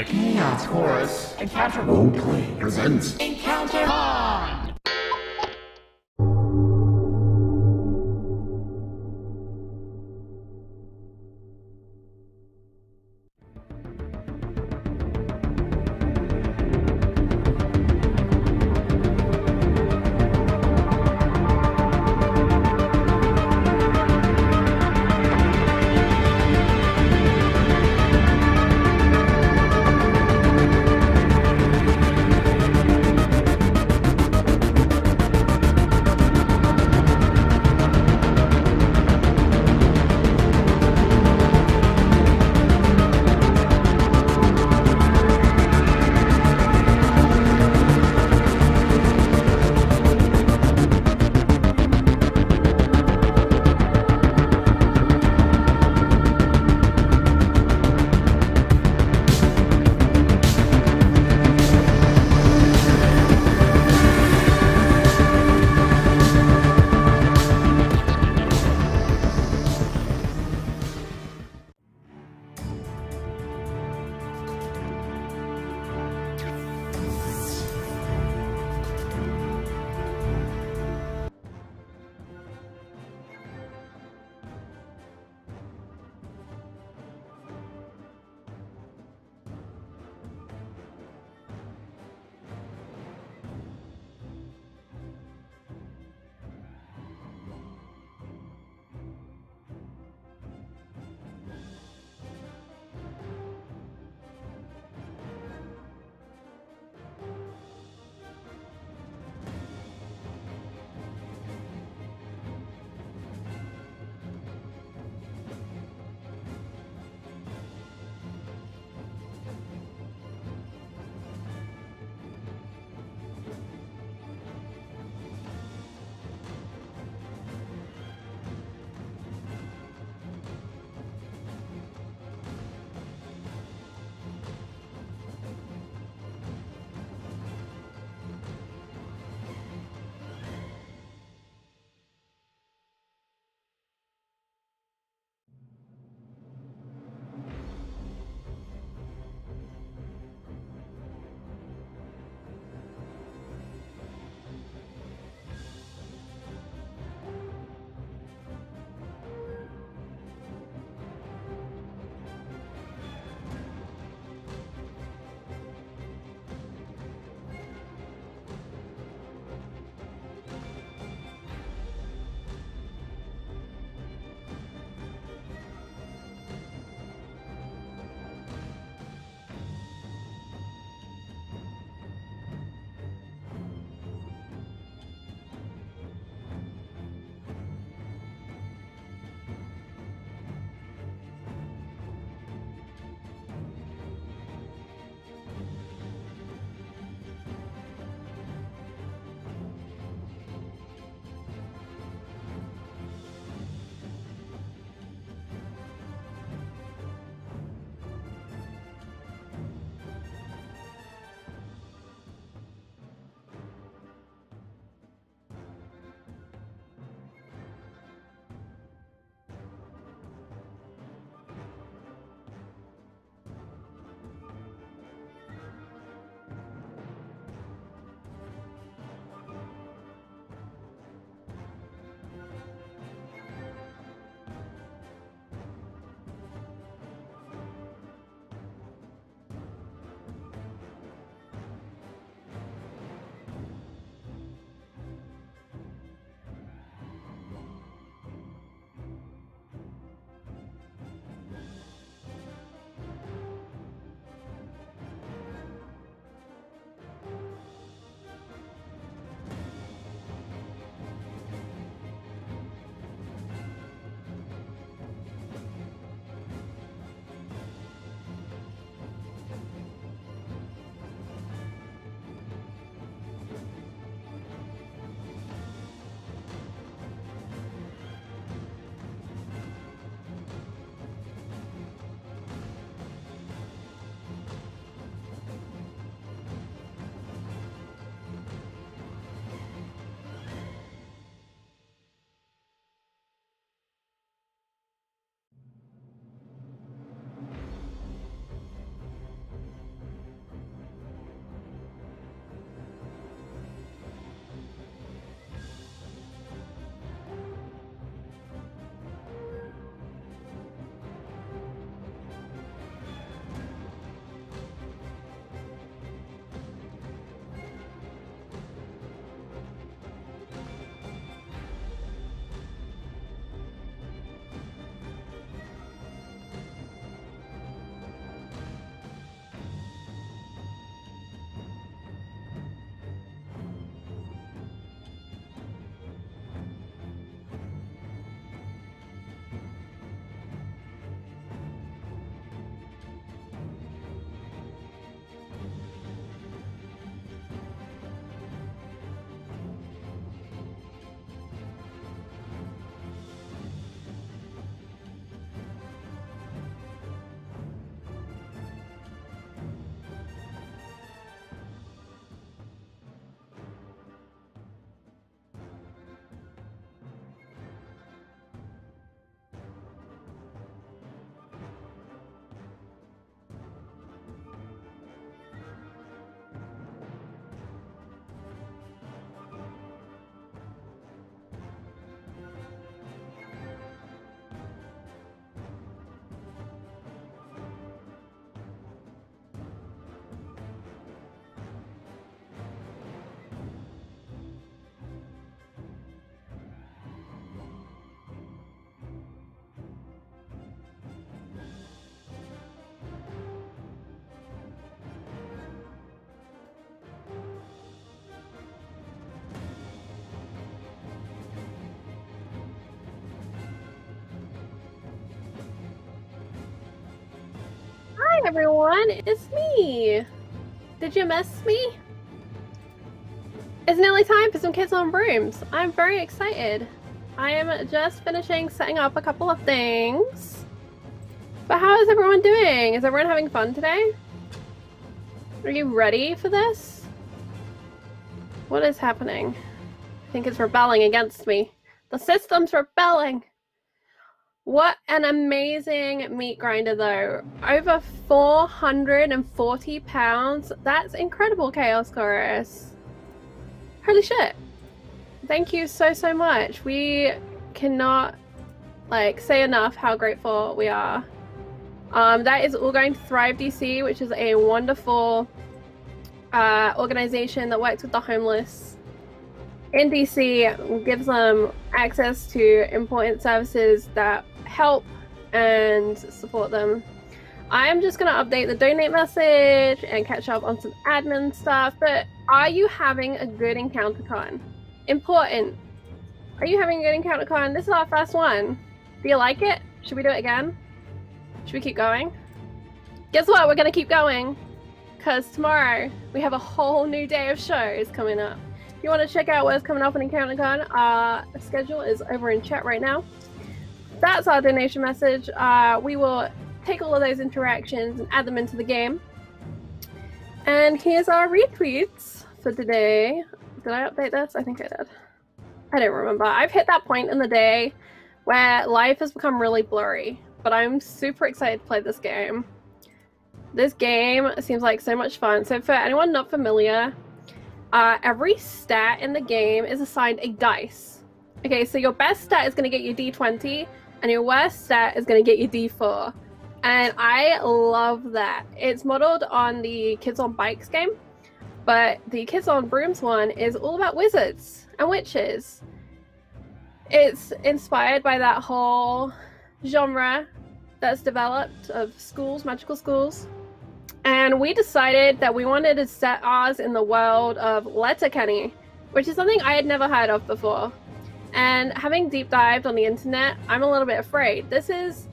the Chaos Chorus. Encounter Roleplay presents Encounter Con. Everyone, it's me. Did you miss me? It's nearly time for some Kids on Brooms. I'm very excited. I am just finishing setting up a couple of things. But how is everyone doing? Is everyone having fun today? Are you ready for this? What is happening? I think it's rebelling against me. The system's rebelling. An amazing meat grinder, though. Over 440 pounds. That's incredible, Chaos Chorus. Holy shit. Thank you so, so much. We cannot, like, say enough how grateful we are. Um, that is all going to Thrive DC, which is a wonderful uh, organization that works with the homeless in DC, gives them access to important services that help and support them. I'm just going to update the donate message and catch up on some admin stuff. But are you having a good encounter con? Important. Are you having a good encounter con? This is our first one. Do you like it? Should we do it again? Should we keep going? Guess what? We're going to keep going. Because tomorrow we have a whole new day of shows coming up. If you want to check out what's coming up on EncounterCon, our schedule is over in chat right now that's our donation message. Uh, we will take all of those interactions and add them into the game. And here's our retweets for today. Did I update this? I think I did. I don't remember. I've hit that point in the day where life has become really blurry, but I'm super excited to play this game. This game seems like so much fun. So for anyone not familiar, uh, every stat in the game is assigned a dice. Okay, so your best stat is going to get you d20, and your worst stat is going to get you D4. And I love that. It's modeled on the Kids on Bikes game, but the Kids on Brooms one is all about wizards and witches. It's inspired by that whole genre that's developed of schools, magical schools. And we decided that we wanted to set ours in the world of Letterkenny, which is something I had never heard of before. And having deep dived on the internet, I'm a little bit afraid. This is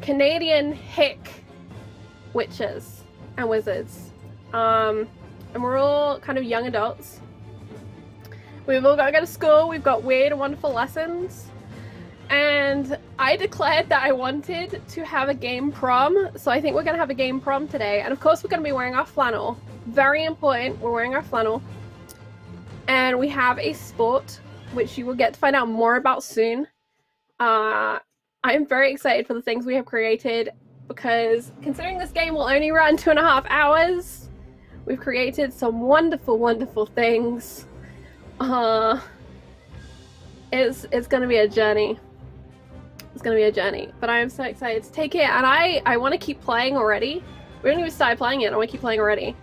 Canadian hick witches and wizards. Um, and we're all kind of young adults. We've all got to go to school, we've got weird and wonderful lessons. And I declared that I wanted to have a game prom, so I think we're going to have a game prom today. And of course, we're going to be wearing our flannel. Very important, we're wearing our flannel. And we have a sport which you will get to find out more about soon. Uh, I am very excited for the things we have created because considering this game will only run two and a half hours, we've created some wonderful, wonderful things. Uh, it's it's going to be a journey. It's going to be a journey, but I am so excited to take it, and I I want to keep playing already. We don't even started playing it. I want to keep playing already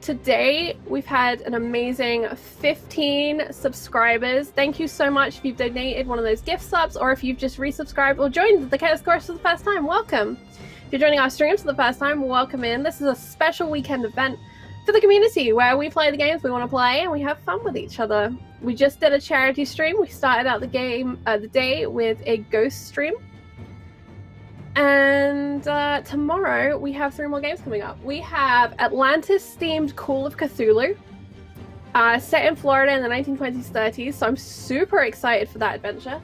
today we've had an amazing 15 subscribers. Thank you so much if you've donated one of those gift subs or if you've just resubscribed or joined the Chaos Chorus for the first time, welcome. If you're joining our streams for the first time, welcome in. This is a special weekend event for the community where we play the games we want to play and we have fun with each other. We just did a charity stream. We started out the game uh, the day with a ghost stream and uh, tomorrow we have three more games coming up. We have Atlantis themed Call of Cthulhu, uh, set in Florida in the 1920s 30s. So I'm super excited for that adventure.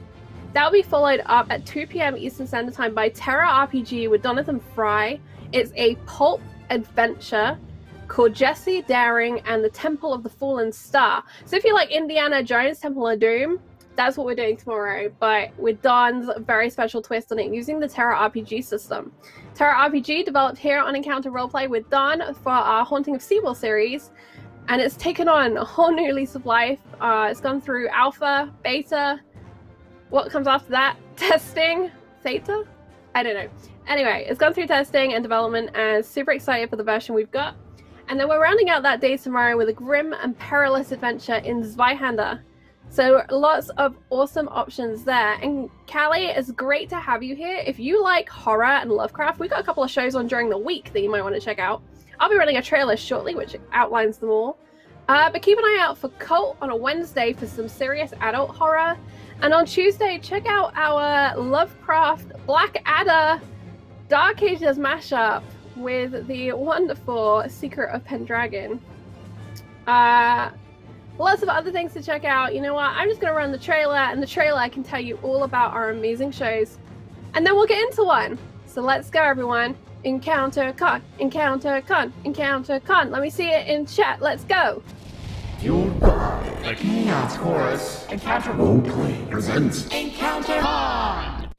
That'll be followed up at 2 p.m. Eastern Standard Time by Terra RPG with Jonathan Fry. It's a pulp adventure called Jesse Daring and the Temple of the Fallen Star. So if you like Indiana Jones Temple of Doom, that's what we're doing tomorrow, but with Don's very special twist on it using the Terra RPG system. Terra RPG developed here on Encounter Roleplay with Don for our Haunting of Seawall series, and it's taken on a whole new lease of life. Uh, it's gone through alpha, beta, what comes after that? Testing? Theta? I don't know. Anyway, it's gone through testing and development, and super excited for the version we've got. And then we're rounding out that day tomorrow with a grim and perilous adventure in Zweihander. So lots of awesome options there. And Callie, it's great to have you here. If you like horror and Lovecraft, we got a couple of shows on during the week that you might want to check out. I'll be running a trailer shortly, which outlines them all. Uh, but keep an eye out for Cult on a Wednesday for some serious adult horror. And on Tuesday, check out our Lovecraft Blackadder Dark Ages mashup with the wonderful Secret of Pendragon. Uh, lots of other things to check out. You know what? I'm just going to run the trailer, and the trailer I can tell you all about our amazing shows. And then we'll get into one. So let's go, everyone. Encounter con, encounter con, encounter con. Let me see it in chat. Let's go. Fueled by the Chaos Chorus and Encounter Roleplay presents Encounter Con.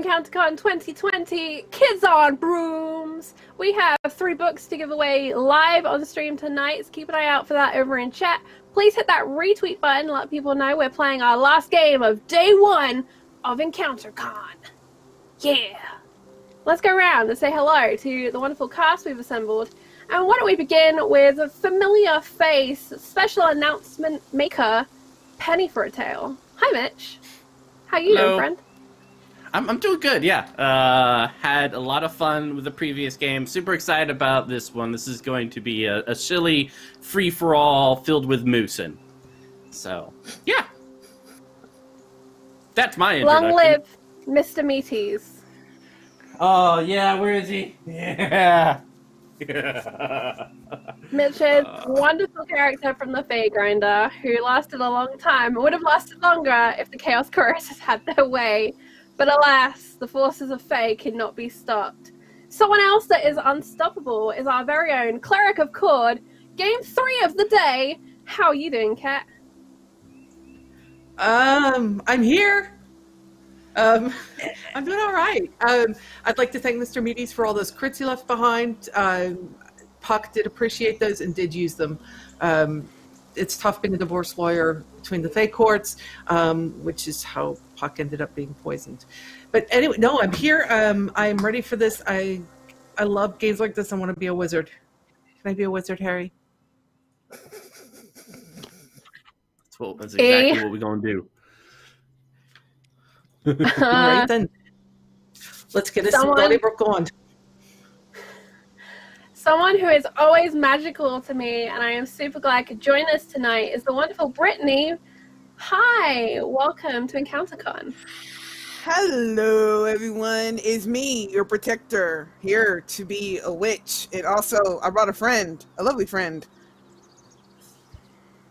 To EncounterCon 2020 Kids on Brooms! We have three books to give away live on stream tonight, so keep an eye out for that over in chat. Please hit that retweet button, let people know we're playing our last game of day one of Encounter Con. Yeah! Let's go around and say hello to the wonderful cast we've assembled. And why don't we begin with a familiar face, special announcement maker, Penny for a Tale. Hi, Mitch. How you Hello. doing, friend? I'm, I'm doing good, yeah. Uh, had a lot of fun with the previous game. Super excited about this one. This is going to be a, a silly free for all filled with moosin. So, yeah. That's my introduction. Long live Mr. Meaties. Oh, yeah, where is he? Yeah. Mitch's Uh. wonderful character from the Fey Grinder, who lasted a long time, would have lasted longer if the Chaos Choruses had their way. But alas, the forces of Fey cannot be stopped. Someone else that is unstoppable is our very own Cleric of Cord. Game three of the day. How are you doing, Kat? Um, I'm here. Um, I'm doing all right. Um, I'd like to thank Mr. Meaties for all those crits he left behind. Um, Puck did appreciate those and did use them. Um, it's tough being a divorce lawyer between the Fey courts, um, which is how Puck ended up being poisoned. But anyway, no, I'm here. Um, I'm ready for this. I I love games like this. I want to be a wizard. Can I be a wizard, Harry? That's, what, that's exactly Eh. what we're going to do. Uh, right then. Let's get us some someone- Donnybrook on. Someone who is always magical to me, and I am super glad could join us tonight, is the wonderful Brittany. Hi, welcome to EncounterCon. Hello, everyone. It's me, your protector, here to be a witch. And also, I brought a friend, a lovely friend.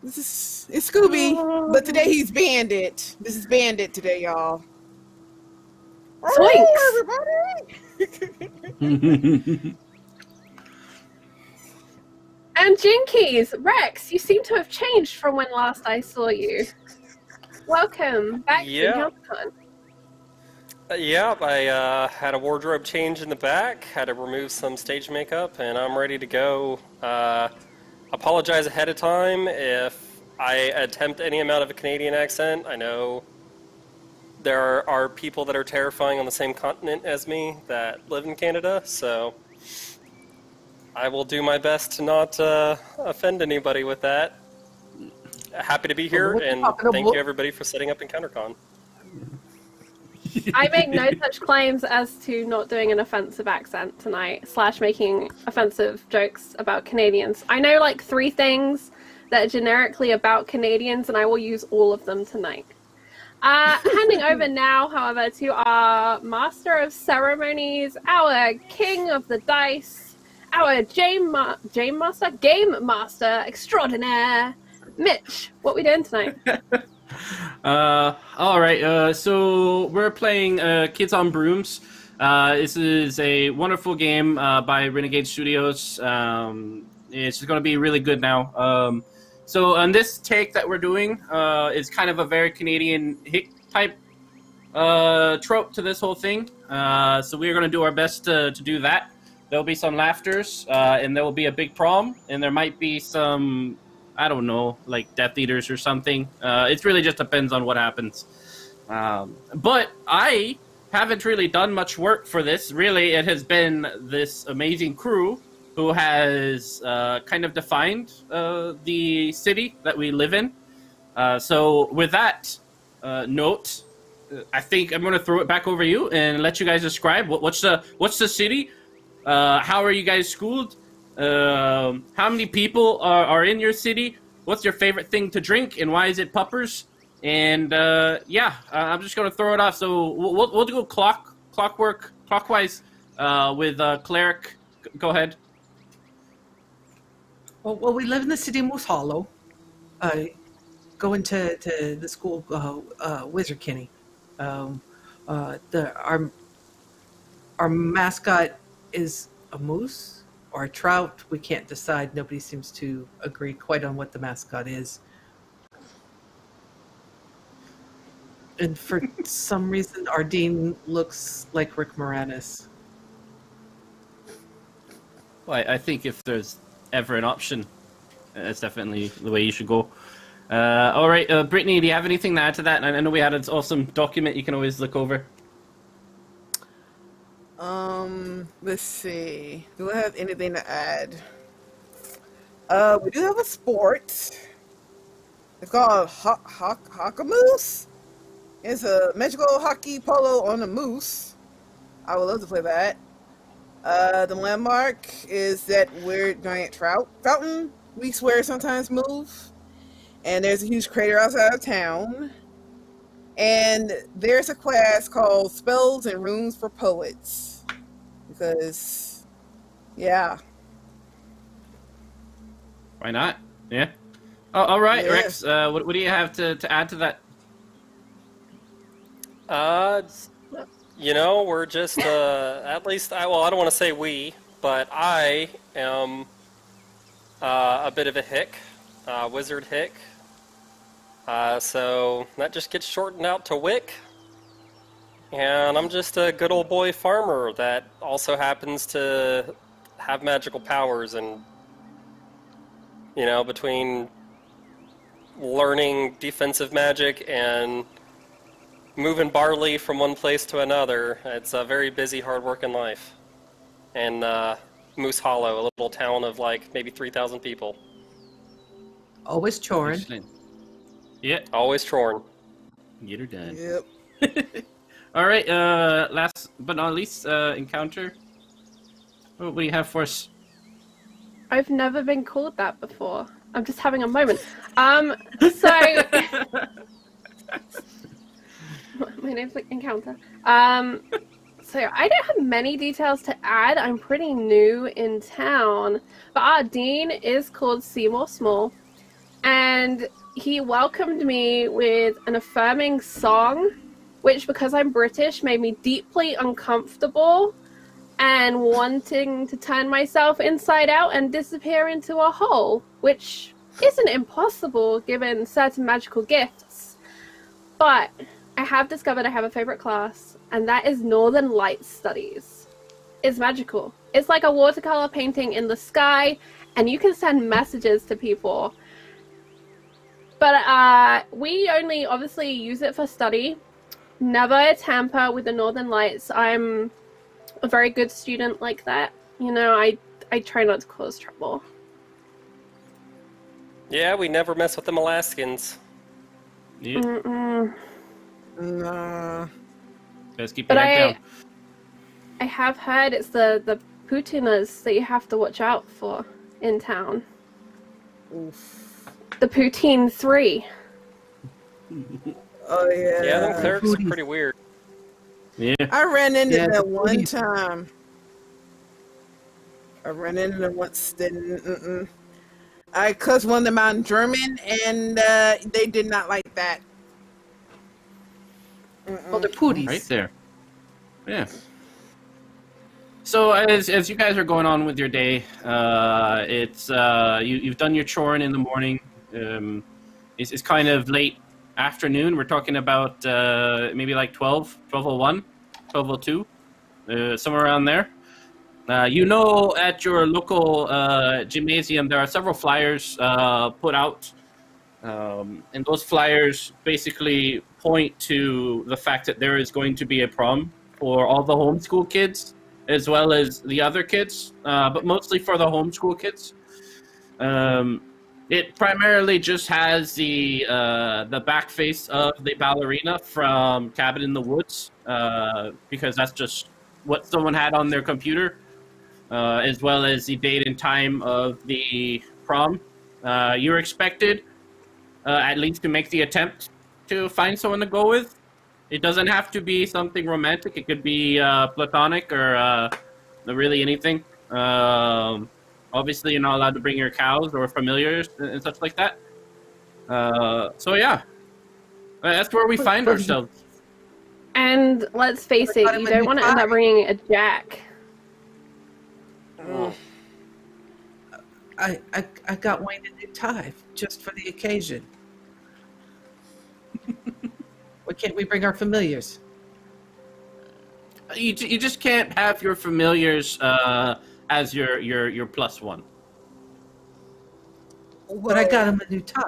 This is it's Scooby, oh. but today he's Bandit. This is Bandit today, y'all. Zoinks. Oh, everybody! And Jinkies, Rex, you seem to have changed from when last I saw you. Welcome back Yeah. to EncounterCon. Uh, Yeah, I uh, had a wardrobe change in the back, had to remove some stage makeup, and I'm ready to go. Uh, apologize ahead of time if I attempt any amount of a Canadian accent. I know there are people that are terrifying on the same continent as me that live in Canada, so I will do my best to not uh, offend anybody with that. Happy to be here, and thank you everybody for setting up EncounterCon. I make no such claims as to not doing an offensive accent tonight, slash making offensive jokes about Canadians. I know like three things that are generically about Canadians, and I will use all of them tonight. Uh, handing over now, however, to our master of ceremonies, our king of the dice, our game, ma- game master, game master extraordinaire, Mitch. What we doing tonight? Uh, all right. Uh, so we're playing uh, Kids on Brooms. Uh, this is a wonderful game uh, by Renegade Studios. Um, it's going to be really good now. Um, so on this take that we're doing uh, is kind of a very Canadian hick type uh, trope to this whole thing. Uh, so we're going to do our best to, to do that. There'll be some laughters, uh, and there will be a big prom, and there might be some I don't know, like Death Eaters or something. Uh, it really just depends on what happens. Um, but I haven't really done much work for this. Really, it has been this amazing crew who has uh, kind of defined uh, the city that we live in. Uh, so, with that uh, note, I think I'm going to throw it back over you and let you guys describe what, what's the what's the city. Uh, how are you guys schooled? Um, how many people are, are in your city? What's your favorite thing to drink, and why is it puppers? And uh, yeah, uh, I'm just gonna throw it off. So we'll, we'll, do clock clockwork clockwise uh, with uh, cleric. Go ahead. Well, well, we live in the city of Moose Hollow. Uh, going to, to the school, Wizard Kenny. Um, the our our mascot is a moose or a trout. We can't decide. Nobody seems to agree quite on what the mascot is. And for some reason, our dean looks like Rick Moranis. Well, I, I think if there's ever an option, uh, it's definitely the way you should go. Uh, all right, uh, Brittany, do you have anything to add to that? I I know we had an awesome document you can always look over. Um, let's see. Do I have anything to add? Uh, we do have a sport. It's called Ho- Ho- Hockamoose. It's a magical hockey polo on a moose. I would love to play that. Uh, the landmark is that weird giant trout fountain we swear sometimes move. And there's a huge crater outside of town. And there's a class called Spells and Runes for Poets. Because, yeah. Why not? Yeah. Oh, all right, Yeah. Rex. Uh, what, what do you have to, to add to that? Uh, you know, we're just uh, at least I well, I don't want to say we, but I am uh, a bit of a hick, uh, wizard hick. Uh, so that just gets shortened out to Wick. And I'm just a good old boy farmer that also happens to have magical powers and you know, between learning defensive magic and moving barley from one place to another. It's a very busy, hard-working life. And uh, Moose Hollow, a little town of like maybe 3,000 people. Always chorin. Excellent. Yeah, Always Trorn. get her done. Yep. All right. Uh, last but not least, uh, encounter. What, do you have for us? I've never been called that before. I'm just having a moment. Um, so my name's like Encounter. Um, so I don't have many details to add. I'm pretty new in town, but our dean is called Seymour Small, and he welcomed me with an affirming song, which, because I'm British, made me deeply uncomfortable and wanting to turn myself inside out and disappear into a hole, which isn't impossible given certain magical gifts. But I have discovered I have a favorite class, and that is Northern Light Studies. It's magical. It's like a watercolor painting in the sky, and you can send messages to people. But uh, we only obviously use it for study. Never tamper with the Northern Lights. I'm a very good student like that. You know, I I try not to cause trouble. Yeah, we never mess with them Alaskans. Yeah. Nah. best keep But your head I down. I have heard it's the the Putinas that you have to watch out for in town. Oof. The Poutine Three. Oh yeah. Yeah, them clerics are pretty weird. Yeah. I ran into Yeah, that one police- time. I ran into them once. Didn't. Mm-mm. I cussed one of them out in German, and uh, they did not like that. Mm-mm. Well, they're pooties. Right there. Yeah. So as as you guys are going on with your day, uh, it's uh, you you've done your choring in the morning. Um, it's, it's kind of late afternoon. We're talking about uh, maybe like 12, 1201, 1202, uh, somewhere around there. Uh, you know, at your local uh, gymnasium, there are several flyers uh, put out, um, and those flyers basically point to the fact that there is going to be a prom for all the homeschool kids as well as the other kids, uh, but mostly for the homeschool kids. Um, it primarily just has the uh, the back face of the ballerina from Cabin in the Woods, uh, because that's just what someone had on their computer, uh, as well as the date and time of the prom. Uh, you're expected uh, at least to make the attempt to find someone to go with. It doesn't have to be something romantic. It could be uh, platonic or really anything. Um, obviously, you're not allowed to bring your cows or familiars and, and such like that. Uh, so yeah, Uh, that's where we find ourselves. And let's face it, you don't want to end up bringing a jack. I, I, I got Wayne a new tie just for the occasion. Why can't we bring our familiars? You, you just can't have your familiars uh, as your, your your plus one. But I got him a new tie.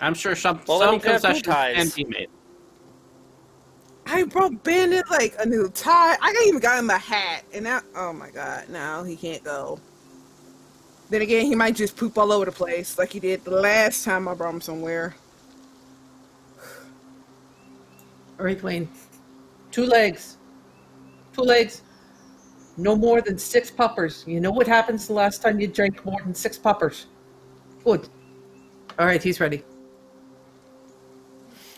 I'm sure some Well, then some you could concessions can ties. be made. I brought Bandit like a new tie. I even got him a hat, and now, oh my god, now he can't go. Then again, he might just poop all over the place like he did the last time I brought him somewhere. All right, Wayne. Two legs. Two legs. No more than six puppers. You know what happens the last time you drank more than six puppers? Good. All right, he's ready.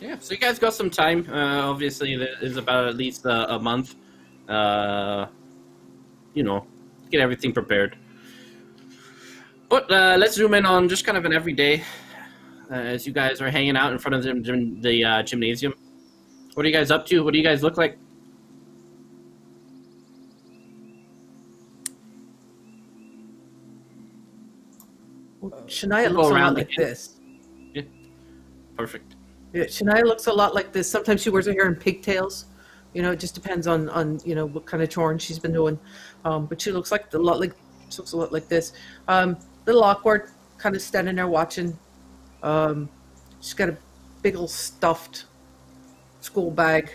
Yeah, so you guys got some time. Uh, obviously, there is about at least a, a month. Uh, you know, get everything prepared. But uh, let's zoom in on just kind of an everyday uh, as you guys are hanging out in front of the, the uh, gymnasium. What are you guys up to? What do you guys look like? Well, Shania looks a lot like this. Perfect. Yeah, Shania looks a lot like this. Sometimes she wears her hair in pigtails. You know, it just depends on on you know what kind of chorn she's been doing. Um, but she looks like a lot like she looks a lot like this. Um, little awkward, kind of standing there watching. Um, she's got a big old stuffed school bag.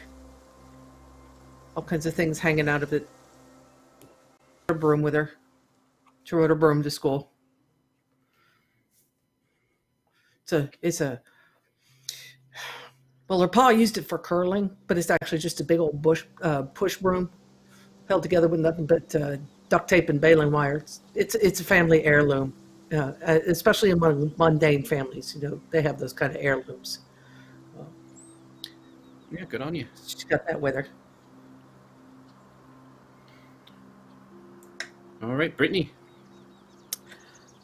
All kinds of things hanging out of it. Her broom with her. She rode her broom to school. It's a it's a well, her pa used it for curling, but it's actually just a big old bush uh, push broom held together with nothing but uh, duct tape and baling wire. It's it's, it's a family heirloom, uh, uh, especially among mundane families. You know, they have those kind of heirlooms. Yeah, good on you. She's got that with her. All right, Brittany.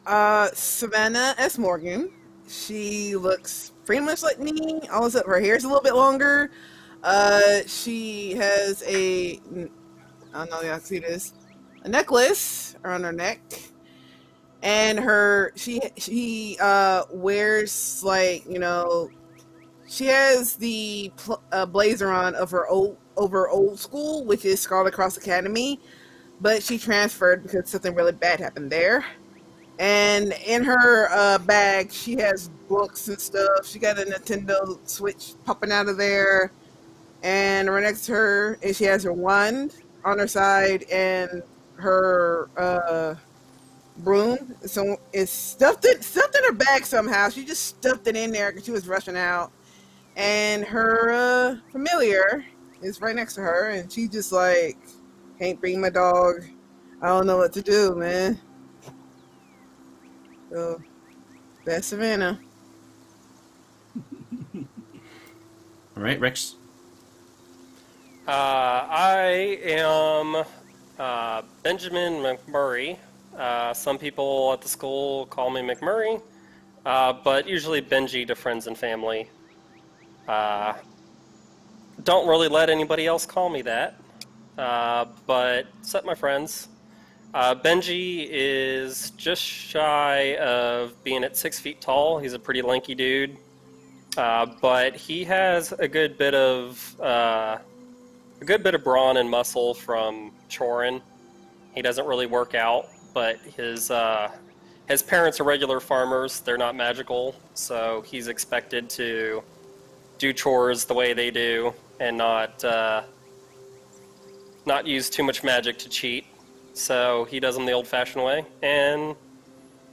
Uh, Savannah S. Morgan. She looks pretty much like me. All except her hair's a little bit longer. Uh, she has a, I don't know if y'all see this, a necklace around her neck, and her she she uh wears like you know, she has the pl- uh, blazer on of her old over old school, which is Scarlet Cross Academy, but she transferred because something really bad happened there and in her uh, bag she has books and stuff. She got a nintendo switch popping out of there. And right next to her is she has her wand on her side and her uh, broom. So it's stuffed it stuffed in her bag somehow. She just stuffed it in there because she was rushing out. And her uh, familiar is right next to her and she just like can't bring my dog. I don't know what to do man so that's Savannah. All right, Rex. Uh, I am uh, Benjamin McMurray. Uh, some people at the school call me McMurray, uh, but usually Benji to friends and family. Uh, don't really let anybody else call me that, uh, but except my friends. Uh, Benji is just shy of being at six feet tall. He's a pretty lanky dude, uh, but he has a good bit of uh, a good bit of brawn and muscle from Chorin. He doesn't really work out, but his uh, his parents are regular farmers. They're not magical, so he's expected to do chores the way they do and not uh, not use too much magic to cheat. So he does them the old-fashioned way, and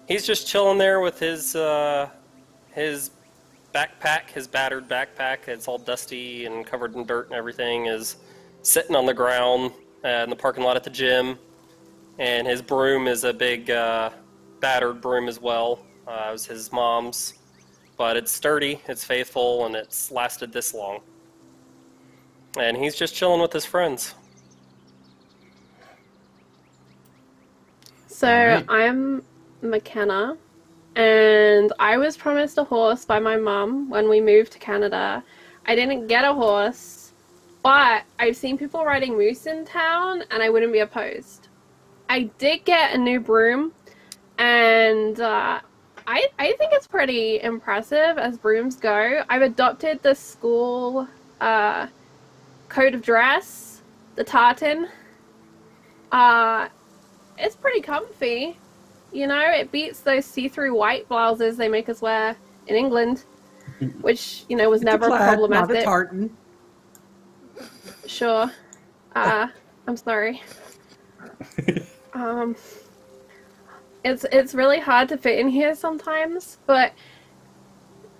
he's just chilling there with his uh, his backpack, his battered backpack. It's all dusty and covered in dirt and everything. Is sitting on the ground uh, in the parking lot at the gym, and his broom is a big uh, battered broom as well. Uh, it was his mom's, but it's sturdy, it's faithful, and it's lasted this long. And he's just chilling with his friends. So Alright. I'm McKenna, and I was promised a horse by my mum when we moved to Canada. I didn't get a horse, but I've seen people riding moose in town, and I wouldn't be opposed. I did get a new broom, and uh, I I think it's pretty impressive as brooms go. I've adopted the school uh, code of dress, the tartan. Uh, it's pretty comfy. You know, it beats those see-through white blouses they make us wear in England, which you know was It's never a plaid, not a tartan. Sure. Uh, I'm sorry. um, it's it's really hard to fit in here sometimes, but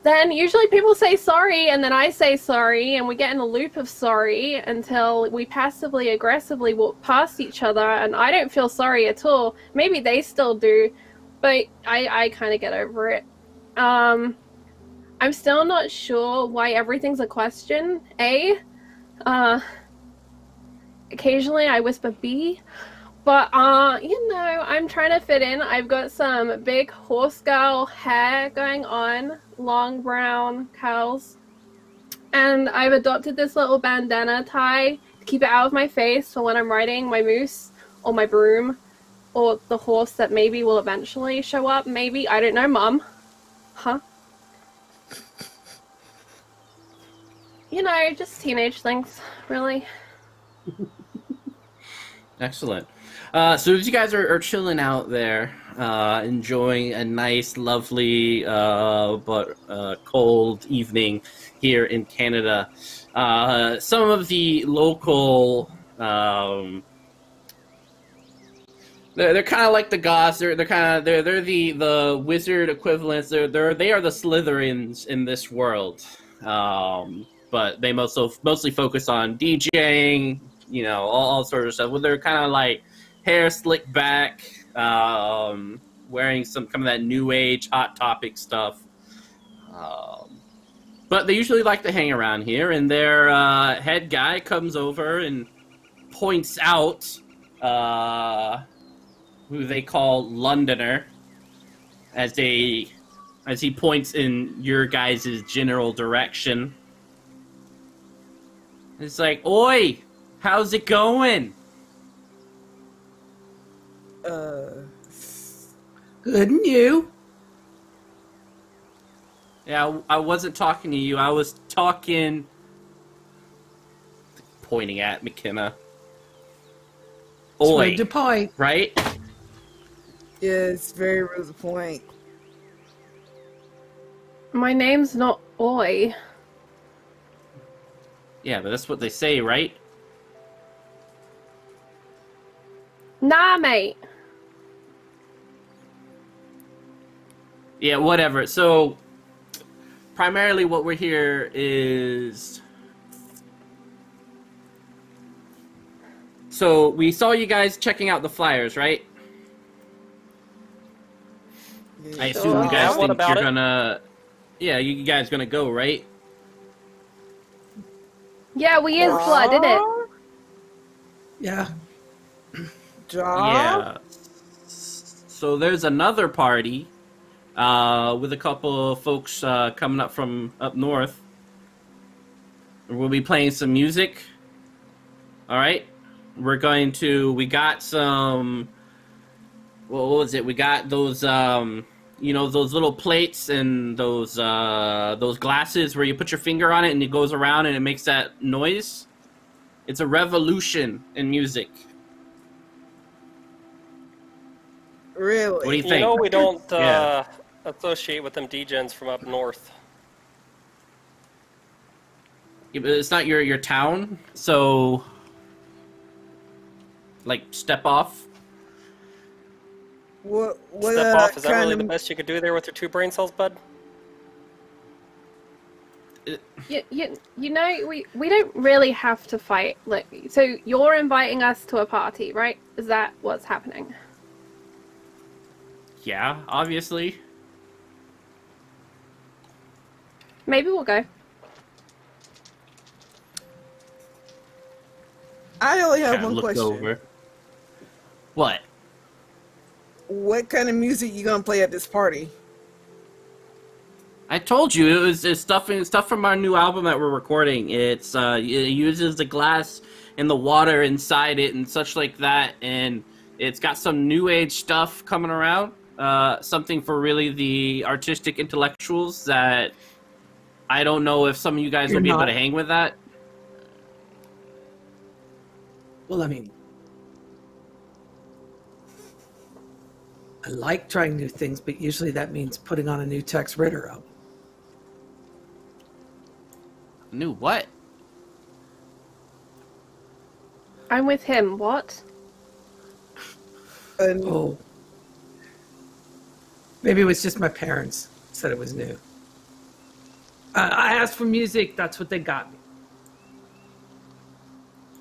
then usually people say sorry, and then I say sorry, and we get in a loop of sorry until we passively aggressively walk past each other, and I don't feel sorry at all. Maybe they still do, but I I kind of get over it. Um, I'm still not sure why everything's a question. A, uh, occasionally I whisper B, but uh, you know, I'm trying to fit in. I've got some big horse girl hair going on, long brown curls, and I've adopted this little bandana tie to keep it out of my face for when I'm riding my moose or my broom or the horse that maybe will eventually show up. Maybe I don't know, Mum. Huh? You know, just teenage things, really. Excellent. Uh, so as you guys are, are chilling out there, uh, enjoying a nice, lovely uh, but uh, cold evening here in Canada, uh, some of the local. Um, they're, they're kind of like the goths. They're they're kind of they're they're the the wizard equivalents. They're they're they are the Slytherins in this world. Um, but they mostly mostly focus on DJing, you know, all, all sorts of stuff. Well, they're kind of like hair slicked back, um, wearing some kind of that new age hot topic stuff. Um, but they usually like to hang around here, and their uh, head guy comes over and points out uh, who they call Londoner as they as he points in your guys' general direction. It's like, oi, how's it going? Uh, Good and you. Yeah, I wasn't talking to you. I was talking. Pointing at McKenna. Oi, Smooth to point. right? yeah, it's very rude to point. My name's not Oi. Yeah, but that's what they say, right? Nah, mate. Yeah, whatever. So, primarily what we're here is. So, we saw you guys checking out the flyers, right? I Yeah. assume you guys think you're it? gonna. Yeah, you guys gonna go, right? Yeah, we is blood, isn't it? Yeah. Job? Yeah. So there's another party uh, with a couple of folks uh, coming up from up north. We'll be playing some music. All right. We're going to. We got some. What was it? We got those. Um, you know those little plates and those uh, those glasses where you put your finger on it and it goes around and it makes that noise. It's a revolution in music. Really? What do you You think? know we don't uh, Yeah. Associate with them degens from up north. Yeah, but it's not your your town, so like step off. What, what Step uh, off, is that really of, the best you could do there with your two brain cells, bud? You, you, you know, we, we don't really have to fight. Look, so you're inviting us to a party, right? Is that what's happening? Yeah, obviously. Maybe we'll go. I only have Kinda one look question. over. What? What kind of music you gonna play at this party? I told you it was it's stuff it's stuff from our new album that we're recording. It's uh it uses the glass and the water inside it and such like that, and it's got some new age stuff coming around. Uh, something for really the artistic intellectuals that I don't know if some of you guys You're will be able to hang with that. Well, I mean, I like trying new things, but usually that means putting on a new Tex Ritter album. New what? I'm with him. What? And Oh. Maybe it was just my parents said it was new. Uh, I asked for music, that's what they got me.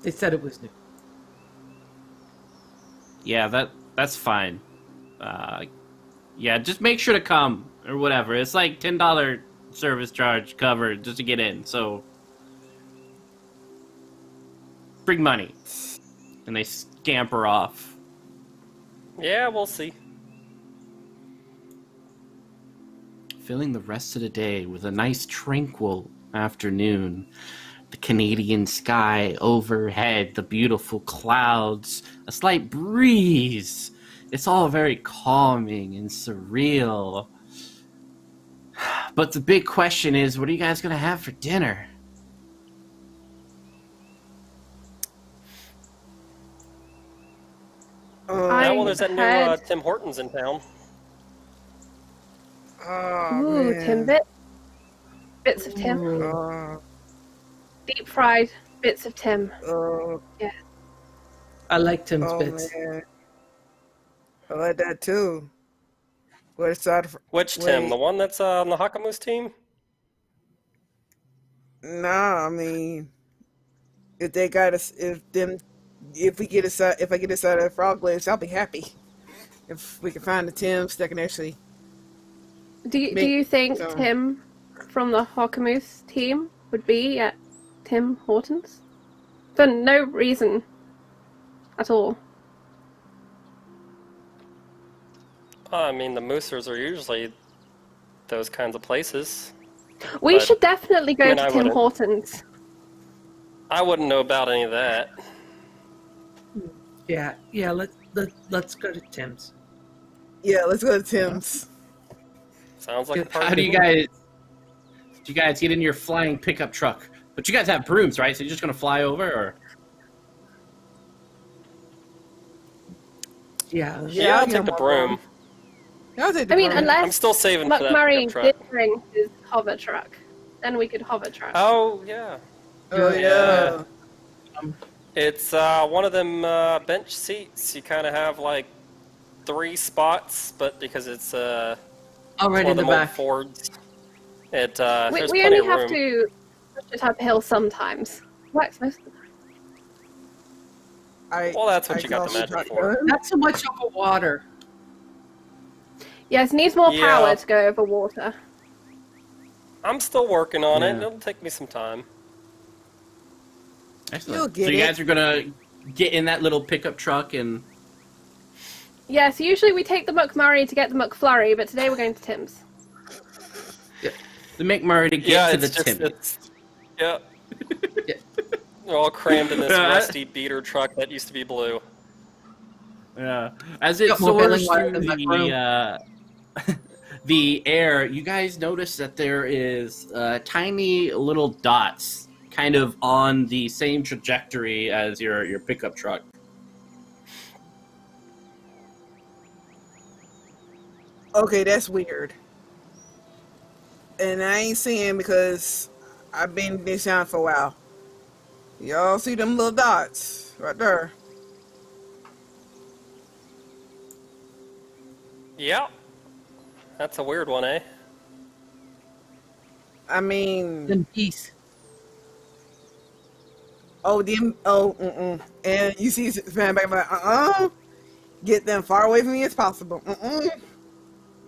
They said it was new. Yeah, that that's fine. Uh, yeah, just make sure to come or whatever. It's like ten dollar service charge covered just to get in. So bring money, and they scamper off. Yeah, we'll see. Filling the rest of the day with a nice tranquil afternoon. The Canadian sky overhead, the beautiful clouds, a slight breeze. It's all very calming and surreal. But the big question is what are you guys going to have for dinner? uh, I Yeah, well, there's that new uh, Tim Hortons in town. Oh, Ooh, man. Timbit. Bits of Tim. Uh, Deep fried bits of Tim. uh, I like Tim's oh bits. man, I like that too. What side? Of, Which Tim? The one that's uh, on the Hockamoose team? nah, I mean, if they got us, if them, if we get us, out, if I get us out of the frog legs, I'll be happy. If we can find the Tims that can actually, Do you, do you think so- Tim from the Hockamoose team would be at Tim Hortons? For no reason at all. I mean, the Moosers are usually those kinds of places. We But- should definitely go I mean, to I Tim wouldn't. Hortons. I wouldn't know about any of that. Yeah, yeah, let, let, let's go to Tim's. yeah, let's go to Tim's. Sounds like a How do you guys do you guys get in your flying pickup truck? But you guys have brooms, right? So you're just going to fly over or Yeah, Yeah, I'll take the broom. mom. I'll take the I mean, broom. unless I'm still saving for that McMurray pickup did truck. bring his hover truck, then we could hover truck. Oh, yeah. Oh yeah. It's uh, one of them uh, bench seats. You kind of have like three spots, but because it's uh, all right one in of the them old back. Fords, it uh, we we only of have to push it uphill sometimes. Works most of the time. I, Well, that's what I you got the can also magic for. Not so much over water. Yes, needs more Yeah. power to go over water. I'm still working on it. Yeah. It'll take me some time. Excellent. You'll get so you it. guys are gonna get in that little pickup truck and Yes, usually we take the McMurray to get the McFlurry, but today we're going to Tim's. Yeah. the McMurray to get yeah, to it's the just Tim. it's yeah. They're all crammed in this rusty beater truck that used to be blue. Yeah. As it Got soars through the uh, the air, you guys notice that there is uh, tiny little dots, kind of on the same trajectory as your your pickup truck. Okay, that's weird. And I ain't seeing because I've been in this town for a while. Y'all see them little dots right there? Yep. That's a weird one, eh? I mean, Them geese. oh, them, oh, mm-mm. And you see fan back, like, uh-uh. Get them far away from me as possible. Mm-mm.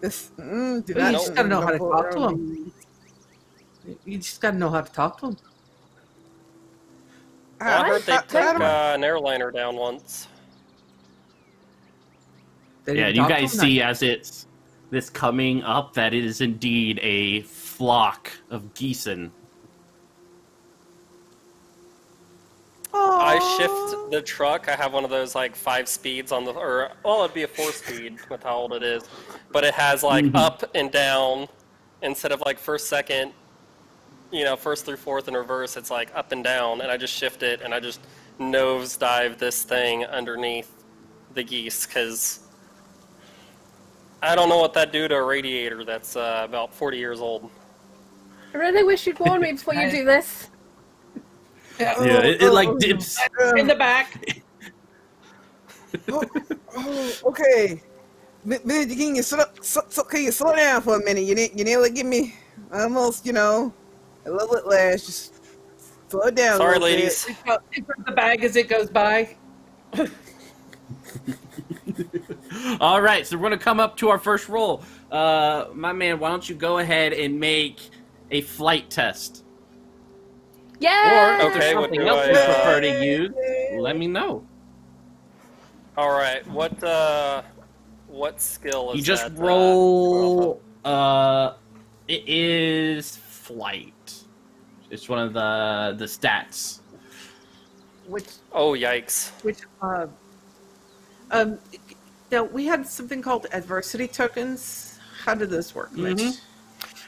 This, mm, do Well, you just gotta know how to talk to go 'em. around me. You just gotta know how to talk to them. Well, I heard they How- took I- uh, an airliner down once. They Yeah, you talk to guys 'em see that- as it's this coming up that it is indeed a flock of geeson. I shift the truck. I have one of those like five speeds on the, or well, it'd be a four speed with how old it is, but it has like Mhm. up and down instead of like first, second, you know, first through fourth in reverse. It's like up and down, and I just shift it and I just nose dive this thing underneath the geese because I don't know what that do to a radiator that's uh, about 40 years old. I really wish you'd warn me before you do this. Yeah, it, it like dips. in the back. Oh, okay. Mi- Minute, can you slow, so, so, can you slow down for a minute? You ne- you nearly give me almost, you know, a little whiplash. Just slow down. a Sorry, little bit. ladies. Pick up the bag as it goes by. All right, so we're gonna come up to our first roll. Uh, my man, why don't you go ahead and make a flight test, Yeah. or if there's Okay, what something do else I, you uh, prefer to use, let me know. All right, what uh, what skill is You just that, uh, roll. Uh, it is flight. It's one of the the stats. Which Oh yikes! which uh, um now we had something called adversity tokens. How did this work, Mitch? Mhm.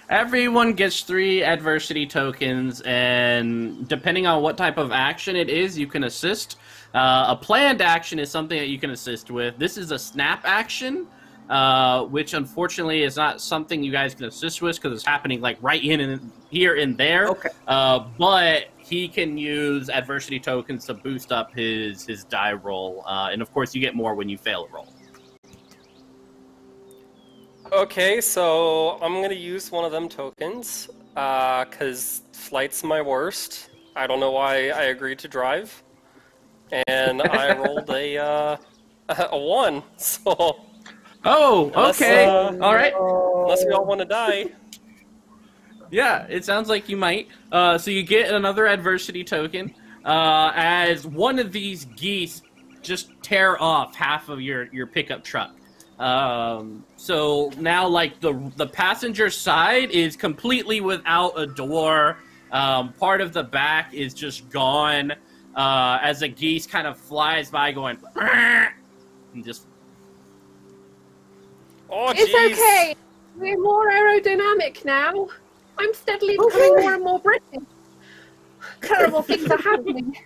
Everyone gets three adversity tokens, and depending on what type of action it is, you can assist. Uh, a planned action is something that you can assist with. This is a snap action, uh, which unfortunately is not something you guys can assist with because it's happening like right in and here and there. Okay. Uh, but he can use adversity tokens to boost up his his die roll, uh, and of course you get more when you fail a roll. Okay, so I'm gonna use one of them tokens because flight's my worst. I don't know why I agreed to drive, and I rolled a uh, a one. So Oh, Unless, okay, uh, all right. unless we all want to die, Yeah, it sounds like you might. Uh, so you get another adversity token uh, as one of these geese just tear off half of your, your pickup truck. Um, so now, like the the passenger side is completely without a door. Um, part of the back is just gone. Uh, as a geese kind of flies by, going and just oh It's jeez. okay. We're more aerodynamic now. I'm steadily Okay. becoming more and more British. Terrible things are happening.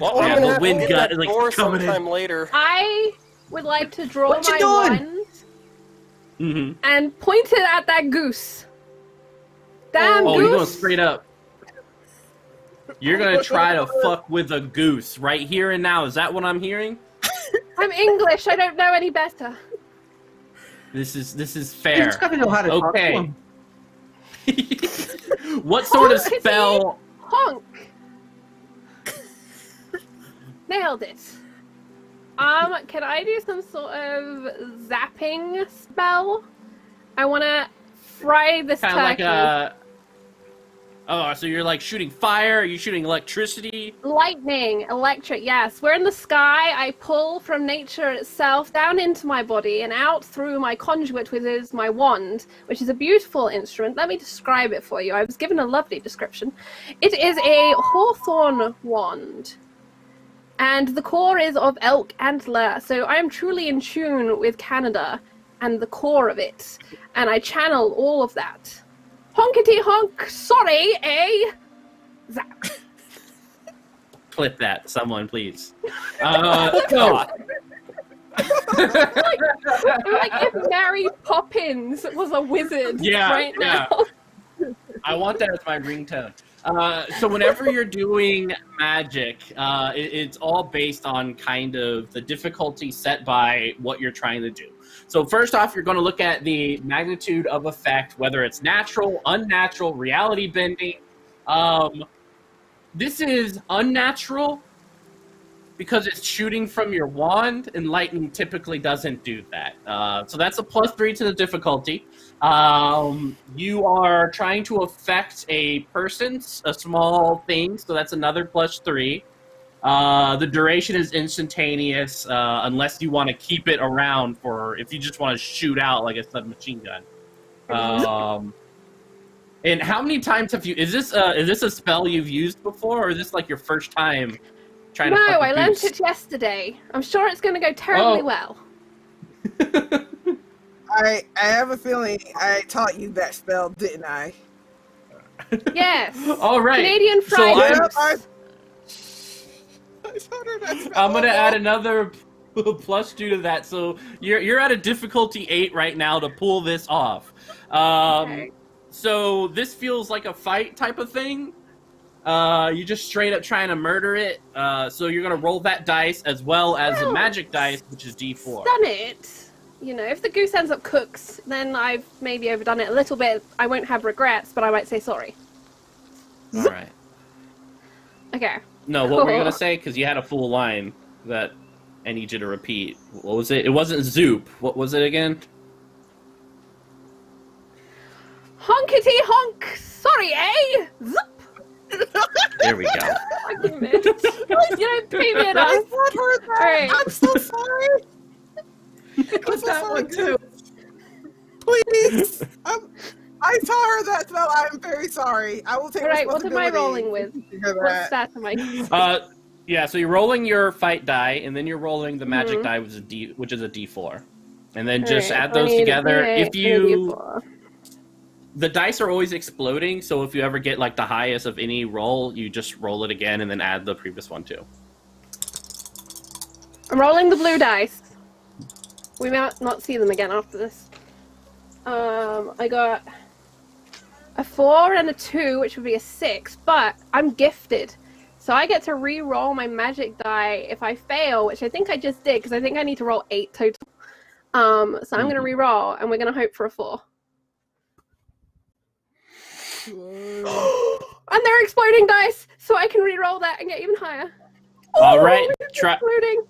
Well, Yeah, the wind open got, that like, door coming in. sometime later. I would like to draw What you my doing? wand hmm and point it at that goose. Damn Oh, goose! you're going straight up. You're gonna try to fuck with a goose right here and now. Is that what I'm hearing? I'm English. I don't know any better. This is this is fair. You fair. just gotta know how to talk to what sort of Oh, is he? spell? Honk. Nailed it. Um, can I do some sort of zapping spell? I want to fry this Kind of like a. Oh, so you're like shooting fire? Are you shooting electricity? Lightning, electric, yes. We're in the sky. I pull from nature itself down into my body and out through my conduit, which is my wand, which is a beautiful instrument. Let me describe it for you. I was given a lovely description. It is a hawthorn wand. And the core is of elk antler. So I am truly in tune with Canada and the core of it. And I channel all of that. Honkety honk, sorry, eh? Zap. Clip that, someone, please. Uh, so, like if Mary Poppins was a wizard Yeah, right yeah. I want that as my ringtone. Uh, so whenever you're doing magic, uh, it, it's all based on kind of the difficulty set by what you're trying to do. So first off, you're going to look at the magnitude of effect, whether it's natural, unnatural, reality bending. Um, this is unnatural because it's shooting from your wand, and lightning typically doesn't do that. Uh, so that's a plus three to the difficulty. Um, you are trying to affect a person, a small thing, so that's another plus three. Uh, the duration is instantaneous, uh, unless you want to keep it around for if you just want to shoot out like a submachine gun. Um, and how many times have you? Is this uh, is this a spell you've used before, or is this like your first time trying No, to? a I learned it yesterday. I'm sure it's going to go terribly Oh. well. I I have a feeling I taught you that spell, didn't I? Yes. All right. Canadian So fried I'm- I, goose. I taught her that spell. I'm gonna add another plus two to that. So you're you're at a difficulty eight right now to pull this off. Um, Okay. So this feels like a fight type of thing. Uh, you just straight up trying to murder it. Uh, so you're gonna roll that dice as well as the magic dice, which is D4. Done it. You know, if the goose ends up cooks, then I've maybe overdone it a little bit. I won't have regrets, but I might say sorry. All right. Okay. No, what were you gonna say? Because you had a full line that I need you to repeat. What was it? It wasn't Zoop. What was it again? Honkety honk! Sorry, eh? Zup! There we go. Fucking missed. you know, pay me I enough. taught that. Alright. I'm so sorry. Clip that one too. Please. I'm, I taught her that spell. I'm very sorry. I will take Alright, what am I rolling with? for What that. stat am I? Uh, yeah. So you're rolling your fight die, and then you're rolling the magic Mhm. die, which is a D, which is a D4, and then just Alright, add those need a together. D8 If you, the dice are always exploding, so if you ever get like the highest of any roll, you just roll it again and then add the previous one too. I'm rolling the blue dice. We might not see them again after this. Um, I got a four and a two, which would be a six, but I'm gifted. So I get to re-roll my magic die if I fail, which I think I just did, because I think I need to roll eight total. Um, so I'm gonna Mhm. re-roll, and we're gonna hope for a four. and they're exploding dice, so I can re-roll that and get even higher. All Oh, right, try- exploding.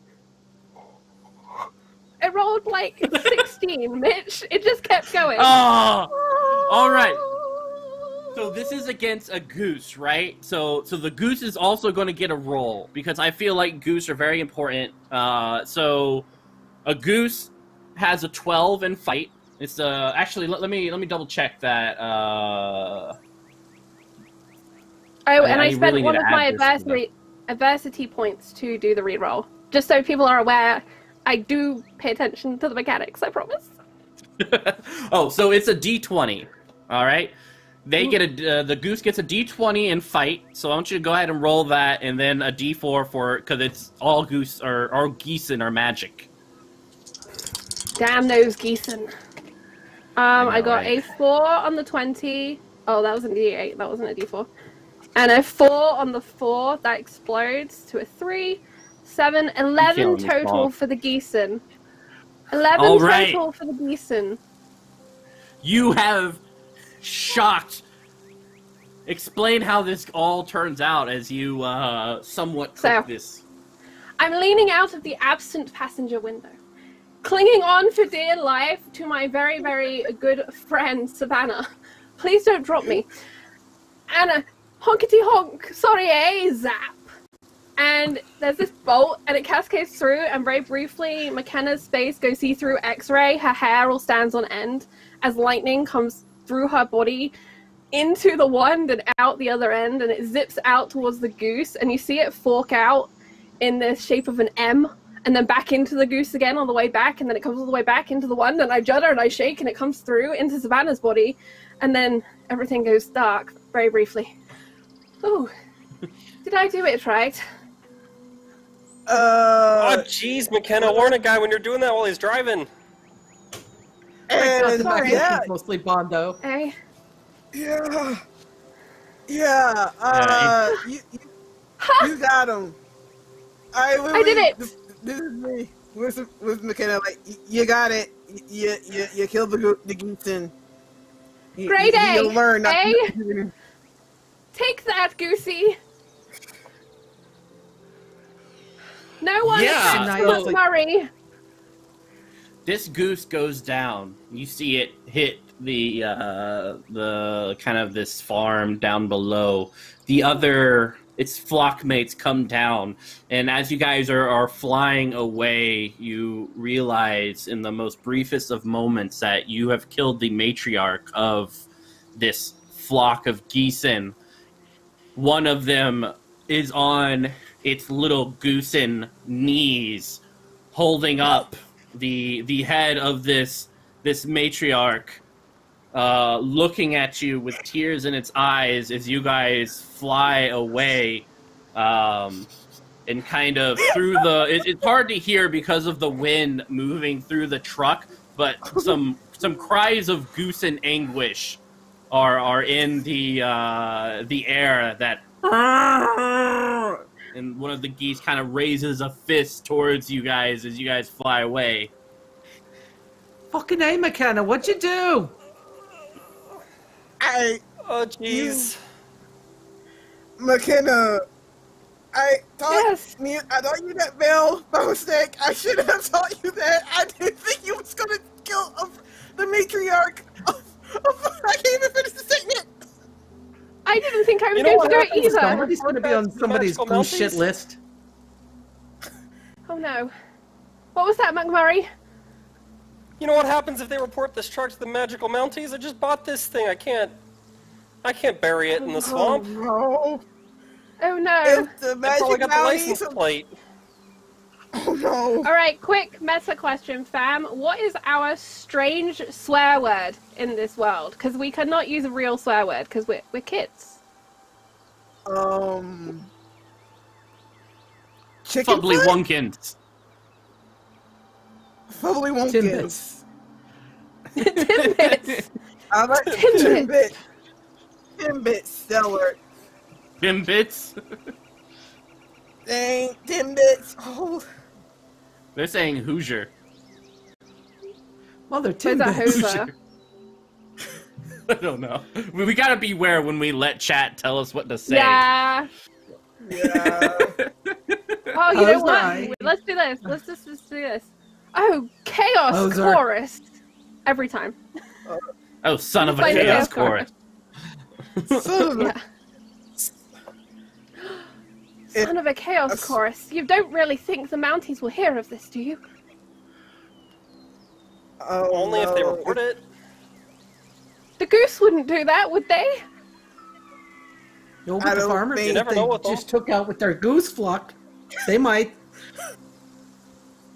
It rolled like 16, Mitch. It just kept going. Oh, all right. So this is against a goose, right? So so the goose is also going to get a roll because I feel like goose are very important. Uh, so a goose has a 12 in fight. It's uh actually let, let me let me double check that. Uh, Oh, I- and I I, spent really one of my add this to adversity adversity points to do the reroll. Just so people are aware, I do pay attention to the mechanics. I promise. oh, so it's a D20. All right. They get a uh, the goose gets a D20 in fight. So I want you to go ahead and roll that, and then a D4 for because it's all goose or all geese in are magic. Damn those geesen. Um, I, know, got right? a four on the twenty. Oh, that was a D8. That wasn't a D4. And a four on the four that explodes to a three, seven, eleven killing me, total Paul. for the All right. total for the geesen. You have shocked. Explain how this all turns out as you uh, somewhat So- this. I'm leaning out of the absent passenger window, clinging on for dear life to my very, very good friend Savannah. Please don't drop me. Anna, honkety honk, sorry, eh, zap. And there's this bolt, and it cascades through, and very briefly, McKenna's face goes see through x ray. Her hair all stands on end as lightning comes through her body into the wand and out the other end, and it zips out towards the goose, and you see it fork out in the shape of an M, and then back into the goose again on the way back, and then it comes all the way back into the wand, and I judder and I shake, and it comes through into Savannah's body, and then everything goes dark very briefly. Ooh, did I do it right? Oh, Uh, jeez, McKenna, warn a guy when you're doing that while he's driving. and sorry. yeah, mostly Bondo. Eh? yeah, yeah. Uh, you, you, you got him. I, I did it. This, this is me with with McKenna. Like you got it. You you, you killed the the goose and you, Great you, A, You'll learn. Not A. to- Take that, Goosey! No one Yeah, attacks so- Murray. this goose goes down. You see it hit the uh, the kind of this farm down below. The other its flock mates come down, and as you guys are, are flying away, you realize in the most briefest of moments that you have killed the matriarch of this flock of geesen. One of them is on its little goosen knees, holding up the the head of this this matriarch, uh, looking at you with tears in its eyes as you guys fly away, um, and kind of through the. It, it's hard to hear because of the wind moving through the truck, but some some cries of goose and anguish are are in the uh, the air that. And one of the geese kind of raises a fist towards you guys as you guys fly away. Fucking A, McKenna, what'd you do? I Oh, jeez. McKenna. I thought Yes. me. I thought you that Bill by mistake. I should have taught you that. I didn't think you was gonna kill of the matriarch. Of, of, I can't even finish the statement. I didn't think I was You know going what to do happens it either. Somebody's gonna be on The somebody's magical goose shit list. Oh no. What was that, McMurray? You know what happens if they report this truck to the magical Mounties? I just bought this thing. I can't. I can't bury it in the oh, swamp. Oh no. Oh no! no. If the I magic probably got the license mounties. plate. Oh no! Alright, quick meta question, fam. What is our strange swear word in this world? Because we cannot use a real swear word because we're, we're kids. Um. Chicken Fubbly foot? Wunkins. Fubbly Timbits. Wunkins. Tidbits. I like Timbits. Timbit. Timbit stellar. Bimbits. Dang, Timbits. Oh, They're saying Hoosier. Well, they're Where's that Timbits. Hoover? I don't know. We, we gotta beware when we let chat tell us what to say. Yeah. yeah. Oh, you know what? Let's do this. Let's just, just do this. Oh, chaos How's chorus. Every time. Oh, son of a Play chaos chaos chorus. Son of a- Yeah. Son of a chaos That's- chorus. You don't really think the Mounties will hear of this, do you? Oh, Only if they no. report it. The goose wouldn't do that, would they? No, but the farmers think- You never they know what they'll- just took out with their goose flock. They might.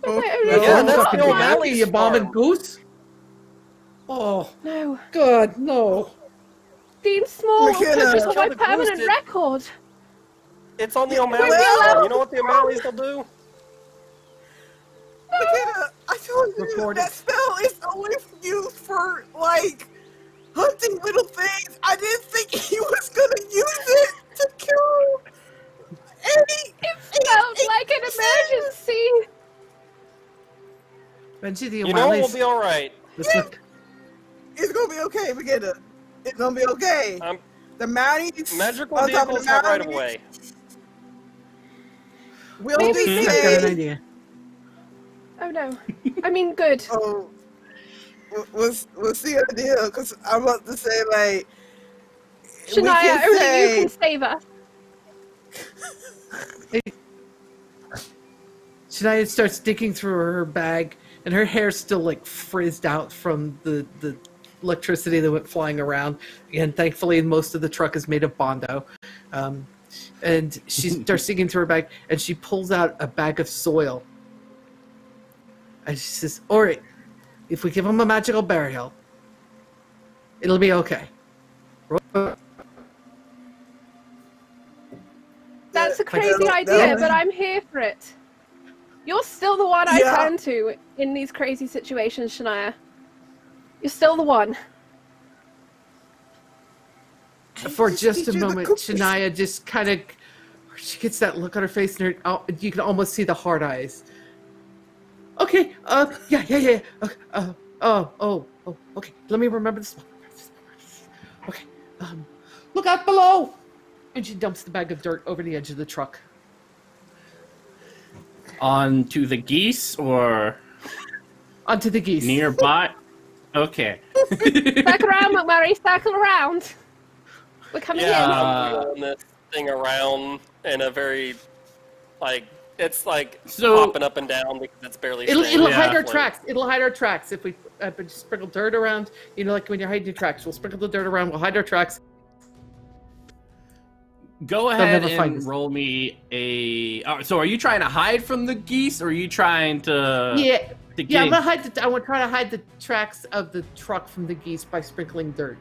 Oh, Wait, The wait, no. wait, that's the be happy, you bombing farm. goose. Oh, No. God, no. Dean Small McKenna. took us Kill away permanent did- record. It's on the Well- O'Malley's farm. You know what the O'Malleys will do? McKenna, I told you Report that it. spell is only used for like hunting little things. I didn't think he was gonna use it to kill any. It felt like an emergency. Benji, the You know we'll be all right. This look- It's gonna be okay, McKenna. It's gonna be okay. Um, The Mounties. magical on top of vehicles have right Mounties of way. Will Maybe be I've got an safe. idea. Oh no. I mean, good. Oh, wh- what's what's the idea? Because I'm about to say like, we Shania, can only say, you can save us. Shania starts digging through her bag, and her hair's still like frizzed out from the the electricity that went flying around. And thankfully, most of the truck is made of bondo. Um, and she starts digging through her bag, and she pulls out a bag of soil. And she says, all right if we give him a magical burial, it'll be okay." That's a crazy idea, that'll- but I'm here for it. You're still the one I Yeah. turn to in these crazy situations, Shania. You're still the one. For just a Teach you the moment, cookies. Shania just kind of she gets that look on her face, and her, oh, you can almost see the hard eyes. Okay, uh, yeah, yeah, yeah. Uh, uh, oh, oh, oh, okay. Let me remember this. one. Okay, um, look out below. And she dumps the bag of dirt over the edge of the truck. Onto the geese or Onto the geese. nearby? Okay. Circle around, McMurray. Circle around. We're coming Yeah, in. Uh, I'm this thing around in a very, like, it's like So- popping up and down because it's barely. It'll, it'll Yeah. hide our afloat. tracks. It'll hide our tracks if we uh, sprinkle dirt around. You know, like when you're hiding your tracks, we'll sprinkle the dirt around. We'll hide our tracks. Go ahead never find and roll me a. uh, So, are you trying to hide from the geese, or are you trying to? yeah, to Yeah, I'm gonna hide the. I want to try to hide the tracks of the truck from the geese by sprinkling dirt.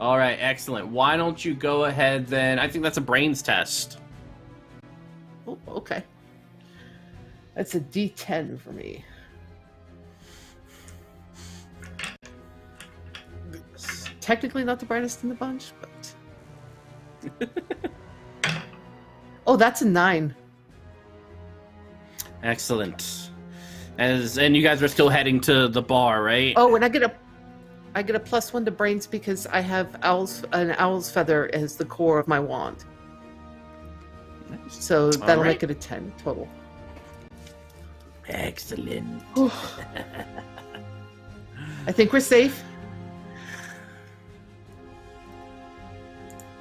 All right, excellent. Why don't you go ahead then? I think that's a brains test. Oh, okay. That's a D10 for me. It's technically not the brightest in the bunch, but. oh, that's a nine. Excellent. As and you guys are still heading to the bar, right? Oh, and I get a, I get a plus one to brains because I have owl's an owl's feather as the core of my wand. So that'll right. make it a ten total. Excellent. I think we're safe.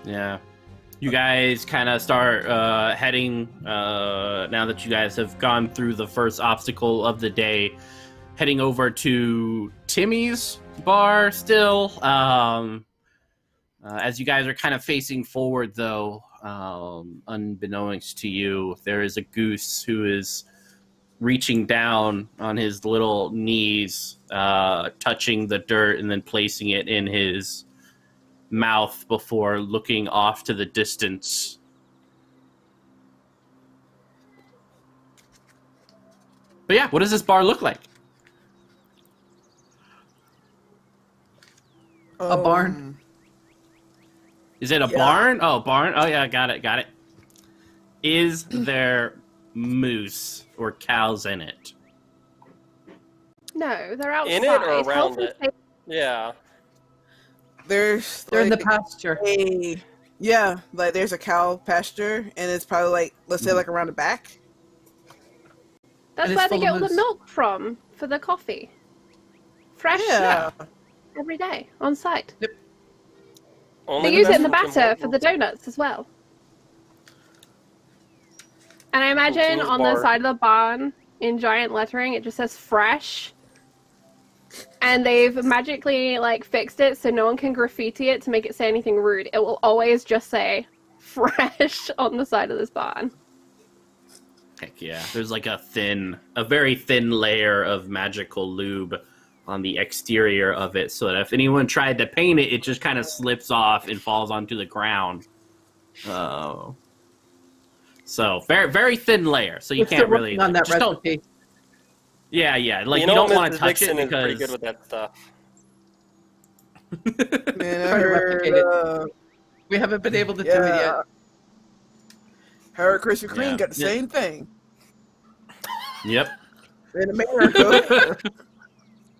Yeah. You guys kind of start uh, heading, uh, now that you guys have gone through the first obstacle of the day, heading over to Timmy's bar still. Um, uh, as you guys are kind of facing forward, though, um, unbeknownst to you, there is a goose who is reaching down on his little knees, uh, touching the dirt, and then placing it in his mouth before looking off to the distance. But yeah, what does this bar look like? A barn. Is it a Yeah. barn? Oh, barn. Oh yeah, got it, got it. Is there moose or cows in it? No, they're outside. In it or around it? safety- Yeah. There's They're in the pasture. a yeah, like there's a cow pasture, and it's probably like let's say Mhm. like around the back. That's where they get all the milk from for the coffee. Fresh Yeah, milk every day on site. Only They use it in the batter for the donuts as well. And I imagine Timmy's on the bar. side of the barn, in giant lettering, it just says fresh. And they've magically like fixed it so no one can graffiti it to make it say anything rude. It will always just say fresh on the side of this barn. Heck yeah. There's like a thin, a very thin layer of magical lube on the exterior of it so that if anyone tried to paint it, it just kind of slips off and falls onto the ground. Oh. So very very thin layer. So you We're can't really working on that just don't- recipe. Yeah, yeah. Like you, you know, don't want to touch Dixon it is pretty good with that stuff. man, I heard, uh, We haven't been able to do it yet. Her Krispy Kreme Yeah. got the Yeah. same thing Yep. in America.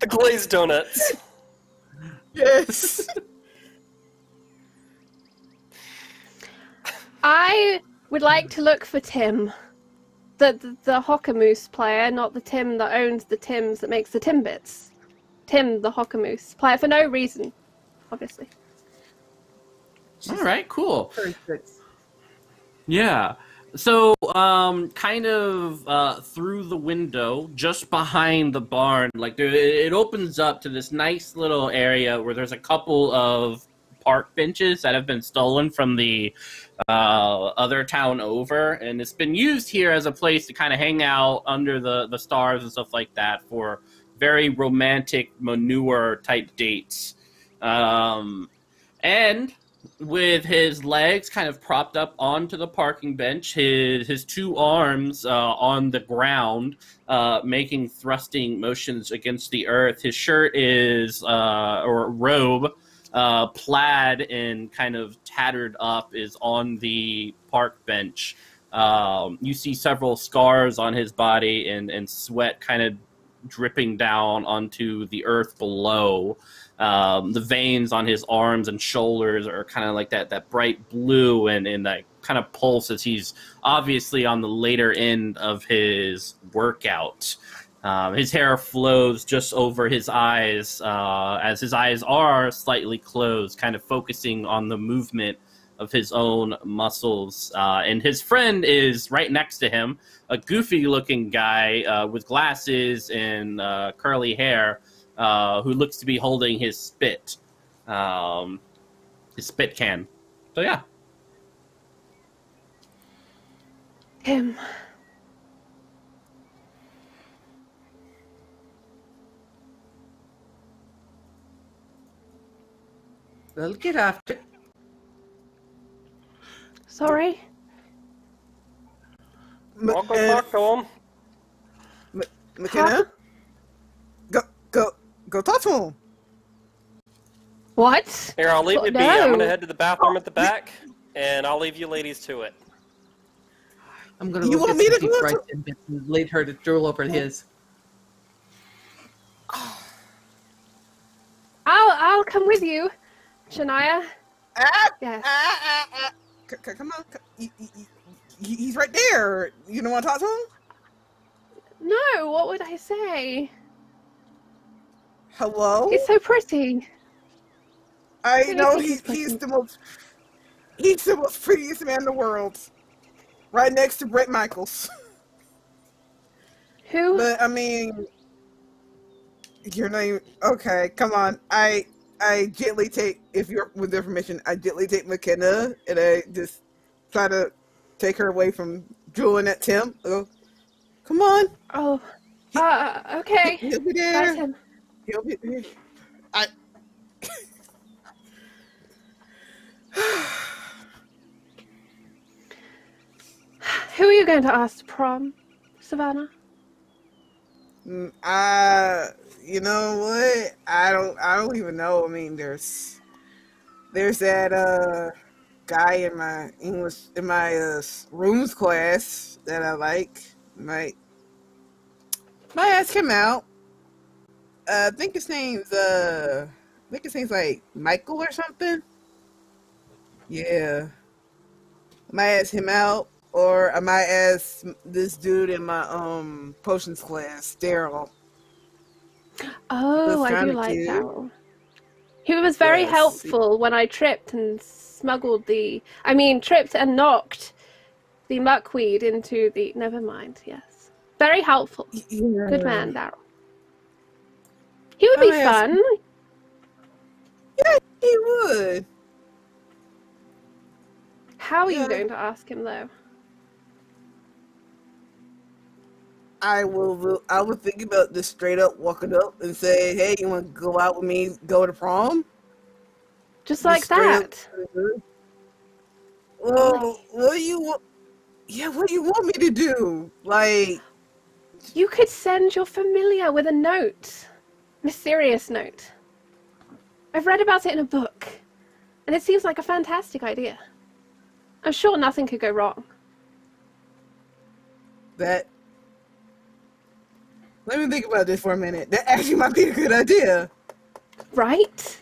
The glazed donuts. yes. I would like to look for Tim. The, the, the Hockamoose player, not the Tim that owns the Tims that makes the Timbits. Tim, the Hockamoose player, for no reason, obviously. All right, cool. Yeah. So, um, kind of uh, through the window, just behind the barn, like there, it opens up to this nice little area where there's a couple of park benches that have been stolen from the uh, other town over, and it's been used here as a place to kind of hang out under the the stars and stuff like that for very romantic manure type dates. Um, and with his legs kind of propped up onto the parking bench, his his two arms uh, on the ground, uh, making thrusting motions against the earth. His shirt is uh, or robe, uh, plaid and kind of tattered up, is on the park bench. Um, you see several scars on his body and and sweat kind of dripping down onto the earth below. Um, the veins on his arms and shoulders are kind of like that that bright blue and, and that kind of pulse as he's obviously on the later end of his workout. Um, his hair flows just over his eyes uh, as his eyes are slightly closed, kind of focusing on the movement of his own muscles. Uh, and his friend is right next to him, a goofy looking guy uh, with glasses and uh, curly hair uh, who looks to be holding his spit, um, his spit can. So yeah, Him. They'll get after it. Sorry. M- Welcome uh, back to him. McKenna? Go, go, go talk to him. What? Here, I'll leave Oh, you be. I'm gonna head to the bathroom at the back, and I'll leave you ladies to it. I'm gonna You go want me some to deep go fried for- and lead her to drool over his. I'll I'll come with you, Shania. Ah, Yes. ah, ah, ah. C- c- come on. c- he- he- he- he's right there. You don't want to talk to him? No, what would I say? Hello? He's so pretty. I Who know he's, he's he's the most he's the most prettiest man in the world. Right next to Bret Michaels. Who? But I mean you're not okay, come on. I I gently take if you're with their permission, I gently take McKenna and I just try to take her away from drooling at Tim. Come on, oh. Uh, okay. he'll be Bye, there. Tim. He'll be there. I Who are you going to ask to prom, Savannah? I, you know what? I don't. I don't even know. I mean, there's, there's that uh guy in my English in my uh, rooms class that I like. Might, might ask him out. Uh, I think his name's uh, I think his name's like Michael or something. Yeah, I might ask him out, or I might ask this dude in my um potions class, Daryl. Oh, I do like cute. Daryl. He was very Yes. helpful when I tripped and smuggled the. I mean, tripped and knocked the muckweed into the. Never mind. Yes, very helpful. Yeah. Good man, Daryl. He would be yes. fun. Yeah, he would. How are you going to ask him though? I will. I would think about this straight up walking up and say, "Hey, you want to go out with me? Go to prom?" Just Just like up- that. Well, what do you want? Yeah, what do you want me to do? Like, You could send your familiar with a note, mysterious note. I've read about it in a book, and it seems like a fantastic idea. I'm sure nothing could go wrong. that. Let me think about this for a minute. That actually might be a good idea. Right?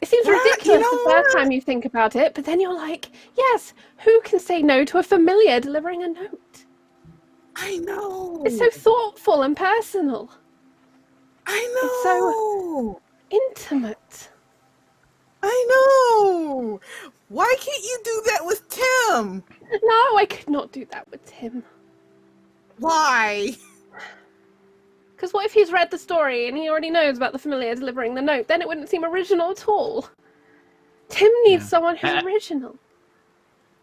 It seems you ridiculous know the first what? time you think about it, but then you're like, yes, who can say no to a familiar delivering a note? I know. It's so thoughtful and personal, I it's know. so- intimate. I know. Why can't you do that with Tim? No, I could not do that with Tim. Why? Because what if he's read the story and he already knows about the familiar delivering the note? Then it wouldn't seem original at all. Tim needs Yeah. someone who's Uh, original.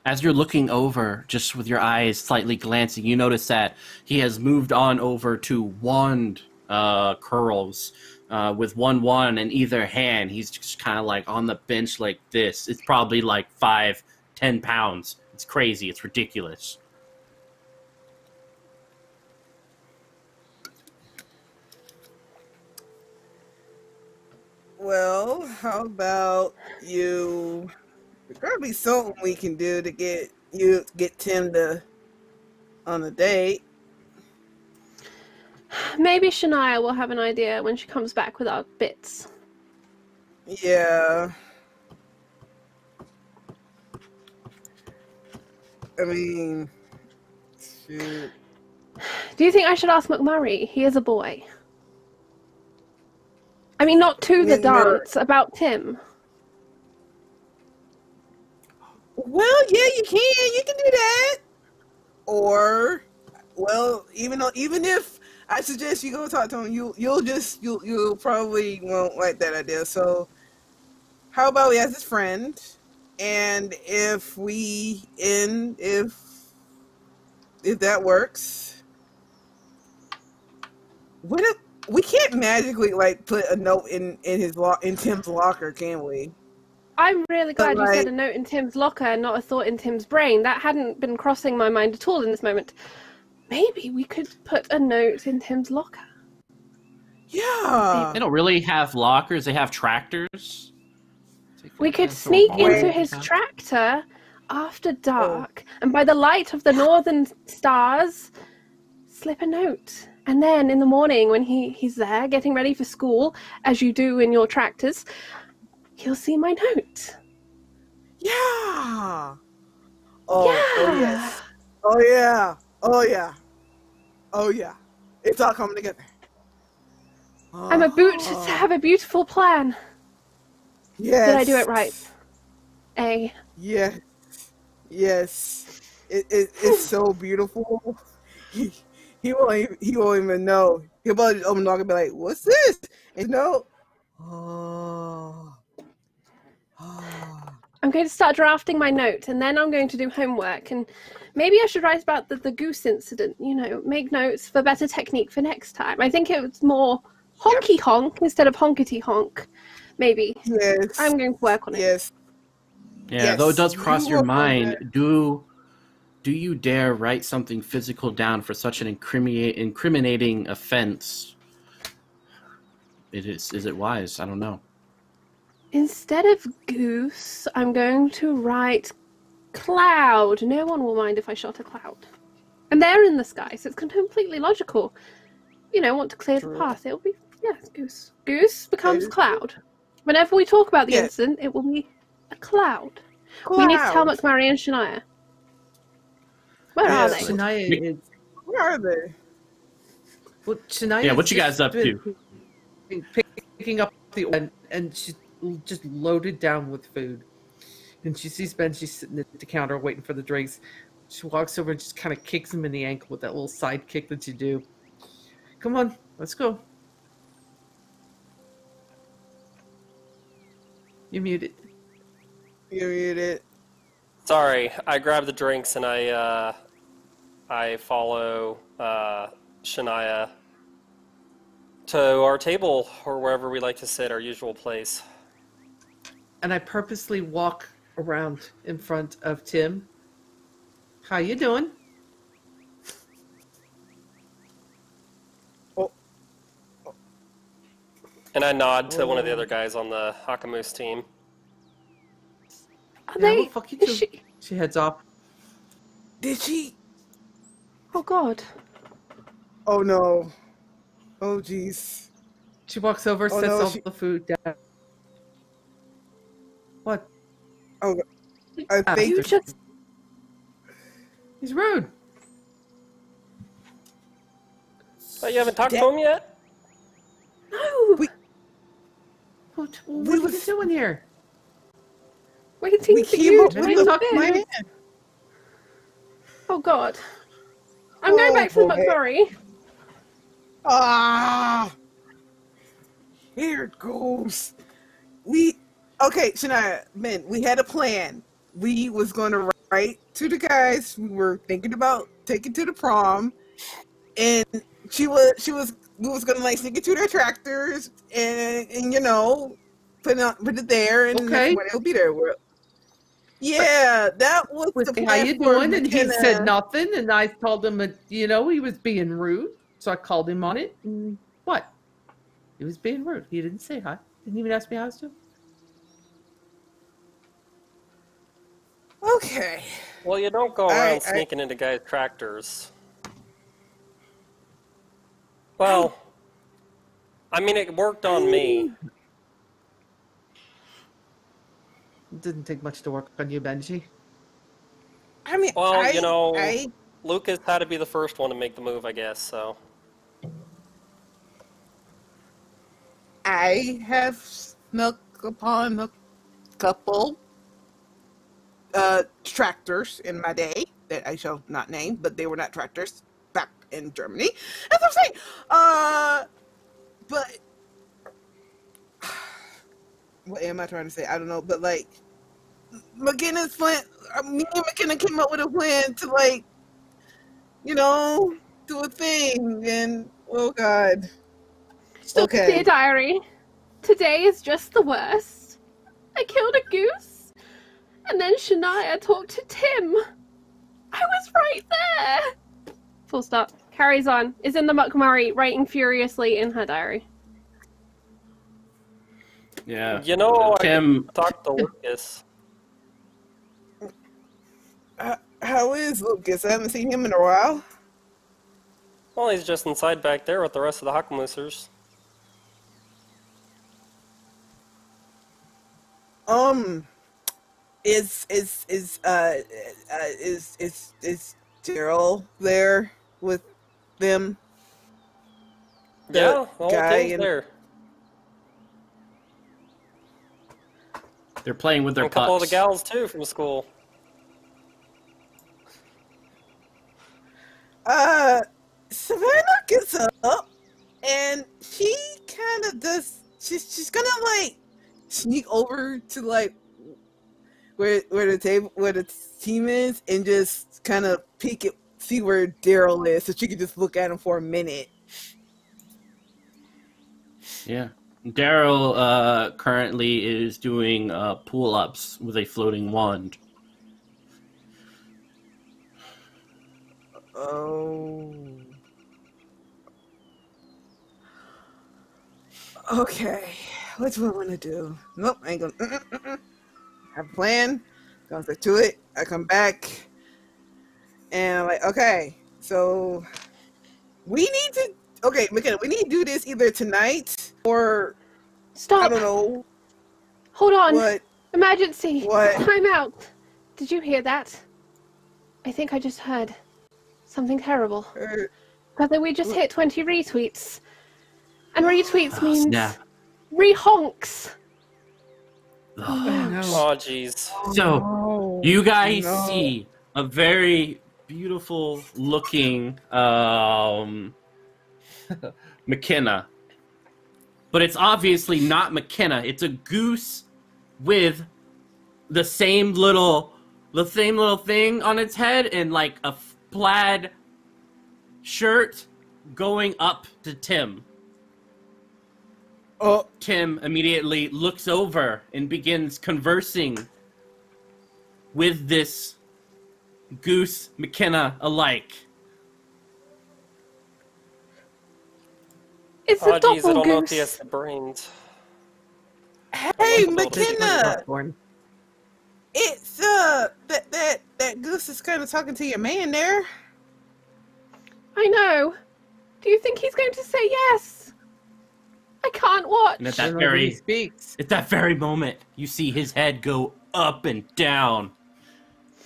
As you're looking over, just with your eyes slightly glancing, you notice that he has moved on over to wand uh, curls uh, with one one in either hand. He's just kind of like on the bench like this. It's probably like five, ten pounds. It's crazy. It's ridiculous. Well, how about you? There's gotta be something we can do to get you get Tim to on a date. Maybe Shania will have an idea when she comes back with our bits. Yeah. I mean, shoot. Do you think I should ask McMurray? He is a boy. I mean, not to the McMurray. dance, about Tim. Well, yeah, you can. You can do that. Or, well, even though, even if I suggest you go talk to him, you you'll just you'll you'll probably won't like that idea. So, how about we ask his friend, and if we in if if that works, what if we can't magically like put a note in in his lo- in Tim's locker, can we? I'm really glad you said a note in Tim's locker and not a thought in Tim's brain. That hadn't been crossing my mind at all in this moment. Maybe we could put a note in Tim's locker. Yeah. They don't really have lockers. They have tractors. We could sneak into his tractor after oh. dark, and by the light of the northern stars, slip a note. And then in the morning, when he, he's there getting ready for school, as you do in your tractors, he'll see my note. Yeah. Oh, oh yes. Oh yeah. Oh yeah. Oh yeah. It's all coming together. I'm about to Oh, have a beautiful plan. Yes. Did I do it right? A. Yes. Yes. It, it, it's so beautiful. He, he won't even, he won't even know. He'll probably open the door and be like, "What's this?" And no. Oh. Oh. I'm going to start drafting my note, and then I'm going to do homework. And maybe I should write about the, the goose incident. You know, make notes for better technique for next time. I think it was more honky honk instead of honkety honk. Maybe Yes. I'm going to work on it. Yes. Yeah, Yes, though it does you cross your mind, do do you dare write something physical down for such an incriminate, incriminating offense? It is is it wise? I don't know. Instead of goose, I'm going to write cloud. No one will mind if I shot a cloud. And they're in the sky, so it's completely logical. You know, want to clear True. the path. It'll be, yeah, it's goose. Goose becomes Okay. cloud. Whenever we talk about the Yeah. incident, it will be a cloud. We need to tell Cloud. McMurray and Shania. Where are they? Shania is Where are they? well, Shania. Yeah, what you guys up to? Picking up the and and she's just loaded down with food, and she sees Ben. She's sitting at the counter waiting for the drinks. She walks over and just kind of kicks him in the ankle with that little side kick that you do. Come on, let's go. You muted. You muted. Sorry, I grab the drinks and I uh, I follow uh, Shania to our table or wherever we like to sit, our usual place. and I purposely walk around in front of Tim. How you doing? Oh. And I nod to one of the oh. other guys on the Hockamoose team. Are Yeah, they? well, fuck you too. she- She heads off. Did she? Oh God. Oh no. Oh jeez. She walks over, Oh, sets no, all she- the food down. I Ah, think You just He's rude. Oh, you haven't talked Da- to him yet? no. We- What, what We are you doing here? Waiting We for came you up to with do a this. plan. Oh god. I'm going Oh, back to the boy. McMurray. Ah, here it goes. We okay, Shania, man, we had a plan. We was going to write to the guys we were thinking about taking to the prom, and she was she was we was going to like sneak it to their tractors and and you know put it on, put it there and Okay. when it'll be there. We're- Yeah, that was the he, plan. how you doing? And he said nothing, and I told him, that, you know, he was being rude. So I called him on it. And what? He was being rude. He didn't say hi. Didn't even ask me how I was doing. Okay. Well, you don't go around I- sneaking into guys' tractors. Oh. Well, I mean, it worked on me. It didn't take much to work on you, Benji. I mean, Well, I, you know- I Lucas had to be the first one to make the move, I guess. So I have snuck upon a couple uh, tractors in my day that I shall not name, but they were not tractors back in Germany. That's what I'm saying. Uh, but what am I trying to say? I don't know. But like, McKenna's plan. uh, Me and McKenna came up with a plan to like, you know, do a thing, and oh god. So, Okay. dear diary, today is just the worst. I killed a goose, and then Shania talked to Tim. I was right there. Full stop. Carries on. Is in the McMurray, writing furiously in her diary. Yeah. you know, I Tim, talked to Lucas. Uh, how is Lucas? I haven't seen him in a while. Well, he's just inside back there with the rest of the Huckmoosers. Um, is is is uh, uh is is is Daryl there with them? The Yeah, the guy team's in- there. they're playing with their And a couple of the gals too from school. Uh, Savannah gets up, and she kind of does. She's she's gonna like sneak over to like where where the table where the team is, and just kind of peek it, see where Daryl is, so she can just look at him for a minute. Yeah. Daryl uh, currently is doing uh, pull ups with a floating wand. Oh. Okay, what do I want to do? Nope, I ain't gonna. Have a plan. Gonna stick to it. I come back, and I'm like, okay, so we need to. Okay, McKenna, we need to do this either tonight or Stop. I don't know Hold on. what. Emergency. What? Time out. Did you hear that? I think I just heard something terrible. er, Whether we just hit 20 retweets. And retweets means Snap. rehonks. No. Oh, jeez. So, no, you guys no. see a very beautiful looking um, McKenna. But it's obviously not McKenna. It's a goose with the same little the same little thing on its head and like a plaid shirt going up to Tim. Oh, Tim immediately looks over and begins conversing with this Goose McKenna alike. It's Oh, a jeez, I don't know if he has the brains. hey, McKenna. It's uh that that that goose is kind of talking to your man there. I know. Do you think he's going to say yes? I can't watch. And at that Whenever he very speaks. at that very moment, you see his head go up and down.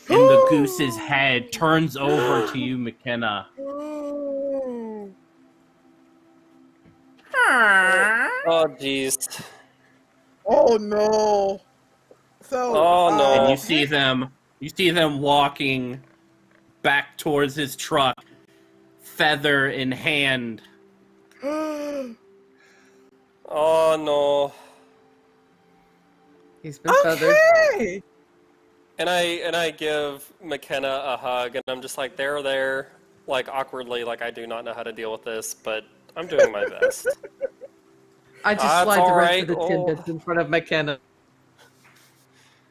And the goose's head turns over to you, McKenna. Oh, jeez. Oh no! So, Oh, no. and uh, you see them you see them walking back towards his truck feather in hand Oh no. He's been feathered. okay. And I and I give McKenna a hug, and I'm just like, there, there, like awkwardly, like I do not know how to deal with this, but I'm doing my best. I just That's slide the rest right. of the Oh. Timbits in front of McKenna.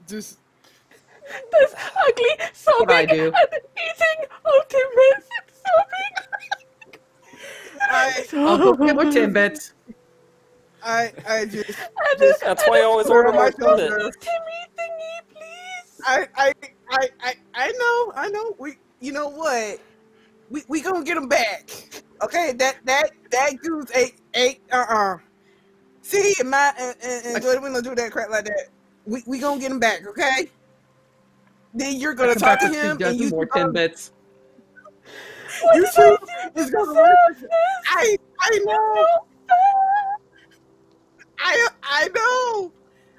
Just This ugly sobbing What I do. and eating ultimate sobbing. I, I'll go get more Timbits. I, I just, I just, That's why I always order am more I supposed Timmy thingy, please. I, I, I, I, I know, I know. We, you know what? We, we gonna get him back. Okay, that, that, that goose ate, ate. Uh, uh See, and my, and, and, and we don't do that crap like that. We, we gonna get him back. Okay. Then you're gonna talk back to him, and you, more Timbits. you two is gonna work. I, I know. I I know.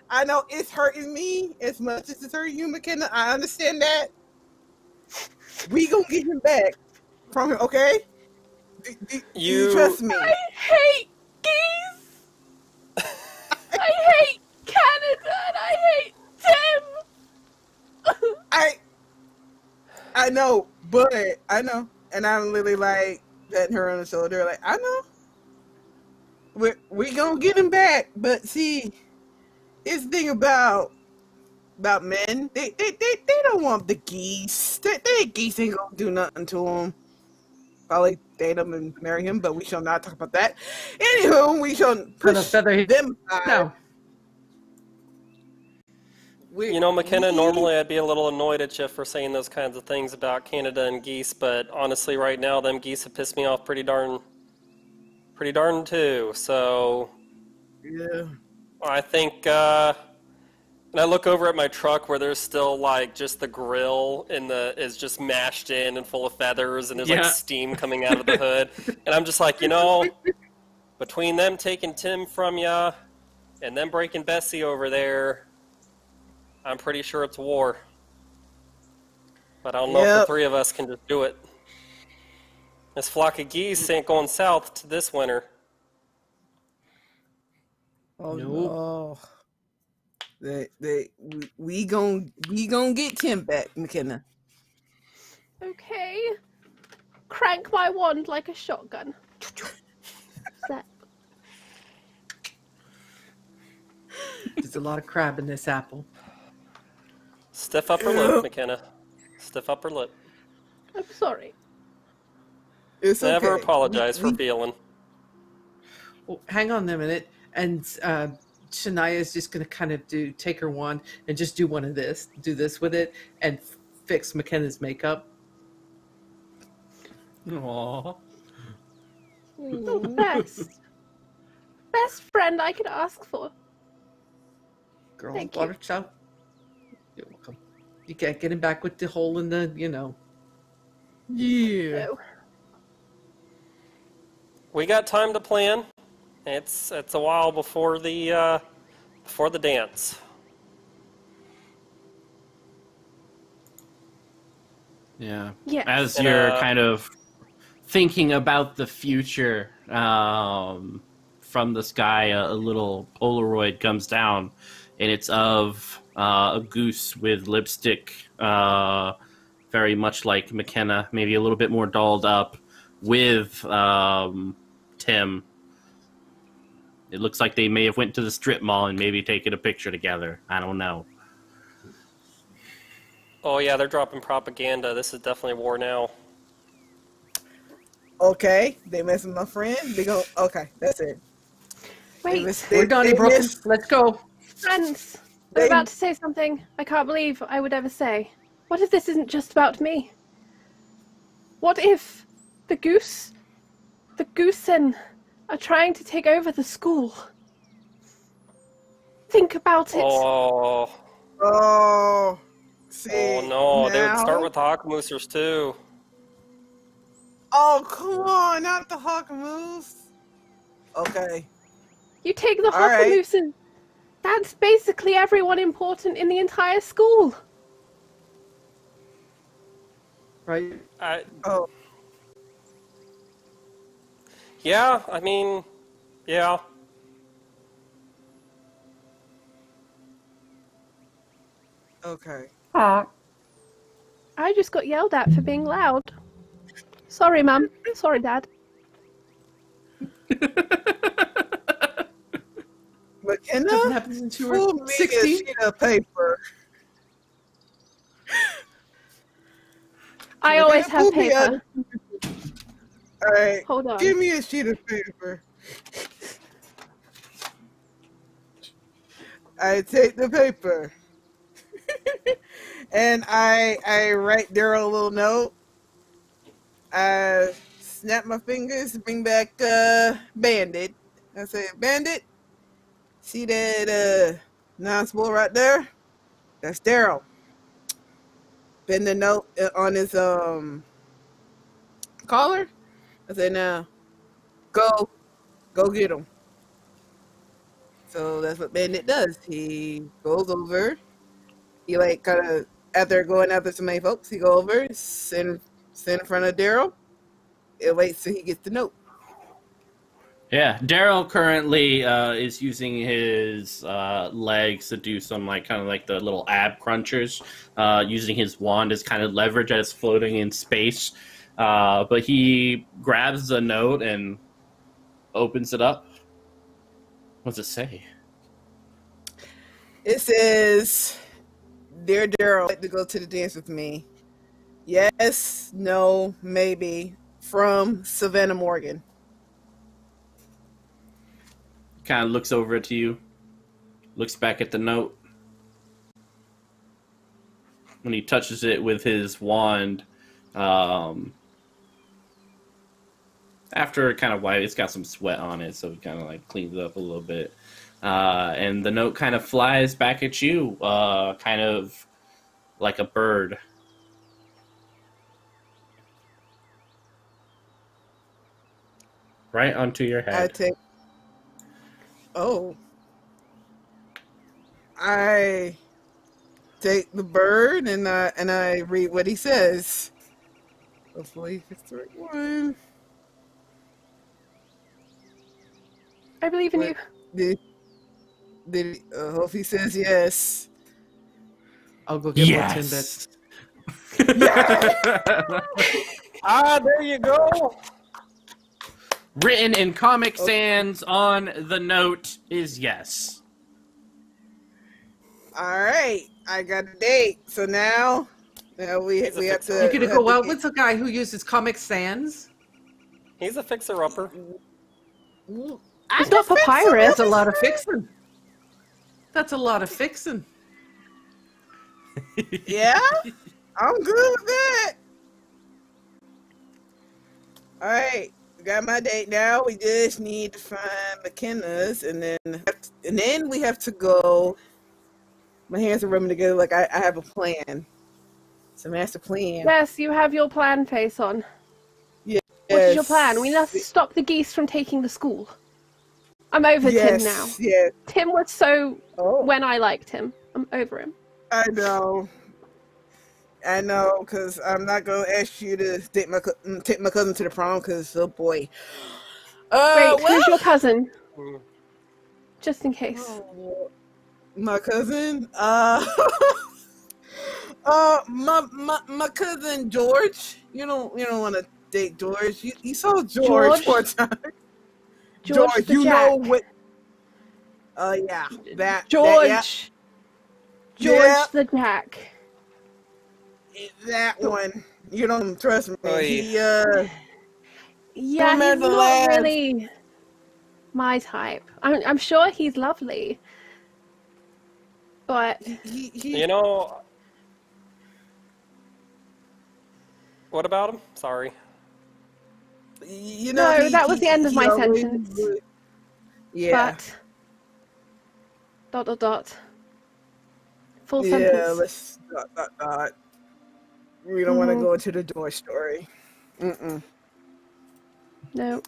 I know it's hurting me as much as it's hurting you, McKenna. I understand that. We gonna get him back from him, okay? Do, do- do you You- trust me? I hate geese. I hate Canada and I hate Tim. I I know, but I know, and I'm literally like patting her on the shoulder, like I know. We we gonna get him back, but see, this thing about about men, they they they, they don't want the geese. They, they geese ain't gonna do nothing to them. Probably date him and marry him, but we shall not talk about that. Anywho, we shall Gonna push feather his them. aside. No. We- You know, McKenna, we- normally I'd be a little annoyed at you for saying those kinds of things about Canada and geese, but honestly, right now, them geese have pissed me off pretty darn, pretty darn too. So Yeah. I think, uh, and I look over at my truck where there's still like just the grill in the is just mashed in and full of feathers, and there's Yeah. like steam coming out of the hood, and I'm just like, you know, between them taking Tim from ya and them breaking Bessie over there, I'm pretty sure it's war. But I don't know if the three of us can just do it. This flock of geese ain't going south to this winter. Oh Nope. no. They, they, we, we gon' we gon' get Tim back, McKenna. Okay. Crank my wand like a shotgun. Zap. There's a lot of crab in this apple. Stiff upper lip, McKenna. Stiff upper lip. I'm sorry. It's Never okay. apologize We- for feeling. Well, hang on a minute, and uh, Shania is just going to kind of do take her wand and just do one of this, do this with it, and f- fix McKenna's makeup. Aww. The best. Best friend I could ask for. Girl, Thank you. Chow. You're welcome. You can't get him back with the hole in the, you know. Yeah. Oh. We got time to plan. It's it's a while before the uh, before the dance. Yeah. Yes. As And, you're uh, kind of thinking about the future, um, from the sky, a, a little Polaroid comes down, and it's of uh, a goose with lipstick, uh, very much like McKenna, maybe a little bit more dolled up, with um, Tim. It looks like they may have went to the strip mall and maybe taken a picture together. I don't know. Oh yeah, they're dropping propaganda. This is definitely war now. Okay, they messing with my friend. They go. Okay, that's it. They Wait, miss- We're they- done, they Brooklyn. miss- Let's go. friends. They- I'm about to say something I can't believe I would ever say. What if this isn't just about me? What if the goose, the goosen, are trying to take over the school? Think about it. Oh, Oh, see. oh no, they would start with the Hawkmoosers too. Oh, come on, not the hawk moose. Okay. You take the All right. Hockamoosen. That's basically everyone important in the entire school. Right? I, Oh, yeah, I mean, yeah. okay. Ah. I just got yelled at for being loud. Sorry, Mum. Sorry, Dad. Doesn't McKenna, happen since you pull me a sheet of paper. I always have pull me out. paper. All right, Hold on. give me a sheet of paper. I take the paper, and I I write Daryl a little note. I snap my fingers, bring back uh, Bandit. I say, Bandit, see that uh, non-spoil right there? That's Daryl. Pin the note uh, on his um collar. I say, now, go, go get him. So that's what Bandit does. He goes over. He like kind of after going after so many folks, he go over, sit, sit in front of Daryl. It waits till he gets the note. Yeah, Daryl currently uh, is using his uh, legs to do some like kind of like the little ab crunchers, uh, using his wand as kind of leverage as floating in space. Uh, but he grabs the note and opens it up. What's it say? It says, "Dear Daryl, like to go to the dance with me? Yes, no, maybe." From Savannah Morgan. Kind of looks over to you, looks back at the note. When he touches it with his wand, um, after kind of white, it's got some sweat on it, so it kind of like cleans it up a little bit. Uh, and the note kind of flies back at you, uh, kind of like a bird. Right onto your head. I take. Oh. I take the bird and I and I read what he says. Hopefully, it's the right one. I believe in Wait. you. Did did he, uh, hope he says yes. I'll go get more Timbits. Ah, there you go. Written in Comic Sans on the note is yes. All right, I got a date. So now, now we He's we have to. You're gonna go to out with the guy who uses Comic Sans? He's a fixer-upper. It's not papyrus. That's a lot of fixing. That's a lot of fixing. Yeah, I'm good with that. All right, got my date now. We just need to find McKenna's, and then and then we have to go. My hands are rubbing together like I, I have a plan. It's a master plan. Yes, you have your plan face on. Yeah. What is your plan? We must stop the geese from taking the school. I'm over yes, Tim now. Yes. Tim was so Oh, when I liked him. I'm over him. I know. I know, because I'm not gonna ask you to take my mm, take my cousin to the prom, because oh boy. Uh, Wait, well, who's your cousin? Mm. Just in case. Oh, my cousin. Uh, uh, my, my my cousin George. You don't you don't want to date George. You, you saw George, George? one time. George, the you Jack. know what? Uh, yeah, that George. that, George Yeah. the Jack. that one. You don't trust me. Oy. He uh. Yeah, he's not last- really my type. I'm, I'm sure he's lovely. But He, he, You know. What about him? Sorry. You know, No, he- that was he- the end of my sentence. would- Yeah, but dot dot dot. Full yeah. sentence. Let's dot dot dot. We don't want to go into the door story. Mm-mm. No.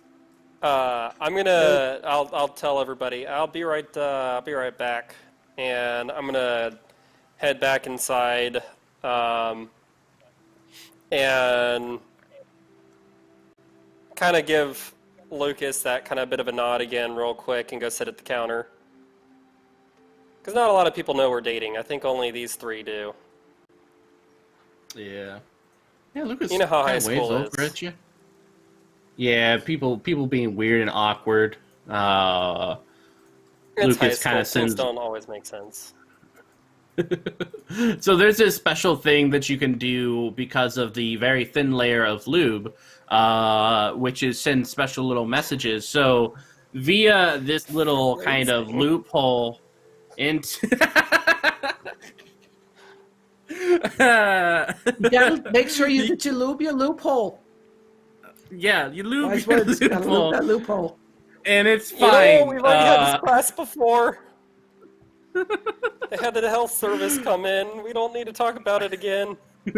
Uh, I'm gonna. I'll. I'll tell everybody. I'll be right. Uh, I'll be right back, and I'm gonna head back inside, um, and kind of give Lucas that kind of bit of a nod again, real quick, and go sit at the counter. Because not a lot of people know we're dating. I think only these three do. Yeah. Yeah, Lucas. You know how high waves school over is. at you. Yeah, people people being weird and awkward. Uh, It's Lucas school. Things sends- don't always make sense. so there's this special thing that you can do because of the very thin layer of lube, uh, which is send special little messages. So via this little kind of loophole into. Make sure you that you lube your loophole. yeah, you lube Wise your words. Gotta lube that loophole. and it's You fine. know, we've already had Uh, this class before. they had the health service come in. We don't need to talk about it again.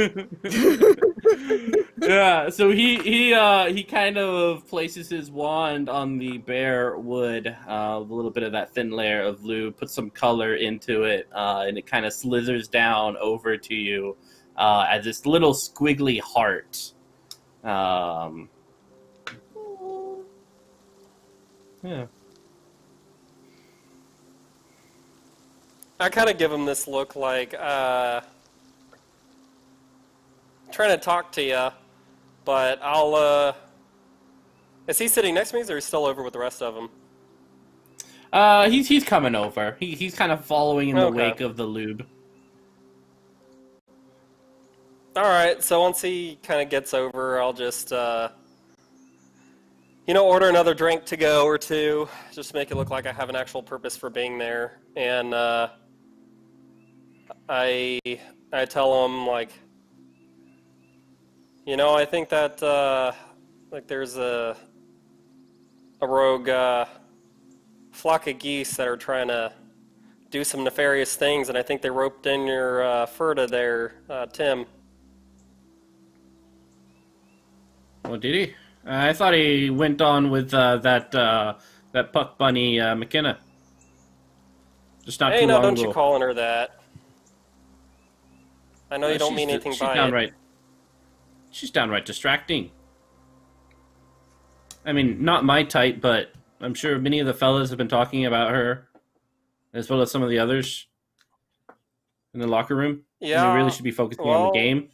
yeah, so he he uh he kind of places his wand on the bare wood, uh, a little bit of that thin layer of blue, puts some color into it, uh, and it kind of slithers down over to you uh, as this little squiggly heart. Um, yeah. I kind of give him this look like, uh, trying to talk to you, but I'll, uh, is he sitting next to me or is he still over with the rest of them? Uh, he's he's coming over. He he's kind of following in the Okay. wake of the lube. Alright, so once he kind of gets over, I'll just, uh, you know, order another drink to go or two, just to make it look like I have an actual purpose for being there. And, uh, I, I tell him, like, you know, I think that, uh, like, there's a, a rogue, uh, flock of geese that are trying to do some nefarious things, and I think they roped in your, uh, there, uh, Tim. Oh, did he? I thought he went on with uh, that uh, that Puck Bunny uh, McKenna. Just not hey, too no, long don't ago. you calling her that. I know you don't mean anything by it. downright, She's downright distracting. I mean, not my type, but I'm sure many of the fellas have been talking about her, as well as some of the others in the locker room. Yeah, we really should be focusing on the game.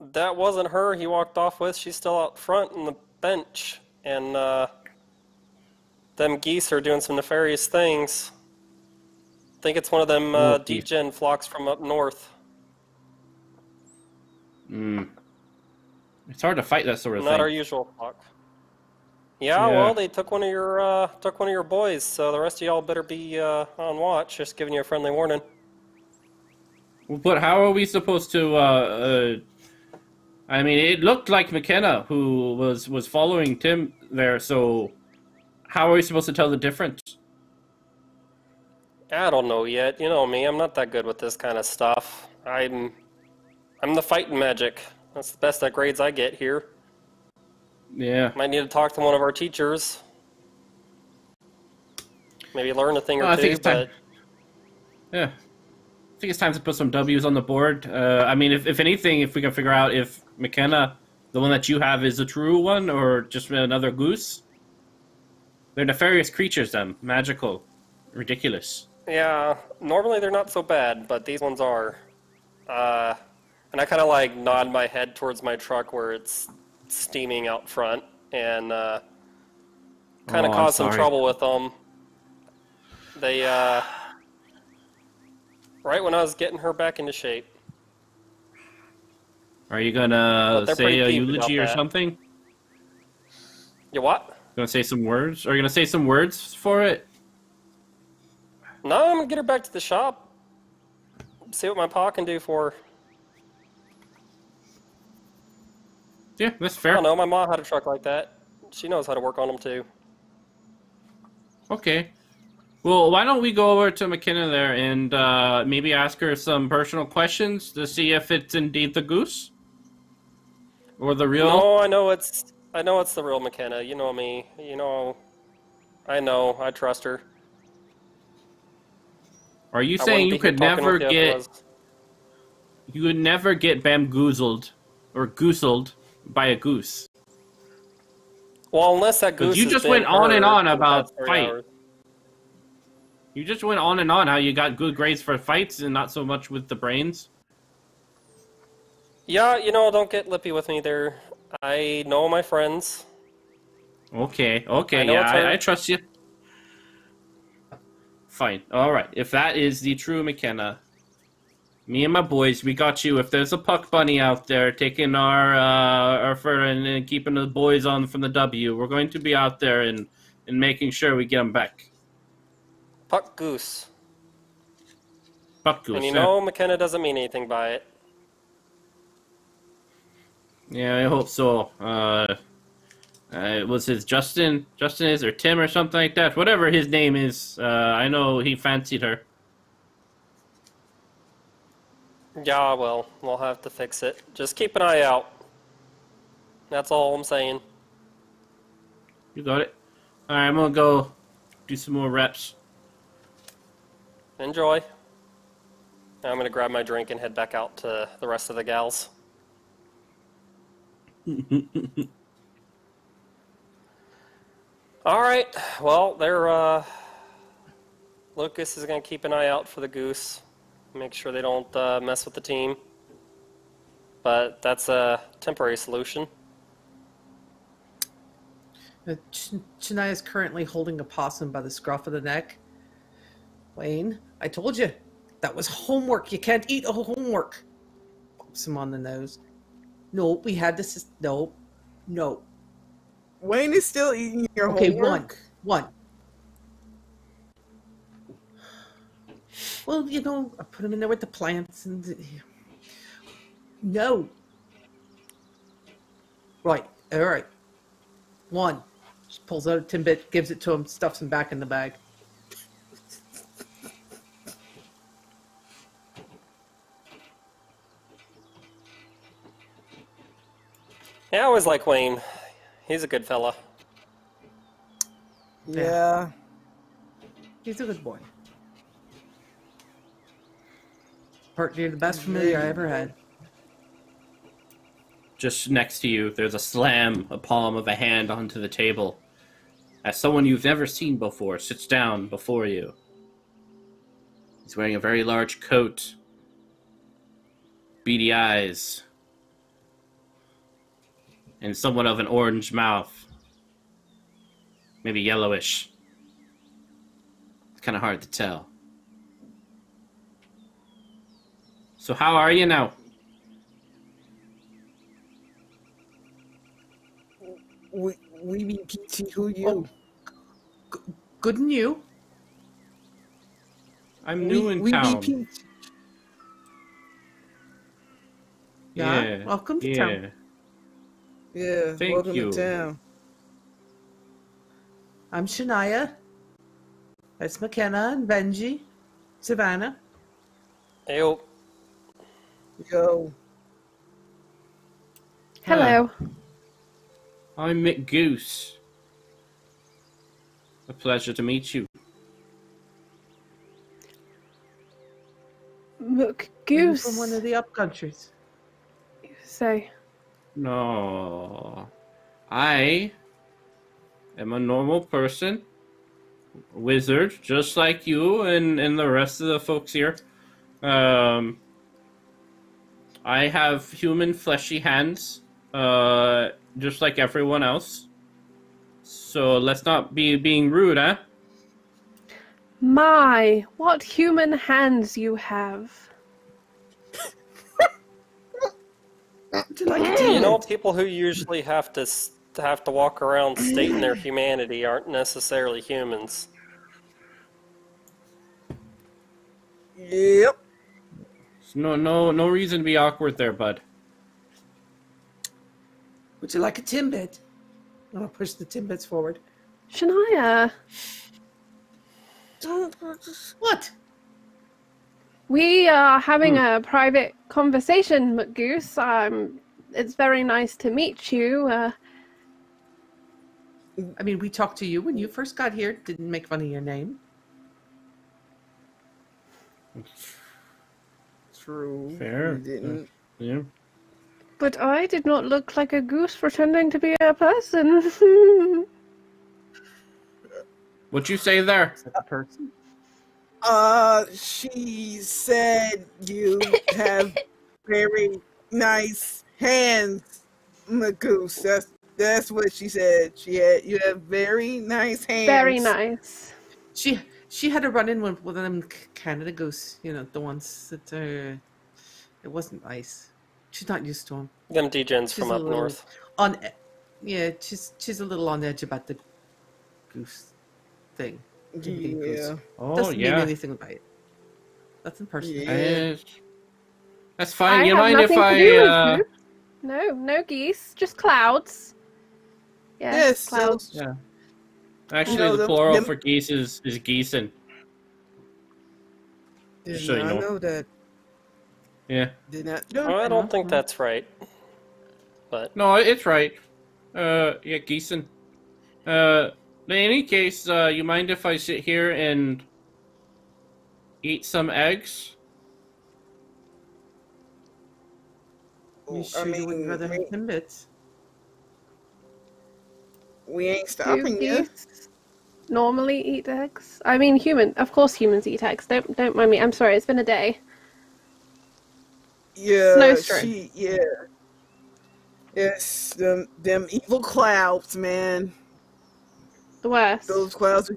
That wasn't her he walked off with. She's still out front in the bench. And, uh, them geese are doing some nefarious things. I think it's one of them uh, Oh. D-Gen flocks from up north. Mm. It's hard to fight that sort of thing. Not our usual flock. Yeah, Yeah. well, they took one of your uh, took one of your boys, so the rest of y'all better be uh, on watch. Just giving you a friendly warning. But how are we supposed to? Uh, uh, I mean, it looked like McKenna who was was following Tim there. So, how are we supposed to tell the difference? I don't know yet. You know me, I'm not that good with this kind of stuff. I'm I'm the fighting magic. That's the best at grades I get here. Yeah. Might need to talk to one of our teachers. Maybe learn a thing or I two, think it's time. but Yeah. I think it's time to put some W's on the board. Uh, I mean, if, if anything, if we can figure out if McKenna, the one that you have, is a true one or just another goose. They're nefarious creatures, them. Magical. Ridiculous. yeah, normally they're not so bad, but these ones are. Uh, and I kind of like nod my head towards my truck where it's steaming out front and uh, kind Oh, of I'm caused some trouble with them. They, uh, right when I was getting her back into shape. Are you gonna say a eulogy or that. something? You what? Gonna say some words? Are you gonna say some words for it? No, I'm gonna get her back to the shop. See what my pa can do for her. Yeah, that's I fair. don't know. My mom had a truck like that. She knows how to work on them too. Okay. Well, why don't we go over to McKenna there and uh, maybe ask her some personal questions to see if it's indeed the goose or the real? No, I know it's I know it's the real McKenna. You know me. You know, I know. I trust her. Are you I saying you wouldn't be here could never with you if it get you would never get bamboozled or gooseled by a goose? Well, unless that goose. you just went on and on about fight. hours. You just went on and on how you got good grades for fights and not so much with the brains. Yeah, you know, don't get lippy with me there. I know my friends. Okay, okay, I yeah. I, I trust you. Fine, all right. If that is the true McKenna, me and my boys, we got you. If there's a puck bunny out there taking our uh, our fur and, and keeping the boys on from the W, we're going to be out there and and making sure we get them back. Puck goose. Puck goose. and you yeah. know, McKenna doesn't mean anything by it. Yeah, I hope so. Uh, uh, was his Justin? Justin is or Tim or something like that? Whatever his name is. Uh, I know he fancied her. Yeah, well, we'll have to fix it. Just keep an eye out. That's all I'm saying. You got it. All right, I'm gonna go do some more reps. Enjoy. I'm gonna grab my drink and head back out to the rest of the gals. All right. Well, they're uh, Lucas is gonna keep an eye out for the goose, make sure they don't uh, mess with the team. But that's a temporary solution. Uh, Ch- Shania is currently holding a possum by the scruff of the neck. Wayne, I told you that was homework. You can't eat a homework. Pops him on the nose. No, we had this. is- No, no. Wayne is still eating your Okay, homework. Okay, one, one. Well, you know, I put him in there with the plants and. No. Right. All right. One. Just pulls out a timbit, gives it to him, stuffs him back in the bag. Yeah, I always like Wayne. He's a good fella. Yeah. He's a good boy. Partly the best familiar I ever had. Just next to you, there's a slam, a palm of a hand onto the table. As someone you've never seen before sits down before you. He's wearing a very large coat, beady eyes, and somewhat of an orange mouth. Maybe yellowish. It's kind of hard to tell. So, how are you now? We we be Peachy. Who you? Oh. Good and you? I'm new we, in we town. Be Peach. Yeah, Yeah. welcome to yeah. town. Yeah. Thank welcome you. to town. I'm Shania. That's McKenna and Benji. Savannah. Ew. Oh. Yo. Hello. I'm Mick Goose. A pleasure to meet you. Mick Are you Goose. From one of the up countries. You Say, No. I am a normal person. Wizard, just like you and, and the rest of the folks here. Um, I have human fleshy hands, uh, just like everyone else. So let's not be being rude, huh? my, what human hands you have. Would you like a You know, people who usually have to s- have to walk around stating their humanity aren't necessarily humans. Yep. So no, no, no reason to be awkward there, bud. Would you like a timbit? I'm gonna push the timbits forward. Shania, What? we are having a private conversation, McGoose. Um, it's very nice to meet you. Uh, I mean, we talked to you when you first got here. Didn't make fun of your name. True. Fair. You didn't. Yeah. But I did not look like a goose pretending to be a person. What you say there? that the person? Uh, she said you have very nice hands, McGoose. That's that's what she said. She had you have very nice hands. Very nice. She she had a run in with one of them Canada goose. You know the ones that are. it wasn't nice. She's not used to them. Them degens from up little north. On, yeah, she's she's a little on edge about the goose thing. Being goose. Yeah. Oh Doesn't mean yeah. anything about it. That's in person. Yeah. Uh, that's fine. I you have mind if I? Uh. No, no geese, just clouds. Yes, Yes. so- clouds. yeah. Actually, No, the them- plural them- for geese is is geesen. Did So you know. know that. Yeah. Did not know. Oh, I don't Mhm. think that's right. But No, it's right. Uh, yeah, geesen. Uh, in any case, uh, you mind if I sit here and eat some eggs? You I sure you wouldn't mean, rather we, have Timbits? We ain't stopping you. normally eat eggs? I mean, human. Of course, humans eat eggs. Don't don't mind me. I'm sorry. It's been a day. Yeah, Snowstorm. she, yeah. Yes, them them evil clouds, man. The worst. Those clouds,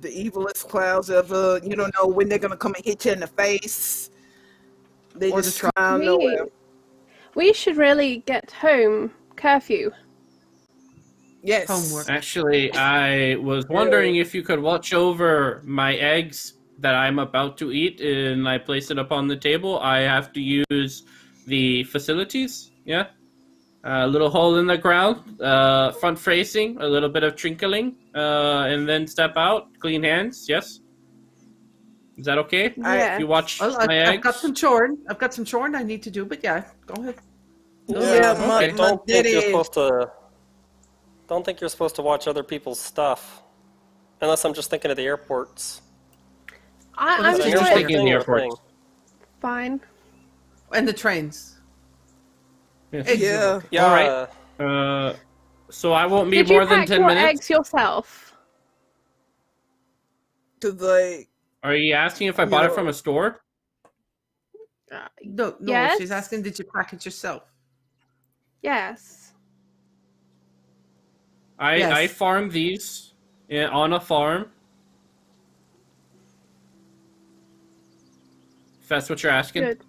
the evilest clouds ever. You don't know when they're gonna come and hit you in the face. They Or just the come out of We, nowhere. we should really get home. Curfew. Yes. Homework. Actually, I was wondering if you could watch over my eggs that I'm about to eat and I place it upon the table. I have to use the facilities. Yeah. A little hole in the ground, uh, front facing, a little bit of trinkling, uh, and then step out, clean hands. Yes. Is that okay? I- Yeah. If you watch Well, I, my I've eggs. got some chorn. I've got some chorn I need to do, but yeah, go ahead. Yeah, Okay. my, I my don't think you're supposed to. Don't think you're supposed to watch other people's stuff, unless I'm just thinking of the airports. I, I'm that's Is that you're your just thinking of the airports. thing? fine. And the trains. Yes. Eggs are Yeah. Yeah. All right. uh, so I won't be Did more you than pack ten your minutes. eggs yourself? To like, Are you asking if I bought it from a store? Uh, No, no, Yes? she's asking, did you pack it yourself? yes. I Yes. I farm these on a farm. If that's what you're asking. Good.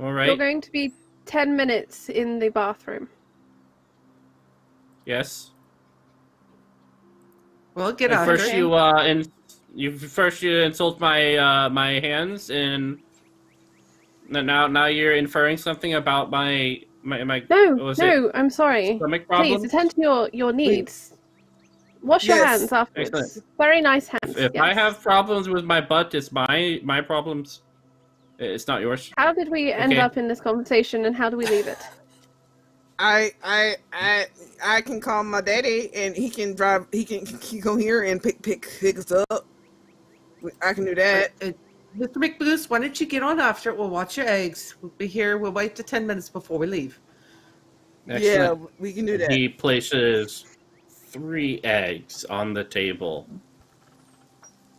All You're going to be ten minutes in the bathroom. Yes. Well, get And out first of you uh and you first you insult my uh my hands and now now you're inferring something about my my my No, what was it? no, I'm sorry. stomach Please attend to your, your needs. Wash your hands afterwards. Excellent. Very nice hands. If I have problems with my butt, it's my my problems. It's not yours. How did we end Okay. up in this conversation and how do we leave it? I, I, I, I can call my daddy and he can drive. He can he come here and pick pick pick us up. I can do that. Uh, uh, Mr. McBoose, why don't you get on after it? We'll watch your eggs. We'll be here. We'll wait to 10 minutes before we leave. Yeah, we can do that. He places three eggs on the table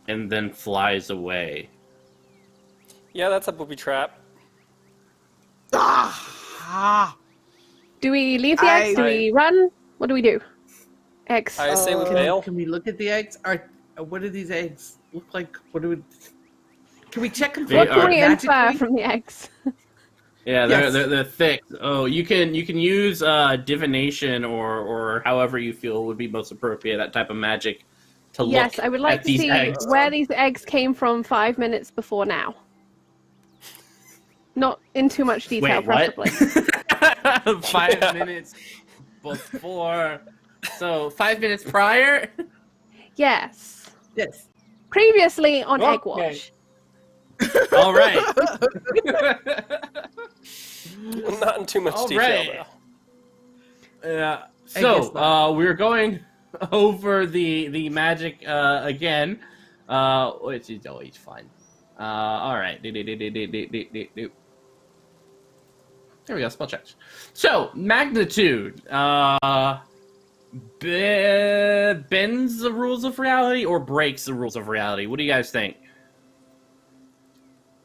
and then flies away. yeah, that's a booby trap. Ah, ah. Do we leave the eggs? Do I- we run? What do we do? Eggs. I say we Uh, Can, can we look at the eggs? Are, uh, what do these eggs look like? What do we... Can we check them They what are- can we infer from the eggs? Yeah, they're, Yes. they're they're thick. Oh, you can you can use uh, divination or or however you feel would be most appropriate. That type of magic to yes, look I would like to see eggs. where these eggs came from five minutes before now. Not in too much detail, Wait, what? preferably. five Yeah. minutes before. So five minutes prior. yes. Yes. Previously on Egg Okay. Watch. All right. Not in too much All detail. Right. Yeah. so uh, we're going over the the magic uh, again, uh, which is always fun. Uh, all right. There we go. Spell check. So magnitude uh, be- bends the rules of reality or breaks the rules of reality. What do you guys think?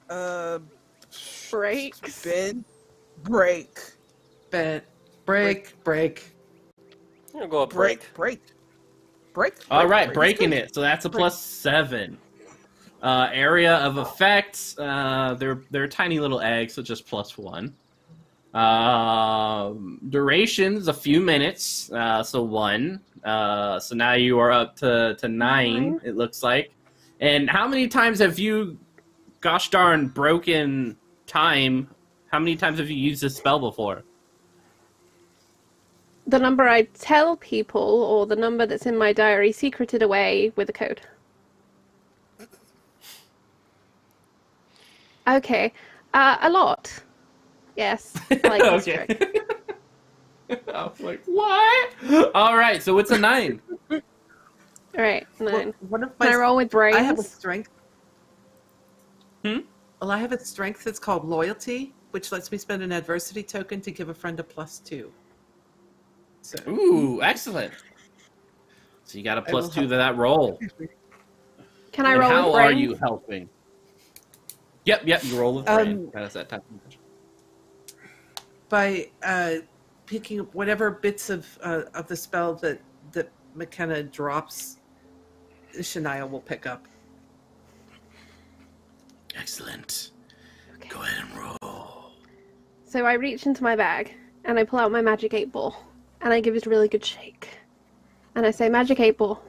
Uh, Breaks. bend, break, Bet. Break, break. I'm gonna go up break, break. break, break. All break, breaking it. So that's a plus seven. Uh, area of effects. Uh, they're they're tiny little eggs, so just plus one. Um, durations a few minutes, uh, so one. Uh, so now you are up to to nine. Nine. It looks like. And how many times have you, gosh darn, broken time? How many times have you used this spell before? The number I tell people, or the number that's in my diary, secreted away with a code. Okay, uh, a lot. Yes. Like okay. I was like, what? All right, so it's a nine. All right, nine. One of Can I my roll with brains? I have a strength. Hmm? Well, I have a strength that's called loyalty, which lets me spend an adversity token to give a friend a plus two. So Ooh, excellent. So you got a plus will two to that roll. Can I And roll how with are you helping? Yep, yep, you roll with Um, brain. That is that type of measure. by uh, picking up whatever bits of uh, of the spell that that McKenna drops, Shania will pick up. Excellent. Okay. Go ahead and roll. So I reach into my bag and I pull out my magic eight ball and I give it a really good shake. And I say, Magic eight ball,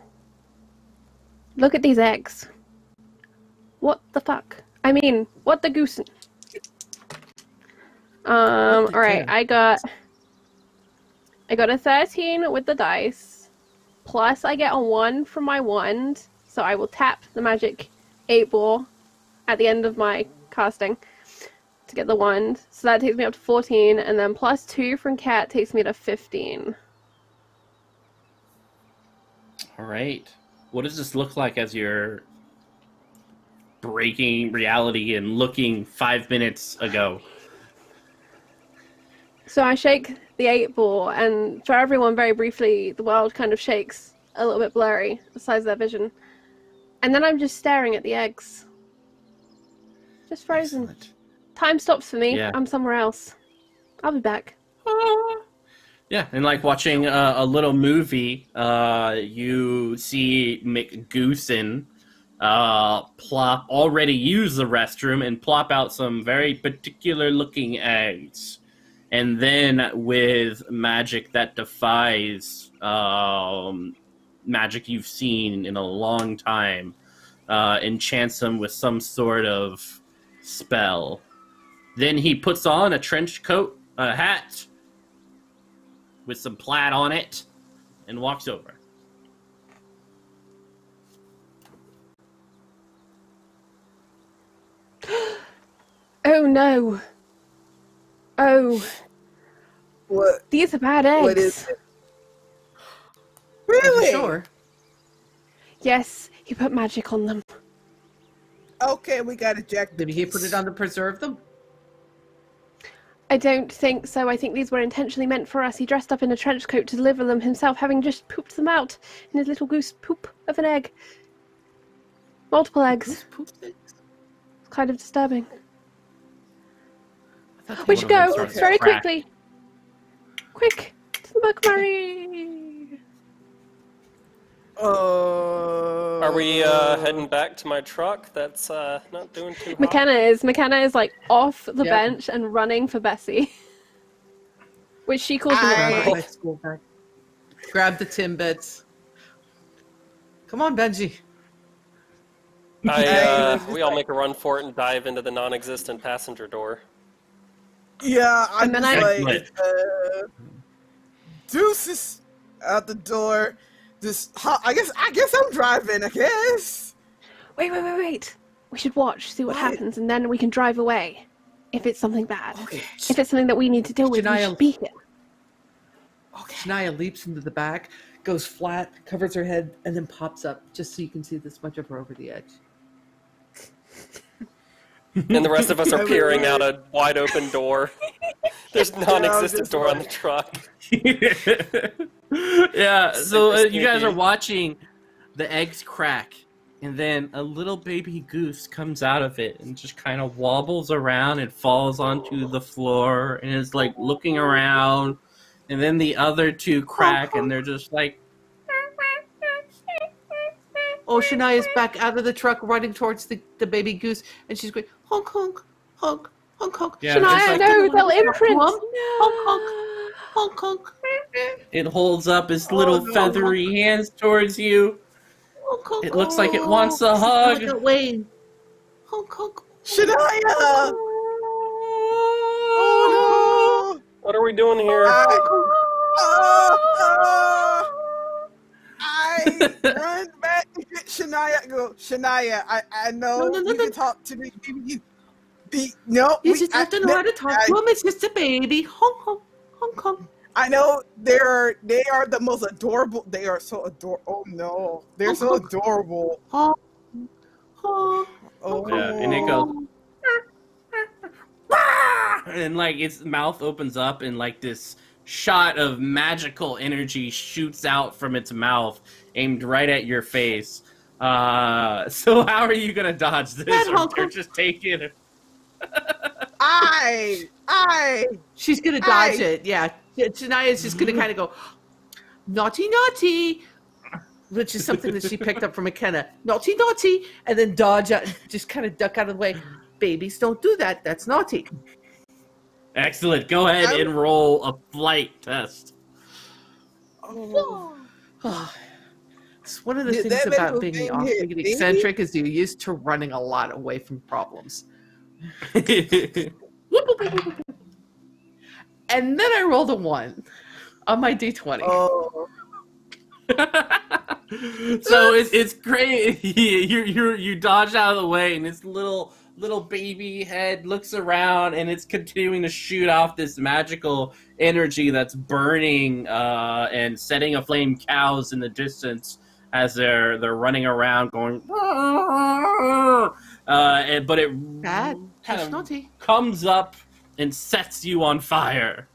look at these eggs. What the fuck? I mean, what the goose? Um, alright. I got I got a 13 with the dice. Plus I get a one from my wand, so I will tap the magic eight ball at the end of my casting to get the wand. So that takes me up to 14, and then plus 2 from Cat takes me to 15. All right. What does this look like as you're breaking reality and looking five minutes ago? So I shake the 8 ball, and for everyone, very briefly, the world kind of shakes a little bit blurry, the size of their vision. And then I'm just staring at the eggs. Just frozen. Excellent. Time stops for me. Yeah. I'm somewhere else. I'll be back. Yeah, and like watching a, a little movie, uh, you see McGoosen uh, plop already use the restroom and plop out some very particular looking eggs. And then with magic that defies um, magic you've seen in a long time, uh, enchants them with some sort of spell. Then he puts on a trench coat, a hat, with some plaid on it, and walks over. Oh no. Oh, What? these are bad eggs. What is it? Really? Sure. Yes, he put magic on them. Okay, we got to jack. Maybe he put it on to preserve them. I don't think so. I think these were intentionally meant for us. He dressed up in a trench coat to deliver them himself, having just pooped them out in his little goose poop of an egg. Multiple eggs. Who's pooped it? It's kind of disturbing. We should go very quickly. Quick to the McMurray. Uh, Are we uh, heading back to my truck? That's uh, not doing too hot. McKenna is McKenna is like off the Yeah. bench and running for Bessie, which she calls I- the Grab my school bag. Grab the Timbits. Come on, Benji. I, uh, we all make a run for it and dive into the non-existent passenger door. Yeah, I'm And then just I- like, uh, deuces out the door. Just, ho- I guess, I guess I'm driving. I guess. Wait, wait, wait, wait. We should watch, see what, What? happens, and then we can drive away. If it's something bad. Okay. If it's something that we need to deal with, we Janelle. should beat it. Okay. Shania leaps into the back, goes flat, covers her head, and then pops up just so you can see this much of her over the edge. And the rest of us are peering out a wide open door. There's non-existent door on the truck. yeah, so uh, you guys are watching the eggs crack, and then a little baby goose comes out of it and just kind of wobbles around and falls onto the floor and is like looking around. And then the other two crack, and they're just like, Oh, Shania's back out of the truck, running towards the, the baby goose, and she's going honk honk honk honk honk. Yeah, Shania, like- no, they'll imprint. Honk honk honk honk. it holds up its oh, little Oh, no. feathery hands towards you. honk, honk, It looks like it oh, wants a hug. like a Wayne. Honk honk. Shania! Oh What are we doing here? I, oh, oh. I run back to get Shania. Go, Shania. I, I know No, no, no, you no. can talk to me. You, you, no, You we- just I- have to know how to talk I- to him. It's just a baby. Honk honk honk honk. I know they're they are the most adorable. They are so adorable. Oh no, they're so Honk, adorable. Honk honk. Oh, Yeah, and it goes, and like its mouth opens up and like this shot of magical energy shoots out from its mouth aimed right at your face uh so how are you gonna dodge this That or, Hulk- or just take it I, I, She's gonna Aye. dodge it. Yeah, Shania's just gonna kind of go naughty naughty, which is something that she picked up from McKenna. Naughty naughty, and then dodge out, just kind of duck out of the way. Babies don't do that. That's naughty. excellent go ahead I'm- and roll a flight test oh, it's one of the Did things about being thing off hit being me? eccentric is you're used to running a lot away from problems. And then I rolled a one on my d20. oh, so it's it's great. You you you dodge out of the way, and this little little baby head looks around, and it's continuing to shoot off this magical energy that's burning uh, and setting aflame cows in the distance as they're they're running around, going. Uh, and, but it Bad. Kind That's of naughty. comes up and sets you on fire.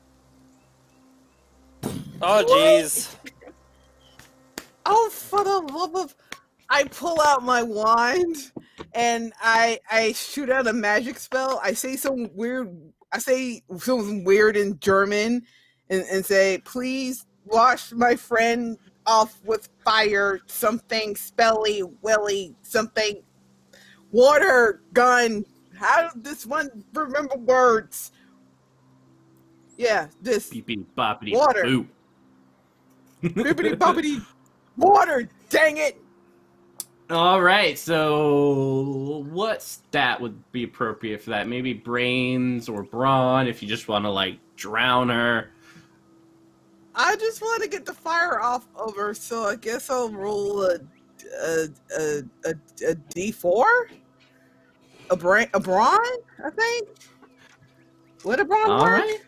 Oh, jeez. oh, for the love of! I pull out my wand and I I shoot out a magic spell. I say some weird. I say something weird in German, and, and say, "Please wash my friend off with fire. Something spelly, willy, something water gun. How does this one remember words? Yeah, this Beep beep boppity Water. boo. bibbity bobbity water. Dang it! All right, so what stat would be appropriate for that? Maybe brains or brawn if you just want to like drown her. I just want to get the fire off of her, so I guess I'll roll a a a a, a d four, a brain, a brawn. I think. What a brawn All work? right.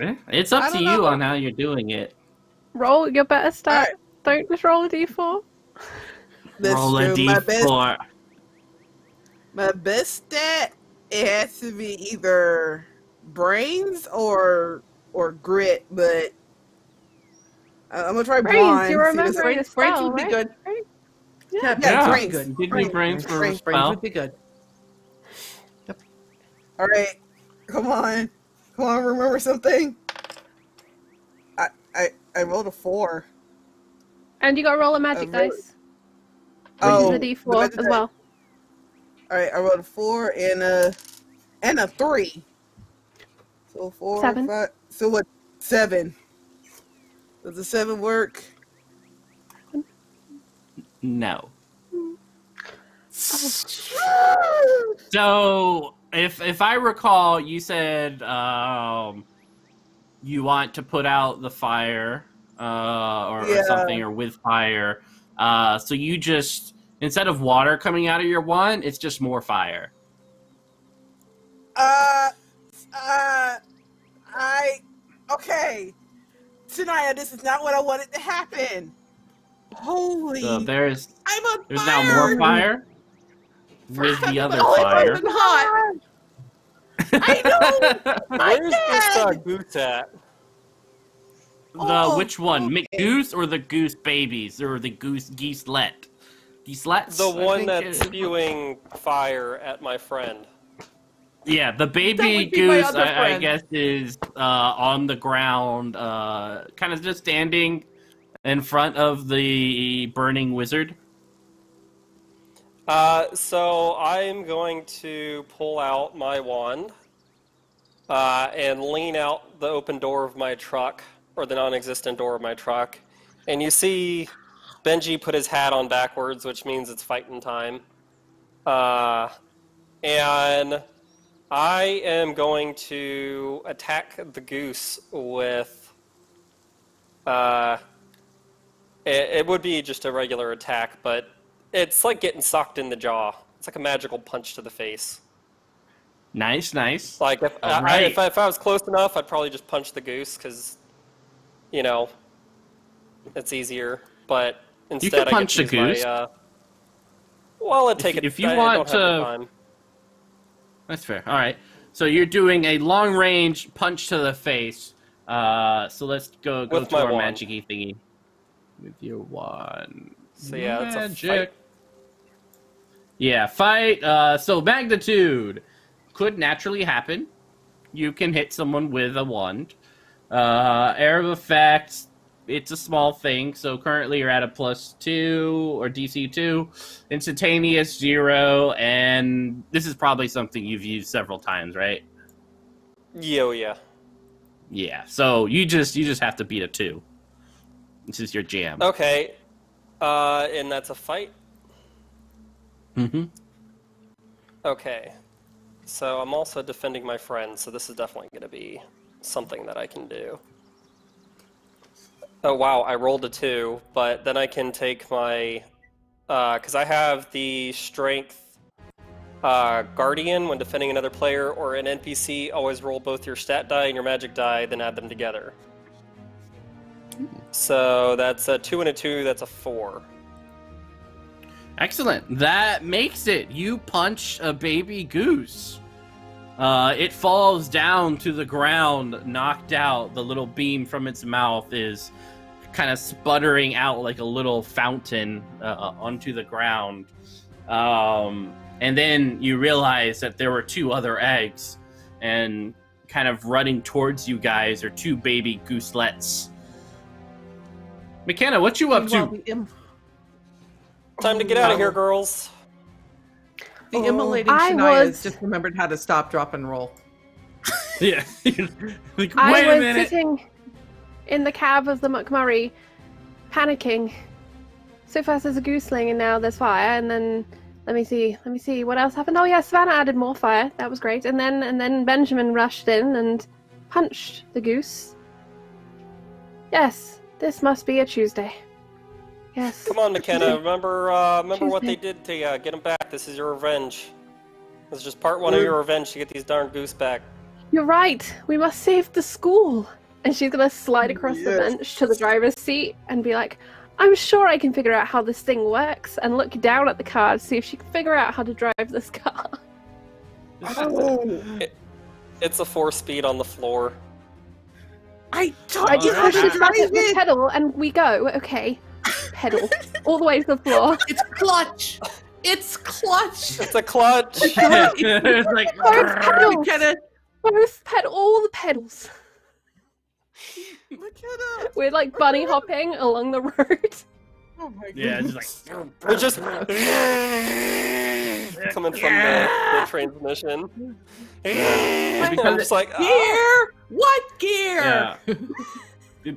Eh, It's up to you know. on how you're doing it. Roll your better stat. Alright. Don't just roll a d4. Let's Roll a do my best. d4. My best stat. It has to be either brains or or grit, but I- I'm gonna try Brains, brawn. you see remember what's- your Brains, brains would be right? good. Right? Yeah, Yeah, brains would brains. good. Brains, brains brains, brains would be good. All right, come on, come on. Remember something? I I I rolled a four. And you gotta roll a magic rolled- dice. Which Oh, is a the d4 as dice. well. All right, I rolled a four and a and a three. So four, Seven. five- so what? Seven. Does the seven work? No. Oh. So if if I recall, you said um, you want to put out the fire uh, or, or something, or with fire. Uh, so you just instead of water coming out of your wand, it's just more fire. Uh, uh, I okay. Shania, this is not what I wanted to happen. Holy! So there's I'm on there's fire! now more fire. Where's the other Oh, it fire? hot. I know. My Where's this uh, dad! goose at? The Oh, which one? okay. McGoose or the goose babies or the goose geeselet? Geeselets? The one that's it- spewing fire at my friend. Yeah, the baby would be my goose, I, I guess, is uh, on the ground, uh, kind of just standing in front of the burning wizard. Uh, so I'm going to pull out my wand uh, and lean out the open door of my truck, or the non-existent door of my truck, and you see Benji put his hat on backwards, which means it's fighting time. Uh, and I am going to attack the goose with. Uh, it, it would be just a regular attack, but it's like getting socked in the jaw. It's like a magical punch to the face. Nice, nice. Like if, I, Alright. if, I, if I was close enough, I'd probably just punch the goose because, you know, it's easier. But instead, could I punch get the to use goose. My, uh, well, If- take it. if you I, I want don't have the to- That's fair. All right. So you're doing a long range punch to the face. Uh, so let's go go With to our wand. magic thingy. With your wand. So yeah, that's a Magic. fight. Yeah, fight. Uh, so magnitude could naturally happen. You can hit someone with a wand. Uh, air of effect. It's a small thing, so currently you're at a plus two or DC two. Instantaneous zero, and this is probably something you've used several times, right? Yo, yeah. Yeah. So you just you just have to beat a two. This is your jam. Okay. Uh, and that's a fight. Mm-hmm. Okay. So I'm also defending my friend, so this is definitely going to be something that I can do. Oh wow, I rolled a two, but then I can take my, because I have the strength uh, guardian when defending another player or an NPC. Always roll both your stat die and your magic die, then add them together. So that's a two and a two. That's a four. Excellent. That makes it. You punch a baby goose. Uh, it falls down to the ground, knocked out. The little beam from its mouth is kind of sputtering out like a little fountain uh, onto the ground. Um, and then you realize that there were two other eggs, and kind of running towards you guys are two baby gooselets. McKenna, what you up to? The, im- Time to get out of here, Oh. girls. the Oh. immolating I Shania was- just remembered how to stop, drop, and roll. Yeah. like, I wait a was minute. sitting in the cab of the McMurray, panicking. So first there's a gooseling, and now there's fire, and then let me see, let me see what else happened. Oh yeah, Savannah added more fire. That was great. And then and then Benjamin rushed in and punched the goose. Yes, this must be a Tuesday. Yes. Come on, McKenna. Remember, uh, remember what they did to you. Get them back. This is your revenge. This is just part one of your revenge to get these darn goose back. You're right. We must save the school. And she's gonna slide across the bench to the driver's seat and be like, I'm sure I can figure out how this thing works and look down at the car to see if she can figure out how to drive this car. Oh, It's a four speed on the floor. I told I just how push to this drive button, we it. pedal, and we go. Okay. Pedal. All the way to the floor. It's clutch. It's clutch. It's a clutch. it's like Both pedals. McKenna, Both pedal. All the pedals. McKenna. We're like bunny hopping along the road. Oh my yeah, goodness. just like They're just coming from the, the transmission. I'm just like, oh, gear. What gear? yeah.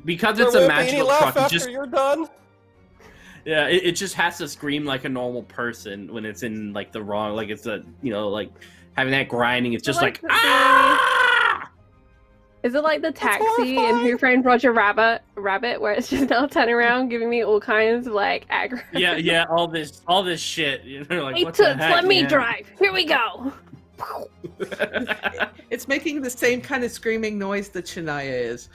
because there it's a won't be any magical laugh truck. After just you're done. Yeah, it, it just has to scream like a normal person when it's in like the wrong, like it's a you know like having that grinding. It's just like like ah. Is it like the taxi in horrifying. Who Framed Roger Rabbit, Rabbit, where it's just now turning around, giving me all kinds of like aggro. Yeah, yeah, all this, all this shit. You know, like Hey, what Toots, let me man? drive. Here we go. It's making the same kind of screaming noise that Shania is.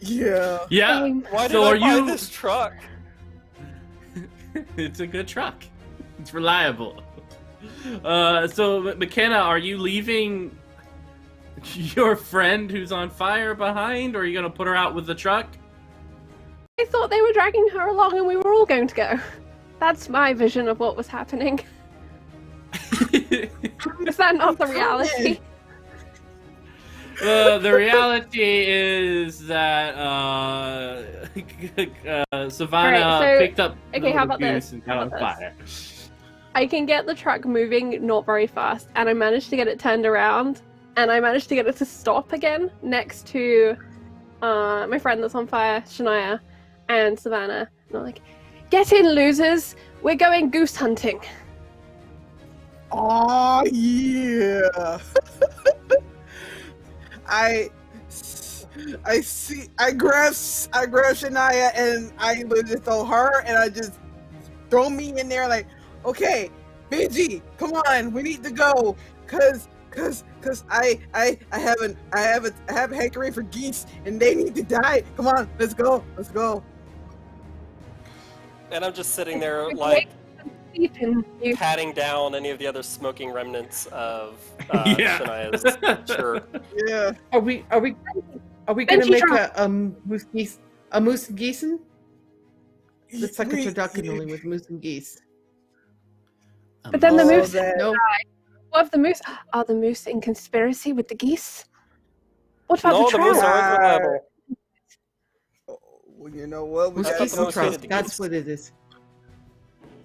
Yeah. Yeah. Same. Why did So I are buy you- this truck? it's a good truck. It's reliable. Uh, so McKenna, are you leaving your friend who's on fire behind, or are you gonna put her out with the truck? I thought they were dragging her along and we were all going to go. That's my vision of what was happening. Is that not the reality? Uh, the reality is that uh, uh, Savannah Alright, so- picked up okay, how about goose this? and got How on about fire. I can get the truck moving not very fast, and I managed to get it turned around, and I managed to get it to stop again next to uh, my friend that's on fire, Shania, and Savannah. And I'm like, "Get in, losers! We're going goose hunting." Oh yeah. I I see I grab I grab Shania and I would just throw her and I just throw me in there like, okay, Benji, come on, we need to go. Cause cause cause I I I haven't I haven't I have a hankering for geese and they need to die. Come on, let's go, let's go. And I'm just sitting there like patting down any of the other smoking remnants of uh, Yeah. Shania's shirt. Yeah. Are we are we are we gonna make truck. a um moose geese a moose and geese? Let's like a We- turducken with moose and geese. But then the moose. No, What of the moose? Are the moose in conspiracy with the geese? What about No, the the moose are reliable. Oh, well, you know what? We moose I thought gotta, geese the and trout. That's what it is.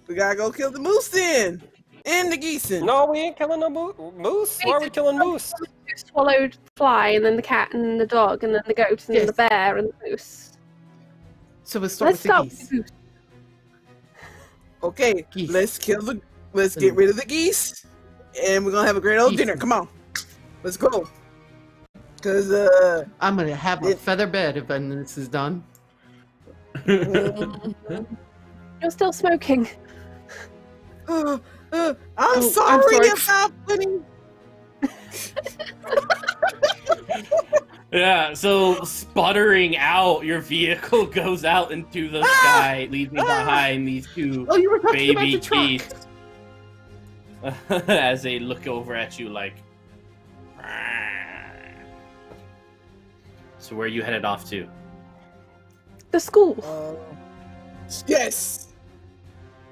we gotta go kill the moose then. And the geese. No, we ain't killing no mo- moose. Why are we killing moose? You swallowed fly, and then the cat, and the dog, and then the goat, and then the bear, and the moose. So we'll start Let's with the start geese. with the goose. Okay, Geese. let's kill the. Let's get rid of the geese, and we're gonna have a great old Geese. dinner. Come on, let's go. Cause uh, I'm gonna have a feather bed if this is done. You're still smoking. uh, I'm, Oh, I'm sorry sorry. about putting. Yeah, so sputtering out, your vehicle goes out into the sky, leaving behind these two Oh, you were talking baby about the truck. as they look over at you like. So where are you headed off to? The school. Uh, yes.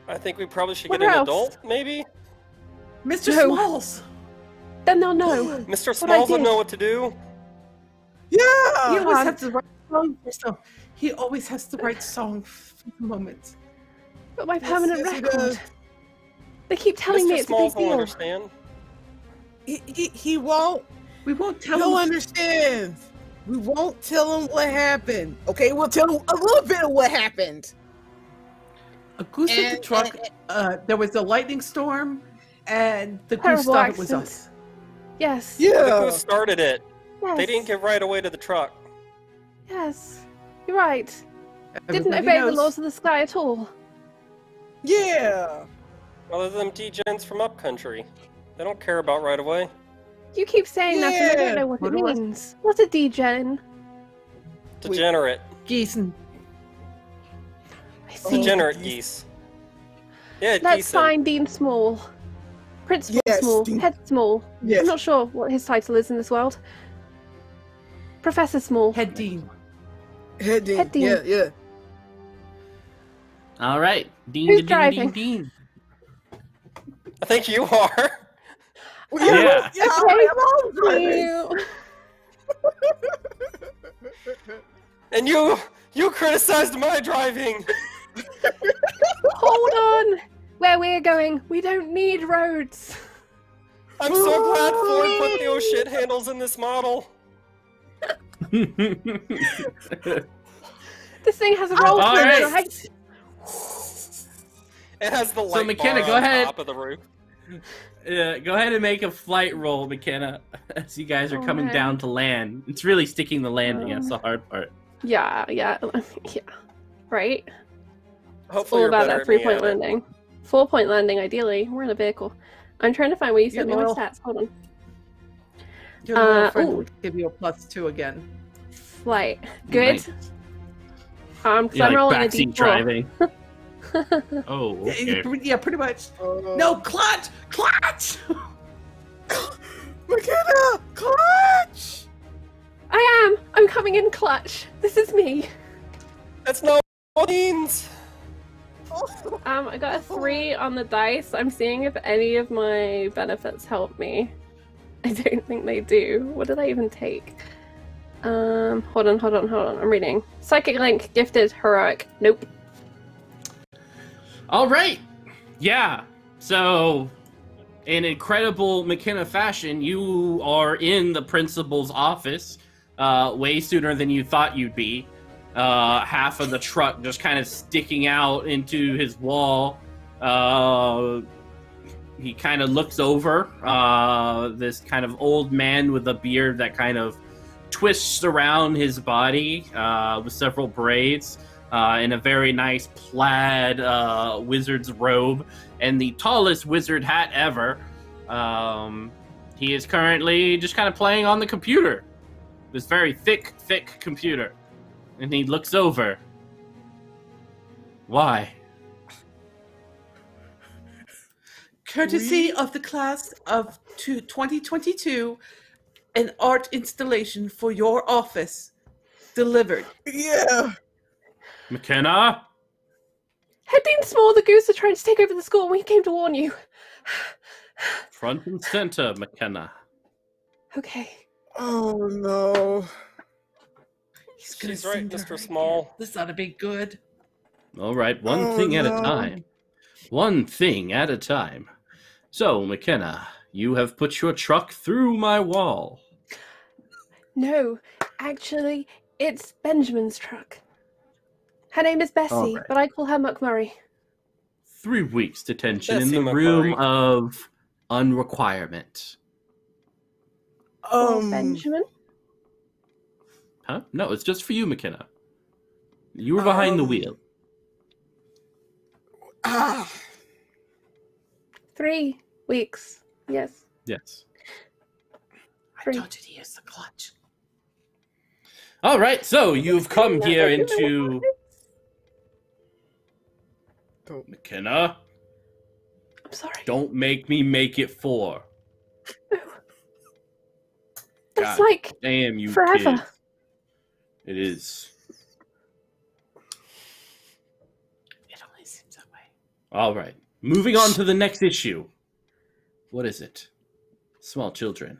I think we probably should What get an adult, maybe. Mr. No. Smalls. Then they'll know. Mr. Smalls will know what to do. Yeah. He always has the right song for stuff. He always has the right song for the moment. But my permanent yes, he record. does. They keep telling me it's Smalls a big will deal. understand. He, he, he won't. We won't tell He'll him. understand. We won't tell him what happened. Okay, we'll tell him a little bit of what happened. A goose in the truck. and- uh, there was a lightning storm, and the Terrible goose thought it was us. Yes. The Yeah. goose started it. Yes. They didn't give right away to the truck. Yes. You're right. Didn't obey knows. the laws of the sky at all. Yeah. Other than degens from upcountry. They don't care about right away. You keep saying that, and I Yeah. don't know what, What it do I- means. What's a degen? Degenerate. Geese and I see. Degenerate geese. geese. Yeah, Let's geese. find Dean Small. Principal Yes, Small. Dean- Head Small. Yes. I'm not sure what his title is in this world. Professor Small. head dean. Head dean. Head dean. Yeah, yeah. All right, Dean, Who's Dean, driving? Dean, Dean. I think you are. Yeah. yeah I'm, I'm driving. You- And you you criticized my driving. Hold on. Where we're going, we don't need roads. I'm so glad Ford put the oh shit handles in this model. This thing has a roll All cage, right. right? It has the light McKenna, bar go on ahead. top of the roof. Uh, go ahead and make a flight roll, McKenna, as you guys are coming Okay. down to land. It's really sticking the landing. That's the hard part. Yeah, yeah, yeah. Right? Hopefully All about that three point landing. Four point landing, ideally. We're in a vehicle. I'm trying to find where you Yeah, sent me my stats. Hold on. Your Uh, friend ooh. will give you a plus two again. flight. Good. Nice. Um, because You're I'm like rolling a backseat d4. driving. oh, okay. Yeah, pretty much. Uh, No, clutch! Clutch! McKenna! Clutch! I am. I'm coming in clutch. This is me. That's no means. Um, I got a three on the dice. I'm seeing if any of my benefits help me. I don't think they do. What did I even take? Um, hold on, hold on, hold on. I'm reading. Psychic link, gifted, heroic. Nope. All right. Yeah. So, in incredible McKenna fashion, you are in the principal's office uh, way sooner than you thought you'd be. Uh, half of the truck just kind of sticking out into his wall. Uh, he kind of looks over uh, this kind of old man with a beard that kind of twists around his body uh, with several braids uh, in a very nice plaid uh, wizard's robe and the tallest wizard hat ever. Um, he is currently just kind of playing on the computer, this very thick, thick computer. And he looks over. Why? Courtesy of the class of two- 2022, an art installation for your office delivered. Yeah. McKenna? Head Dean Small, the goose, are trying to take over the school. and We came to warn you. Front and center, McKenna. Okay. Oh no. He's gonna She's right, send her Mr. again. Small. This ought to be good. All right, one Oh, thing at a time. One thing at a time. So, McKenna, you have put your truck through my wall. No, actually, it's Benjamin's truck. Her name is Bessie, Alright. but I call her McMurray. Three weeks detention in Bessie the room of unrequirement. Or Um. Benjamin? Huh? No, it's just for you, McKenna. You were behind the Um, wheel. Ah. Three weeks. Yes. Yes. I told you to use the clutch. All right, so you've come here no, no, into Don't- McKenna. I'm sorry. Don't make me make it four. That's God like Damn you, Forever. kids. It is. It only seems that way. All right. Moving on to the next issue. What is it? Small children.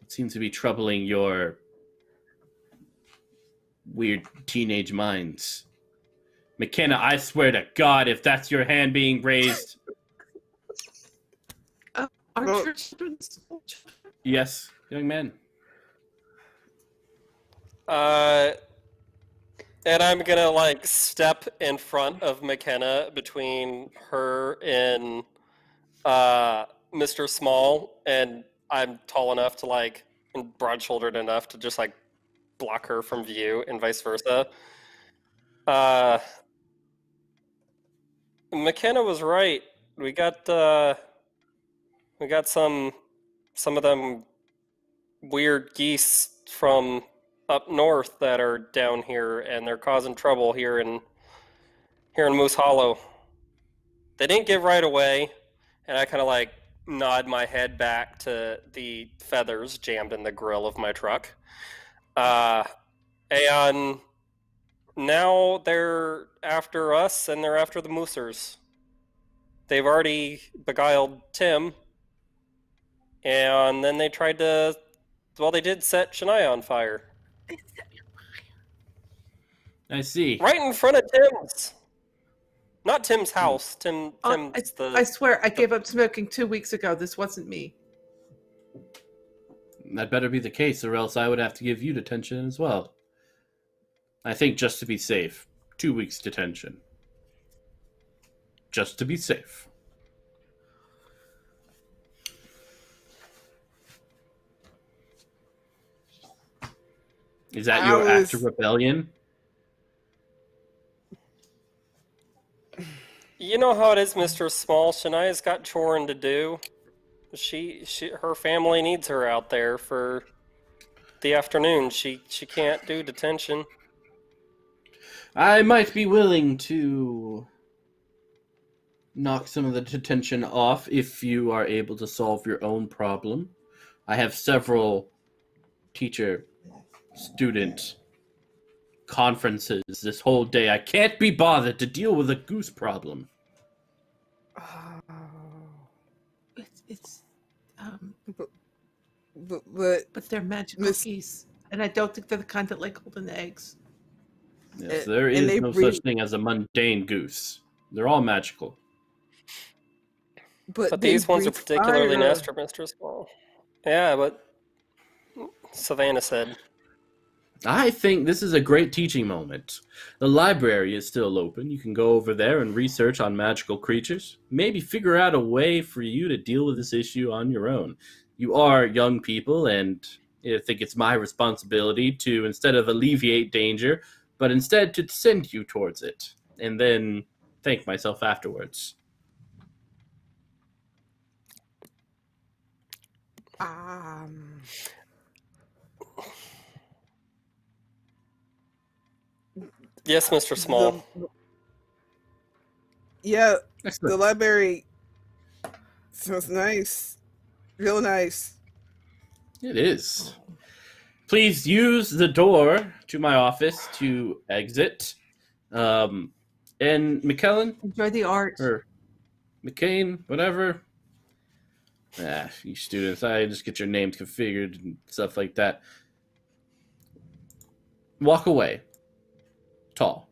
It seems to be troubling your weird teenage minds. McKenna, I swear to God, if that's your hand being raised. Uh, Aren't Well- your children small children? yes, young man. Uh, and I'm gonna like step in front of McKenna between her and uh, Mr. Small, and I'm tall enough to like, and broad-shouldered enough to just like block her from view, and vice versa. Uh, McKenna was right. We got uh, we got some some of them weird geese from up north that are down here and they're causing trouble here in here in Moose Hollow. They didn't give right away, and I kind of like nod my head back to the feathers jammed in the grill of my truck. Uh, and now they're after us and they're after the Moosers. They've already beguiled Tim, and then they tried to. Well, they did set Shania on fire. I see. Right in front of Tim's. Not Tim's house. Tim. Uh, Tim's the. I swear, I gave up smoking two weeks ago. This wasn't me. That better be the case, or else I would have to give you detention as well. I think just to be safe, two weeks detention. Just to be safe. Is that your I act of was- rebellion? You know how it is, Mr. Small. Shania's got choring to do. She, she, her family needs her out there for the afternoon. She she can't do detention. I might be willing to knock some of the detention off if you are able to solve your own problem. I have several teacher student conferences this whole day. I can't be bothered to deal with a goose problem. Oh, It's it's um, but, but but they're magic Miss- cookies, and I don't think they're the kind that like golden eggs. Yes, there and is they no breed- such thing as a mundane goose. They're all magical. but, But these ones are particularly fire. nasty, Mistress Ball. Yeah, but Savannah said. I think this is a great teaching moment. The library is still open. You can go over there and research on magical creatures. Maybe figure out a way for you to deal with this issue on your own. You are young people, and I think it's my responsibility to, instead of alleviate danger, but instead to send you towards it, and then thank myself afterwards. Um, Yes, Mr. Small. the- yeah, the library sounds nice. Real nice. It is. Please use the door to my office to exit. Um, and McKellen Enjoy the art. or McCain, whatever. Ah, you students, I just get your names configured and stuff like that. Walk away. Tall.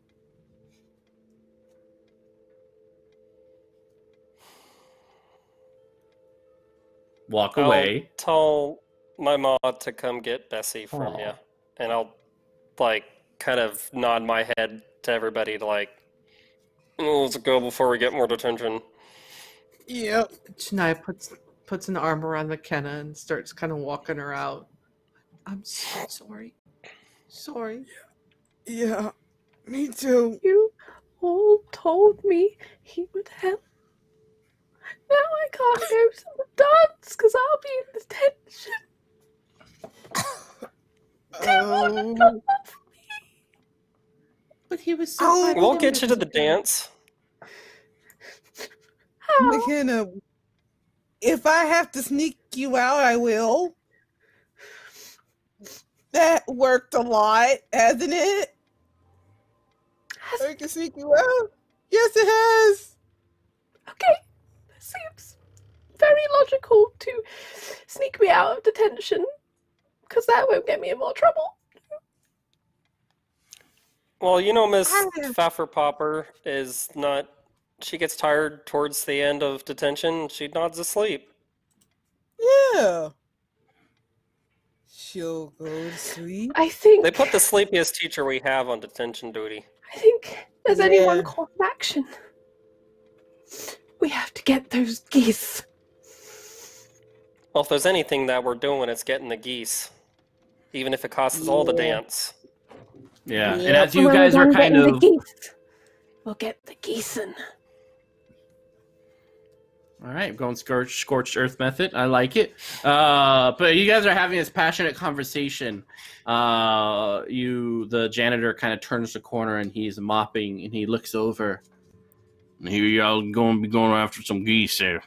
Walk I'll away. tell my mod to come get Bessie from Aw. you, and I'll like kind of nod my head to everybody to like, "Oh, let's go before we get more detention. Yep. Shania puts puts an arm around McKenna and starts kind of walking her out. I'm so sorry. Sorry. Yeah. Me too. You all told me he would help. Now I can't go to the dance because I'll be in detention. Um, But he was so. Oh, funny We'll and get you to the everything. dance. How? McKenna, if I have to sneak you out, I will. That worked a lot, hasn't it? Has- I can sneak you out. Yes, it has. Okay, this seems very logical to sneak me out of detention because that won't get me in more trouble. Well, you know, Miss. Pfeffer Popper is not. She gets tired towards the end of detention. She nods asleep. Yeah. She'll go to sleep. I think They put the sleepiest teacher we have on detention duty. I think there's only Yeah. one course of action. We have to get those geese. Well, if there's anything that we're doing, it's getting the geese, even if it costs us all the dance. Yeah. And as you guys we're kind of the geese, we'll get the geesin. All right, going scorched, scorched earth method. I like it. Uh, but you guys are having this passionate conversation. Uh, you, the janitor, kind of turns the corner and he's mopping and he looks over. And here y'all going to be going after some geese there.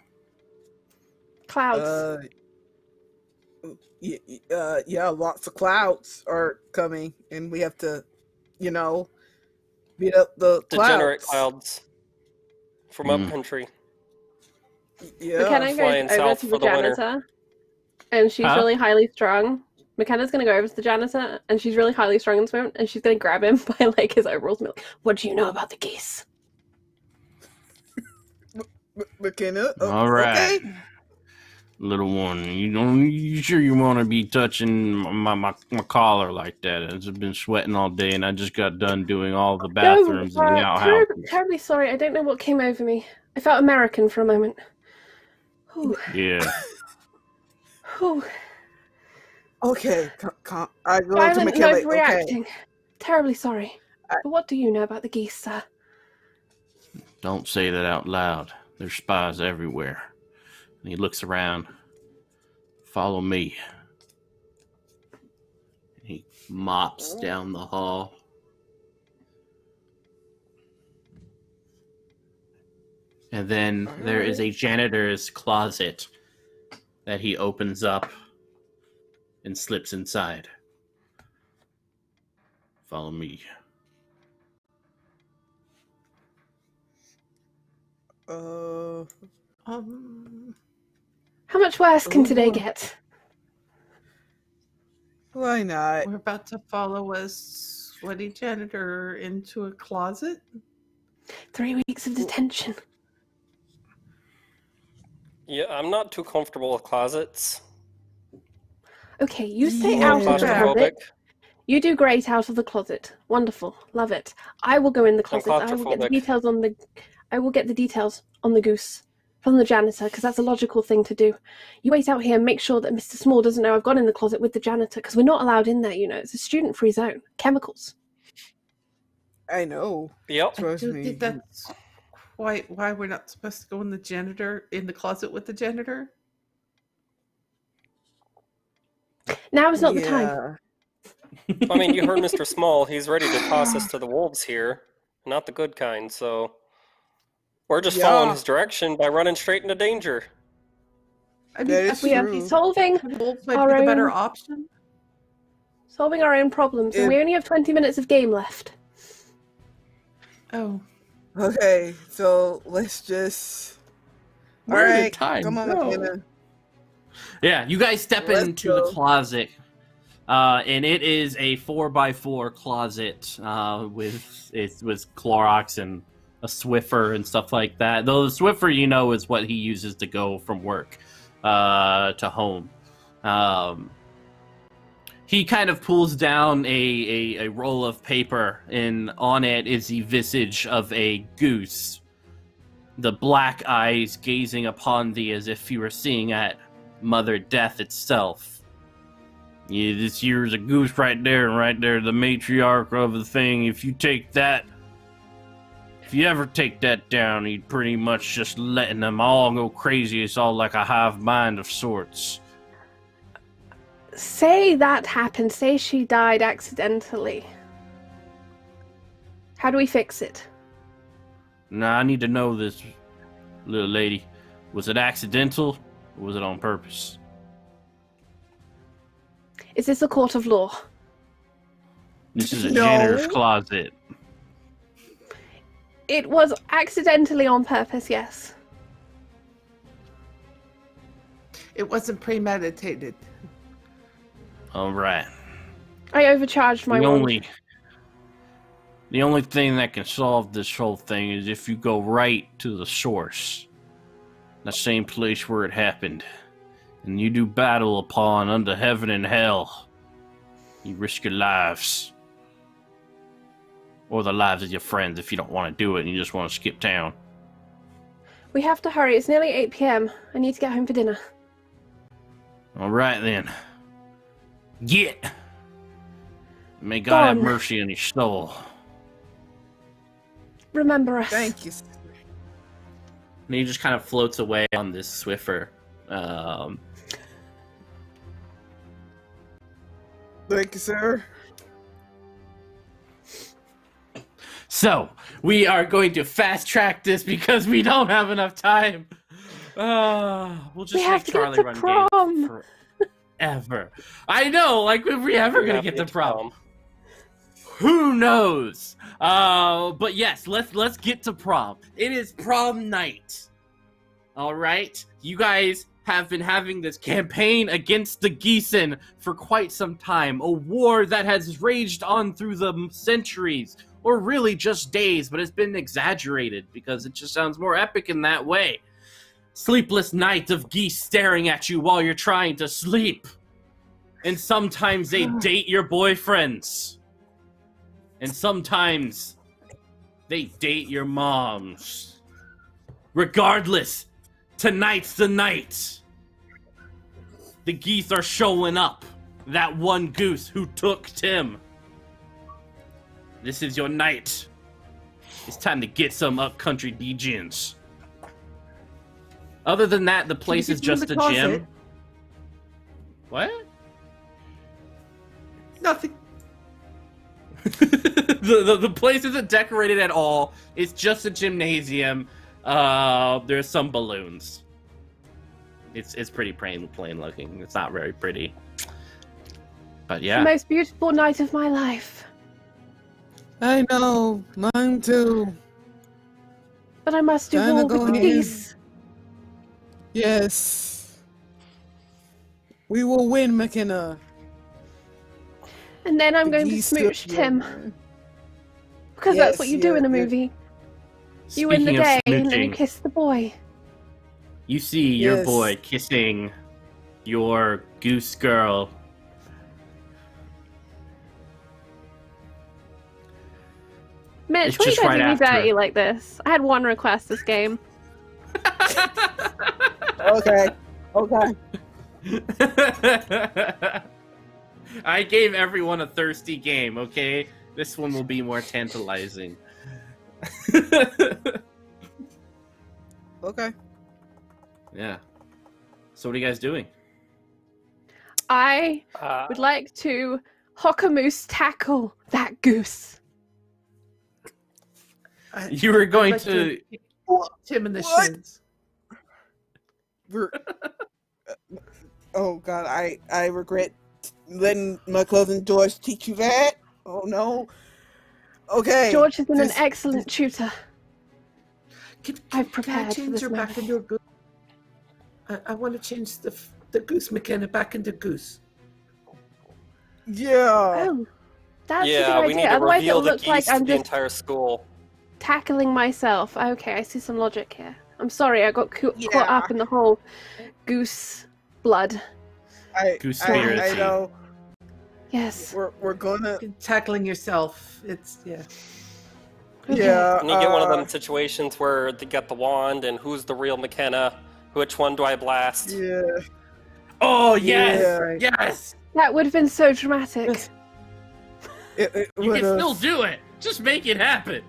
Clouds. Uh, y- y- uh, yeah, lots of clouds are coming, and we have to, you know, beat up the clouds. Degenerate clouds. clouds from Mm. upcountry. Yeah. McKenna flying goes over to for the the winter. janitor, and she's Huh? really highly strung. McKenna's gonna go over to the janitor, and she's really highly strung in this moment, and she's gonna grab him by like his overalls. And be like, what do you know about the geese? M- McKenna. oh, All right. Okay. Little one, you don't. You sure you want to be touching my, my my collar like that? I've been sweating all day, and I just got done doing all the bathrooms no, and the uh, outhouse. terribly, terribly sorry. I don't know what came over me. I felt American for a moment. Whew, Yeah. whew. Okay. Con- con- I go to Violent and McKenna. Okay. Terribly sorry. I- But what do you know about the geese, sir? Don't say that out loud. There's spies everywhere. And he looks around. Follow me. He mops oh. down the hall. And then there is a janitor's closet that he opens up and slips inside. Follow me. Uh, Um, How much worse can today get? why not? we're about to follow a sweaty janitor into a closet. Three weeks of detention. Yeah, I'm not too comfortable with closets. Okay, you stay Yeah. out of the closet. You do great out of the closet. Wonderful. Love it. I will go in the closet. I will get the details on the I will get the details on the goose from the janitor because that's a logical thing to do. You wait out here and make sure that Mr. Small doesn't know I've gone in the closet with the janitor because we're not allowed in there, you know. It's a student-free zone. Chemicals. I know. Yep. Trust don't me. that's quite why we're not supposed to go in the janitor in the closet with the janitor. Now is not the time. I mean, you heard Mr. Small. He's ready to toss us to the wolves here, not the good kind. So we're just following his direction by running straight into danger. I mean, That I is We think are True. solving wolves might our be the better own- option. solving our own problems, and we only have twenty minutes of game left. Oh, Okay, so let's just. All right, time come on, go? Yeah, you guys step Let's into go. the closet, uh, and it is a four by four closet uh, with it's with Clorox and a Swiffer and stuff like that. Though the Swiffer, you know, is what he uses to go from work uh, to home. Um, he kind of pulls down a, a, a roll of paper, and on it is the visage of a goose. The black eyes gazing upon thee as if you were seeing at Mother Death itself. Yeah, this here's a goose right there, and right there, the matriarch of the thing. If you take that, if you ever take that down, you'd pretty much just letting them all go crazy. It's all like a hive mind of sorts. Say that happened. Say she died accidentally. How do we fix it? Now, I need to know this, little lady. Was it accidental, or was it on purpose? Is this a court of law? This is a No. janitor's closet. It was accidentally on purpose, yes. it wasn't premeditated. All right. I overcharged my the wand. only the only thing that can solve this whole thing is if you go right to the source the same place where it happened and you do battle upon under heaven and hell you risk your lives or the lives of your friends if you don't want to do it and you just want to skip town We have to hurry. It's nearly 8 p.m. I need to get home for dinner. all right then get may god have mercy on your soul Remember us. Thank you. And he just kind of floats away on this Swiffer. Um, Thank you, sir. so we are going to fast track this because we don't have enough time. Uh, we'll just We have make to get Charlie to run prom. Forever. I know, like if we ever gonna get to the prom. Who knows? Uh, but yes, let's let's get to prom. It is prom night. All right, you guys have been having this campaign against the Geeson for quite some time. A war that has raged on through the centuries, or really just days, but it's been exaggerated because it just sounds more epic in that way. Sleepless night of geese staring at you while you're trying to sleep. And sometimes they date your boyfriends. And sometimes they date your moms. Regardless, tonight's the night. The geese are showing up. That one goose who took Tim. This is your night. It's time to get some upcountry DJs. Other than that, the place is get them in just a the gym. What? Nothing. the, the the place isn't decorated at all. It's just a gymnasium. Uh, there's some balloons. It's it's pretty plain plain looking. It's not very pretty. But yeah. The most beautiful night of my life. I know, mine too. But I must do Time to with the in. geese. Yes. We will win, McKenna. And then I'm The going to smooch Tim. win. Because that's what Yes, you do in a yeah. movie. You win the Speaking of day and then you kiss the boy. you see your Yes. boy kissing your goose girl. Mitch, It's why are you just going to right do me dirty like this? I had one request this game. Okay. Okay. I gave everyone a thirsty game, okay? This one will be more tantalizing. Okay. yeah. So what are you guys doing? I Uh, would like to Hockamoose tackle that goose. I- You were going like to kick Tim in the What? shins. We're, oh God, I I regret letting my cousin George teach you that. Oh no. Okay. George has been this- an excellent tutor. Can, I've can I prepared change this her back moment. into a goose? I, I want to change the the goose McKenna back into goose. Yeah. Oh, that's yeah, a good we idea. need to Otherwise, reveal it the looks geese like to I'm the just entire school. Tackling myself. Okay, I see some logic here. I'm sorry, I got cu- caught up in the whole goose blood. I, Goose I, I know. Yes. We're we're gonna. Tackling yourself. It's yeah. Okay. Yeah. And you get one of uh, them situations where they got the wand and who's the real McKenna? Which one do I blast? Yeah. Oh yes! Yeah. Right. Yes! That would have been so dramatic. It, it You can still do it! Just make it happen!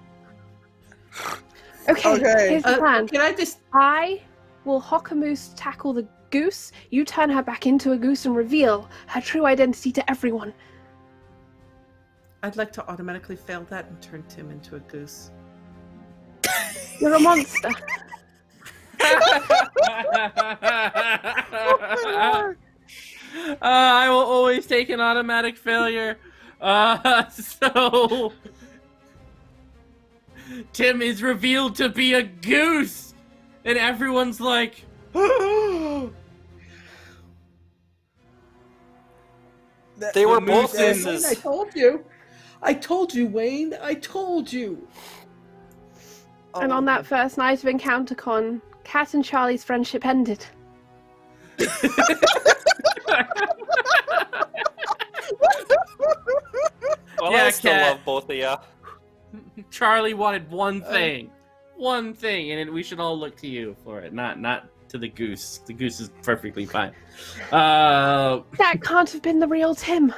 Okay, Okay. here's the Uh, plan. can I just? I will Hockamoose tackle the goose. You turn her back into a goose and reveal her true identity to everyone. I'd like to automatically fail that and turn Tim into a goose. You're a monster. uh, I will always take an automatic failure. Uh, so Tim is revealed to be a goose, and everyone's like, That- They were The both moose and- gooses. I told you. I told you, Wayne. I told you. and Oh, on that oh. first night of EncounterCon, Kat and Charlie's friendship ended. Well, Yeah, I still Kat. love both of you. Charlie wanted one thing, one thing, and we should all look to you for it, not not to the goose. The goose is perfectly fine. Uh, That can't have been the real Tim.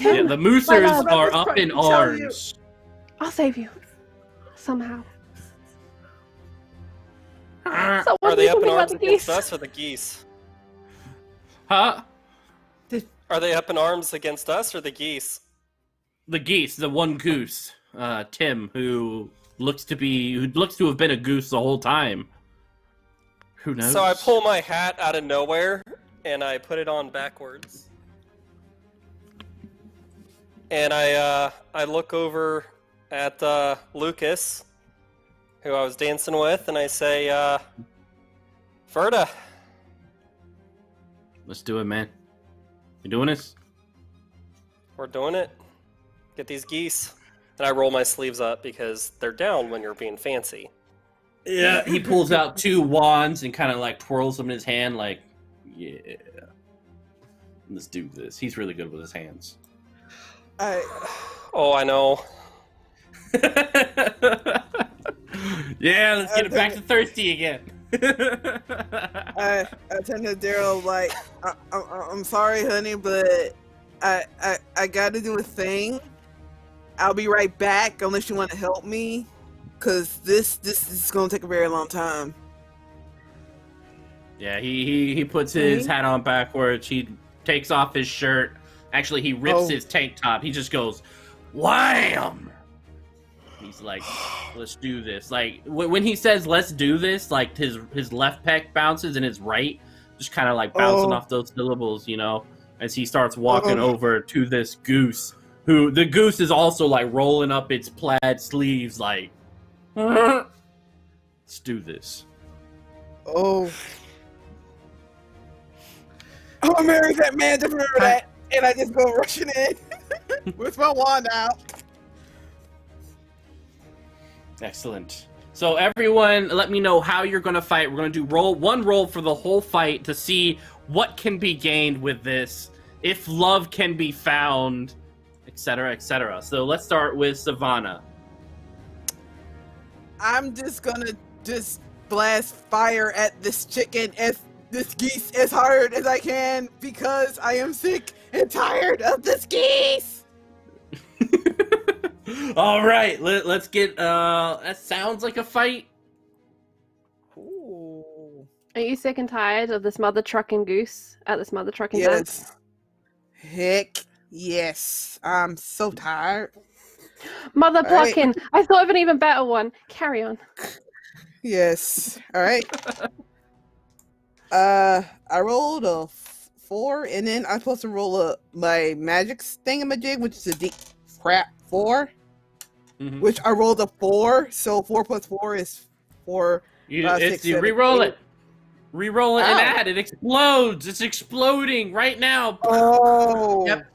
yeah, the moosers My love, are up in to you. arms. I'll save you. Somehow. Huh? So what Are they up in arms the against geese? us or the geese? Huh? Are they up in arms against us or the geese? The geese, the one goose, uh, Tim, who looks to be, who looks to have been a goose the whole time. Who knows? So I pull my hat out of nowhere and I put it on backwards. And I uh, I look over at uh, Lucas, who I was dancing with, and I say, uh, Ferda, Let's do it, man. You doing this? we're doing it. Get these geese. And I roll my sleeves up because they're down when you're being fancy. Yeah. He pulls out two wands and kind of like twirls them in his hand, like, yeah. Let's do this. He's really good with his hands. I, Oh, I know. yeah, let's get it back to thirsty again. I, I turned to Daryl like, I, I, I'm sorry, honey, but I, I, I got to do a thing. I'll be right back unless you want to help me, cause this, this is gonna take a very long time. yeah, he, he he puts his Okay. hat on backwards. He takes off his shirt, Actually, he rips Oh. his tank top. He just goes, wham! He's like, let's do this. Like wh- when he says let's do this, like his his left pec bounces and his right just kind of like bouncing Oh. off those syllables, you know, as he starts walking Oh. over to this goose. Who the goose is also like rolling up its plaid sleeves, like, let's do this. Oh. Oh, I married that man. Just remember that. And I just go rushing in with my wand out. Excellent. So everyone, let me know how you're gonna fight. We're gonna do roll one roll for the whole fight to see what can be gained with this, if love can be found, etc., etc. So let's start with Savannah. I'm just gonna just blast fire at this chicken as this geese as hard as I can because I am sick and tired of this geese. All right, let, let's get. Uh, that sounds like a fight. Ooh. Are you sick and tired of this mother trucking goose at this mother trucking dance? Yes. Heck yes. I'm so tired. Mother All right. plucking. I thought of an even better one. Carry on. Yes. All right. uh, I rolled a f- four, and then I'm supposed to roll a my magic thingamajig, which is a deep crap 4 Mhm. which I rolled a four. So four plus four is four. You, Uh, six, you seven, re-roll eight. it. Re-roll it and Oh. add. It explodes. It's exploding right now. Oh. Yep.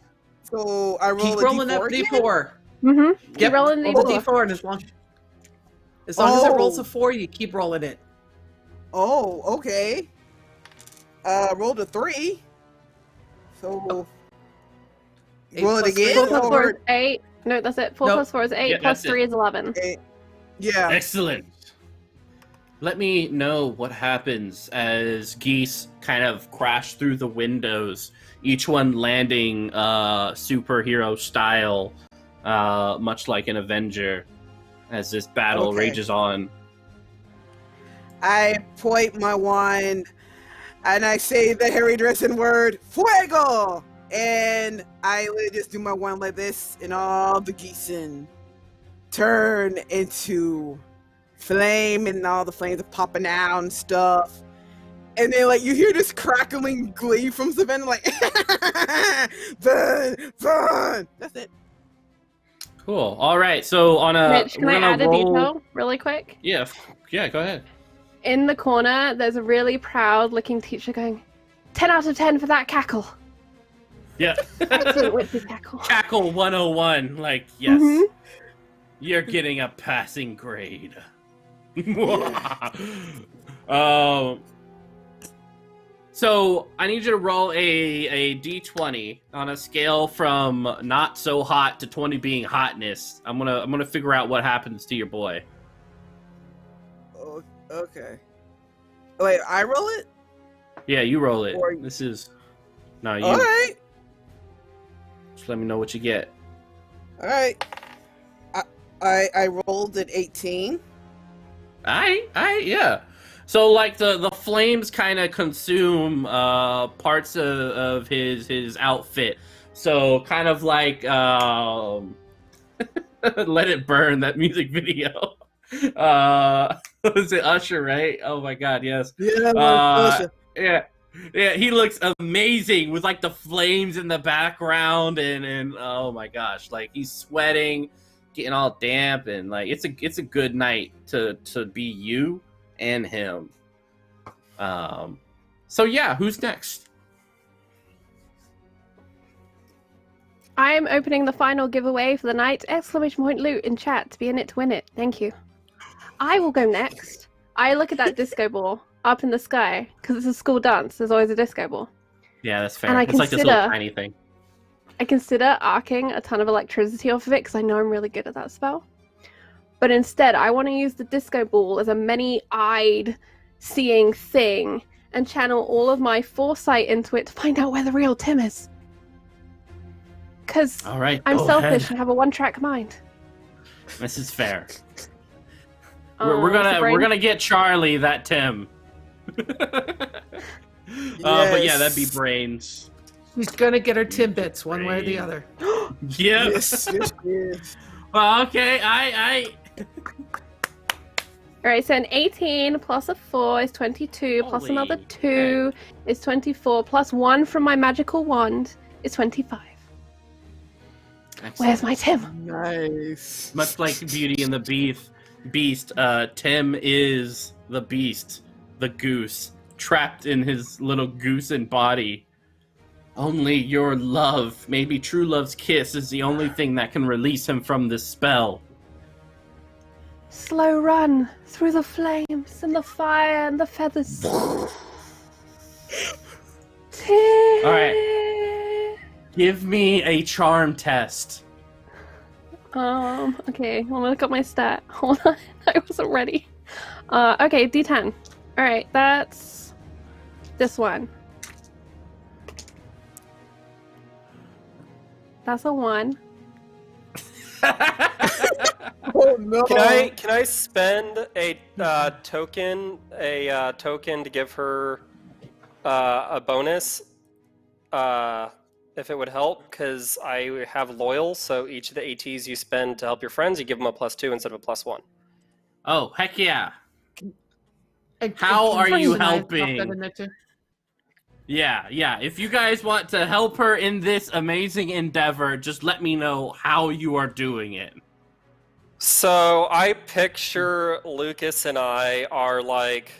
So I roll Keep a rolling that D4 again? D4. Mm-hmm. Keep Yep. rolling the Roll D4. D4, and as long as long as it rolls Oh. a four, you keep rolling it. Oh, okay. Uh, rolled a three. So Eight roll it plus three again. Four plus four is eight. No, that's it. Four Nope. plus four is eight. Yeah, plus that's it. three is eleven. yeah. Excellent. Let me know what happens as geese kind of crash through the windows, each one landing uh, superhero style, uh, much like an Avenger, as this battle Okay. rages on. I point my wand and I say the hairy dressing word fuego, and I just do my wand like this, and all the geesen turn into flame, and all the flames are popping out and stuff. And then, like, you hear this crackling glee from Savannah, like, burn, burn. That's it. Cool. All right. So on a Mitch, can we're I gonna add a roll- detail really quick? Yeah. f- Yeah. Go ahead. In the corner, there's a really proud-looking teacher going, 10 out of 10 for that cackle. Yeah. Excellent witch's cackle. Cackle 101. Like yes, Mhm. you're getting a passing grade. um. So I need you to roll a a d20 on a scale from not so hot to 20 being hotness. I'm gonna I'm gonna figure out what happens to your boy. Oh, okay. Wait, I roll it? Yeah, you roll it. Or- This is no you. All right. Just let me know what you get. All right. I I, I rolled at 18. I, I, yeah. So like the the flames kind of consume uh parts of, of his his outfit. So kind of like um Let It Burn that music video. Uh was it Usher, right? Oh my god, yes. Yeah. Uh, Yeah. Yeah, he looks amazing with like the flames in the background and and oh my gosh, like he's sweating, getting all damp and like it's a it's a good night to to be you and him. Um so yeah, who's next? I am opening the final giveaway for the night! Exclamation point loot in chat to be in it to win it. Thank you. I will go next. I look at that disco ball up in the sky because it's a school dance. There's always a disco ball. Yeah, that's fair. And I it's like this little consider- tiny thing. I consider arcing a ton of electricity off of it because I know I'm really good at that spell. But instead, I want to use the disco ball as a many eyed seeing thing and channel all of my foresight into it to find out where the real Tim is. Because All right. I'm selfish ahead. and have a one track mind. This is fair. we're, we're Oh, gonna so we're gonna get Charlie that Tim. uh, but yeah, that'd be brains. She's gonna get her Timbits one way or the other. Yeah. Yes, yes, yes. Well, okay. I, I. Alright, so an 18 plus a 4 is 22, plus Holy another 2 is 24, plus 1 from my magical wand is 25. Where's my Tim? Nice. Much like Beauty and the Beast, Beast, uh, Tim is the beast, the goose, trapped in his little goosen body. Only your love, maybe true love's kiss, is the only thing that can release him from this spell. Slow run through the flames and the fire and the feathers. Alright. Give me a charm test. Um, okay, let me look up my stat. Hold on, I wasn't ready. Uh, okay, D10. Alright, that's this one. That's a one. Oh no. Can I can I spend a uh, token a uh, token to give her uh, a bonus uh, if it would help? Because I have loyal, so each of the ATs you spend to help your friends, you give them a plus two instead of a plus one. Oh, heck yeah. And- How and are you and I have helping? that in there too. Yeah, yeah. If you guys want to help her in this amazing endeavor, just let me know how you are doing it. So I picture Lucas and I are like,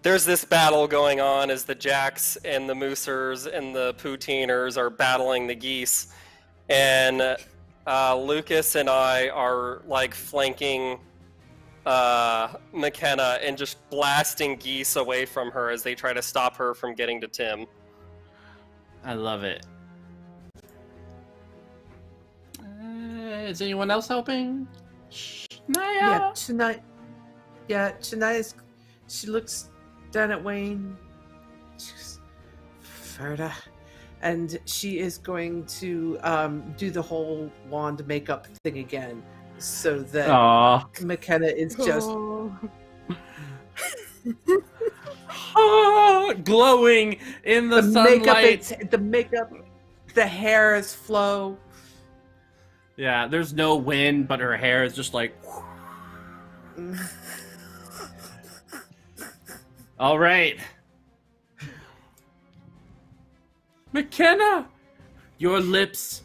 there's this battle going on as the Jacks and the Moosers and the Poutiners are battling the geese, and uh, Lucas and I are like flanking uh, McKenna and just blasting geese away from her as they try to stop her from getting to Tim. I love it. Uh, is anyone else helping? Naya? Yeah, tonight. Yeah, Shania's. She looks down at Wayne. She's Ferda, and she is going to um, do the whole wand makeup thing again, so that Aw. McKenna is just. Ah, glowing in the, The makeup, sunlight. it's, the makeup, the hair is flow. Yeah, there's no wind, but her hair is just like. All right. McKenna, your lips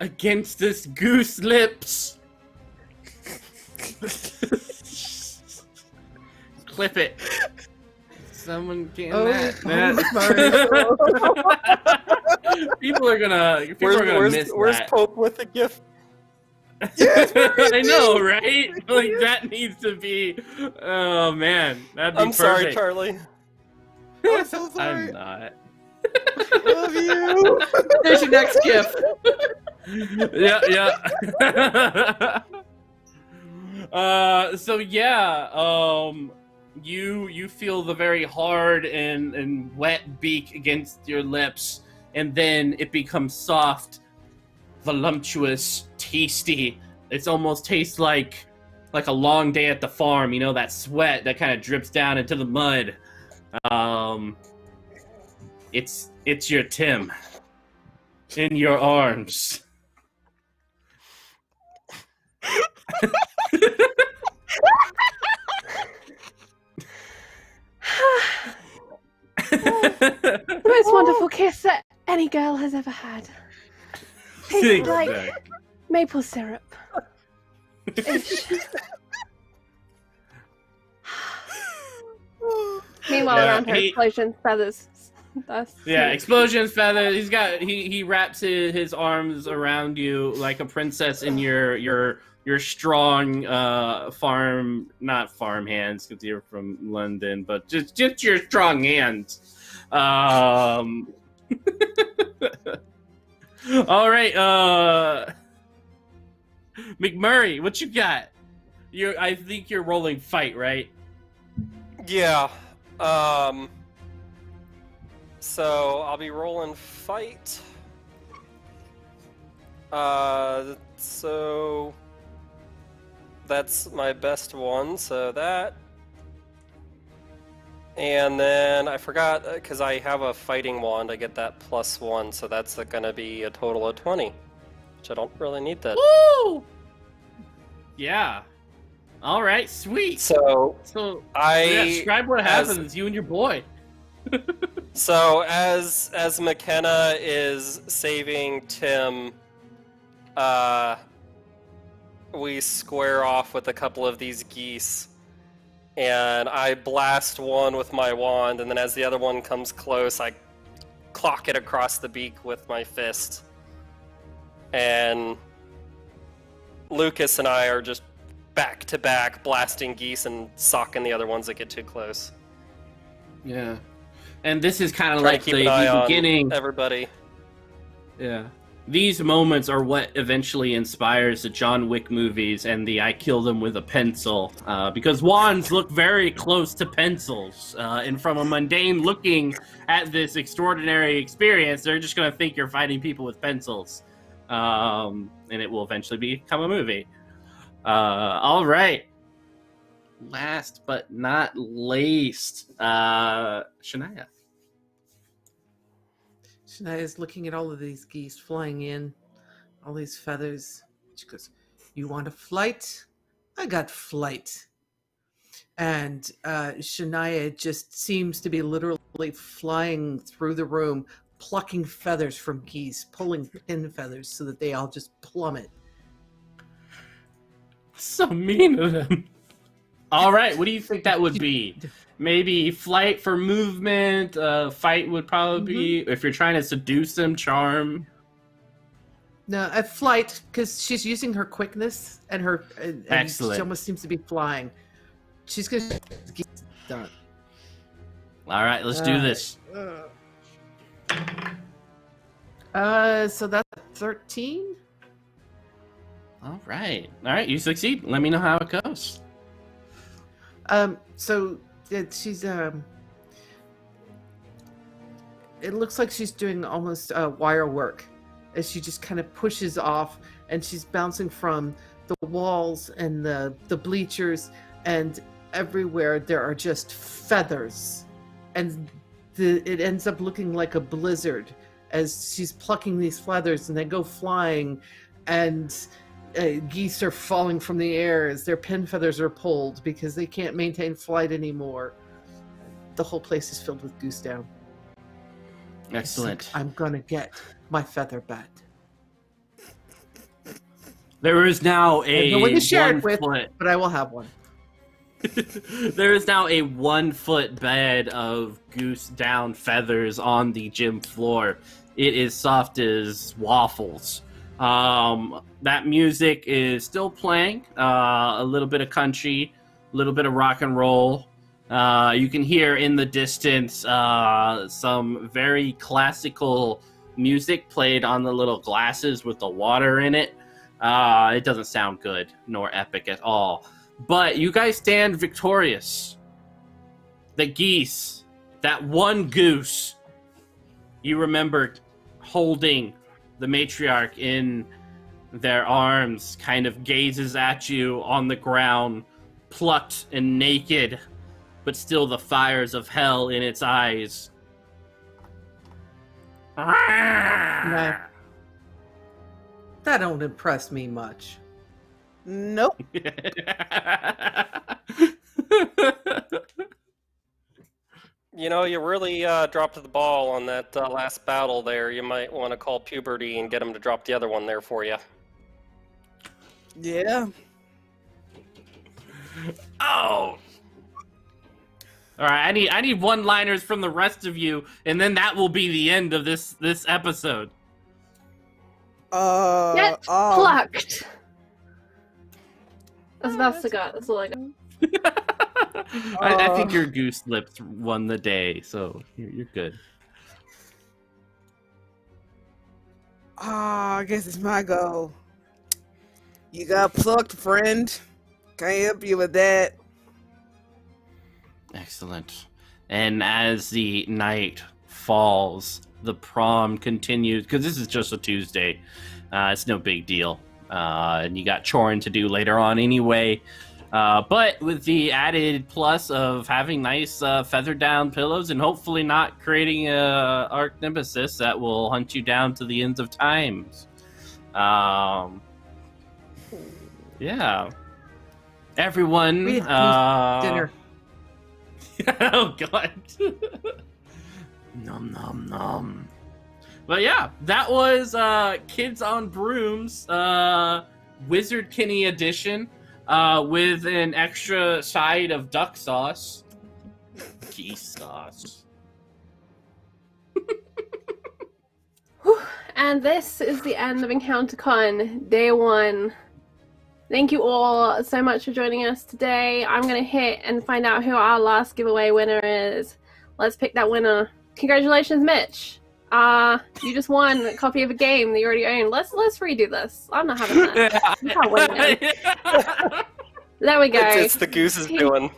against this goose lips. Clip it. Someone can Oh, that. people are gonna. People Where's, are gonna where's, miss where's that. Pope with the gift? I know, right? Like that needs to be. Oh man, that'd be I'm sorry. Charlie. I'm so sorry. I'm not. Love you. There's your next gift. yeah, yeah. uh, so yeah, um, you you feel the very hard and and wet beak against your lips, and then it becomes soft, voluptuous, tasty. It's almost tastes like like a long day at the farm. You know that sweat that kind of drips down into the mud. Um, it's it's your Tim in your arms. The most wonderful kiss that any girl has ever had. Tastes like Exactly. maple syrup. Meanwhile, Yeah, around her, he- explosions, feathers. That's Yeah, explosions, feathers. He's got he he wraps his, his arms around you like a princess in your your your strong uh farm not farm hands because you're from London, but just just your strong hands. Um. All right, uh, McMurray, what you got? You're I think you're rolling fight, right? Yeah. Um. So I'll be rolling fight. Uh. So that's my best one. So that. And then I forgot because I have a fighting wand. I get that plus one, so that's going to be a total of twenty, which I don't really need that. Woo! Yeah. All right, sweet. So So, I yeah, describe what as- happens, you and your boy. So as as McKenna is saving Tim, uh, we square off with a couple of these geese, and I blast one with my wand, and then as the other one comes close, I clock it across the beak with my fist, and Lucas and I are just back to back blasting geese and socking the other ones that get too close. Yeah. And this is kind of like the, the beginning. everybody. Yeah. These moments are what eventually inspires the John Wick movies and the I kill them with a pencil. Uh, because wands look very close to pencils. Uh, and from a mundane looking at this extraordinary experience, they're just going to think you're fighting people with pencils. Um, and it will eventually become a movie. Uh, all right. Last but not least, uh, Shania. Shania's looking at all of these geese flying in, all these feathers. She goes, You want a flight? I got flight. And uh, Shania just seems to be literally flying through the room, plucking feathers from geese, pulling pin feathers so that they all just plummet. So mean of him. All right, what do you think that would be? Maybe flight for movement. Uh, fight would probably be if you're trying to seduce them. Charm. No, a flight because she's using her quickness and her. And, Excellent. She almost seems to be flying. She's gonna geese done. All right, let's do Uh, this. Uh, so that's thirteen. All right, all right, you succeed. Let me know how it goes. Um, so it, she's um. It looks like she's doing almost uh, wire work, as she just kind of pushes off, and she's bouncing from the walls and the the bleachers, and everywhere there are just feathers, and the it ends up looking like a blizzard as she's plucking these feathers, and they go flying, and uh, geese are falling from the air as their pin feathers are pulled because they can't maintain flight anymore. The whole place is filled with goose down. Excellent. I'm gonna get my feather bed. There is now a no one to share it with. foot. But I will have one. there is now a one foot bed of goose down feathers on the gym floor. It is soft as waffles. Um, that music is still playing. Uh, a little bit of country, a little bit of rock and roll. Uh, you can hear in the distance uh, some very classical music played on the little glasses with the water in it. Uh, it doesn't sound good nor epic at all. But you guys stand victorious. The geese, that one goose, you remember holding the matriarch in their arms, kind of gazes at you on the ground, plucked and naked, but still the fires of hell in its eyes. No. That don't impress me much. Nope. You know, you really uh, dropped the ball on that uh, last battle there. You might want to call puberty and get him to drop the other one there for you. Yeah. oh. All right, I need I need one-liners from the rest of you, and then that will be the end of this this episode. Uh. Get um, plucked. That's the best I got. That's all I got. I, I think Uh. your goose lips won the day, so you're, you're good. Ah, I guess it's my go. You got plucked, friend. Can I help you with that. Excellent. And as the night falls, the prom continues because this is just a Tuesday. Uh, it's no big deal. Uh, and you got chorin to do later on anyway. Uh, but with the added plus of having nice uh, feathered down pillows and hopefully not creating a arc nemesis that will hunt you down to the ends of times. Um, yeah. Everyone. We uh, dinner. oh god. nom nom nom. But yeah, that was uh Kids on Brooms, uh Wizard Kenny edition, uh with an extra side of duck sauce. Geese sauce. And this is the end of EncounterCon Day 1. Thank you all so much for joining us today. I'm going to hit and find out who our last giveaway winner is. Let's pick that winner. Congratulations, Mitch. Uh, you just won a copy of a game that you already own. Let's let's redo this. I'm not having that. You can't win it. There we go. It's, it's the goose's doing.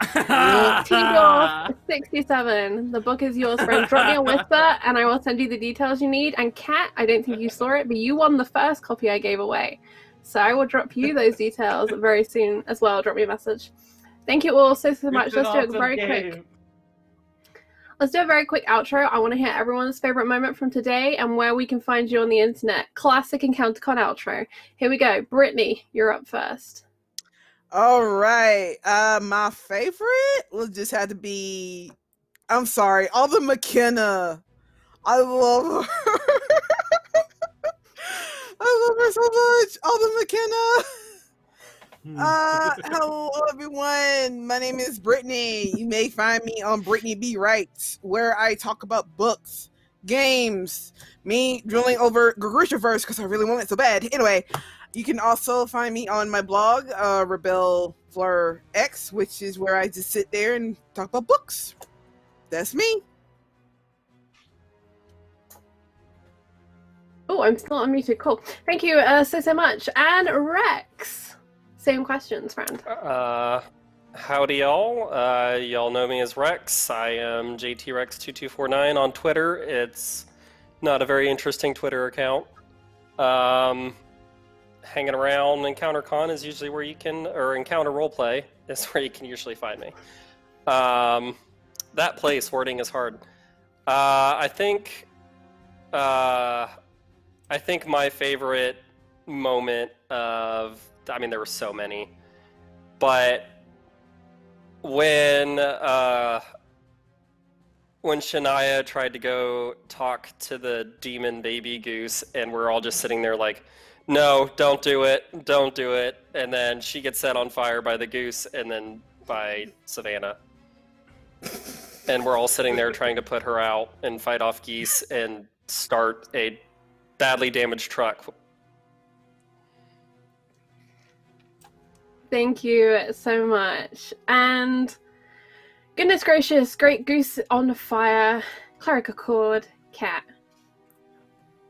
T-Dwarf 67. The book is yours, friend. Drop me a whisper and I will send you the details you need. And Kat, I don't think you saw it, but you won the first copy I gave away. So I will drop you those details very soon as well. Drop me a message. Thank you all so, so much. Let's do it very quick. Let's do a very quick outro. I want to hear everyone's favorite moment from today and where we can find you on the internet. Classic encounter EncounterCon outro. Here we go. Brittany, you're up first. All right. Uh my favorite will just have to be I'm sorry, all the McKenna. I love her. I love her so much. All the McKenna. Uh, hello everyone. My name is Brittany. You may find me on Brittany B. Wright, where I talk about books, games, me drilling over Grishaverse because I really want it so bad. Anyway, you can also find me on my blog, uh, Rebel Fleur X, which is where I just sit there and talk about books. That's me. Oh, I'm still unmuted. Cool. Thank you uh, so, so much. And Rex, same questions, friend. Uh, howdy, y'all. Uh, y'all know me as Rex. I am JTRex2249 on Twitter. It's not a very interesting Twitter account. Um, hanging around EncounterCon is usually where you can, or Encounter Roleplay is where you can usually find me. Um, that place, wording is hard. Uh, I think, uh, I think my favorite moment of, I mean, there were so many, but when uh, when Shania tried to go talk to the demon baby goose, and we're all just sitting there like, no, don't do it, don't do it, and then she gets set on fire by the goose, and then by Savannah, and we're all sitting there trying to put her out and fight off geese and start a badly damaged truck. Thank you so much. And goodness gracious, Great Goose on the Fire, Cleric Accord, Kat.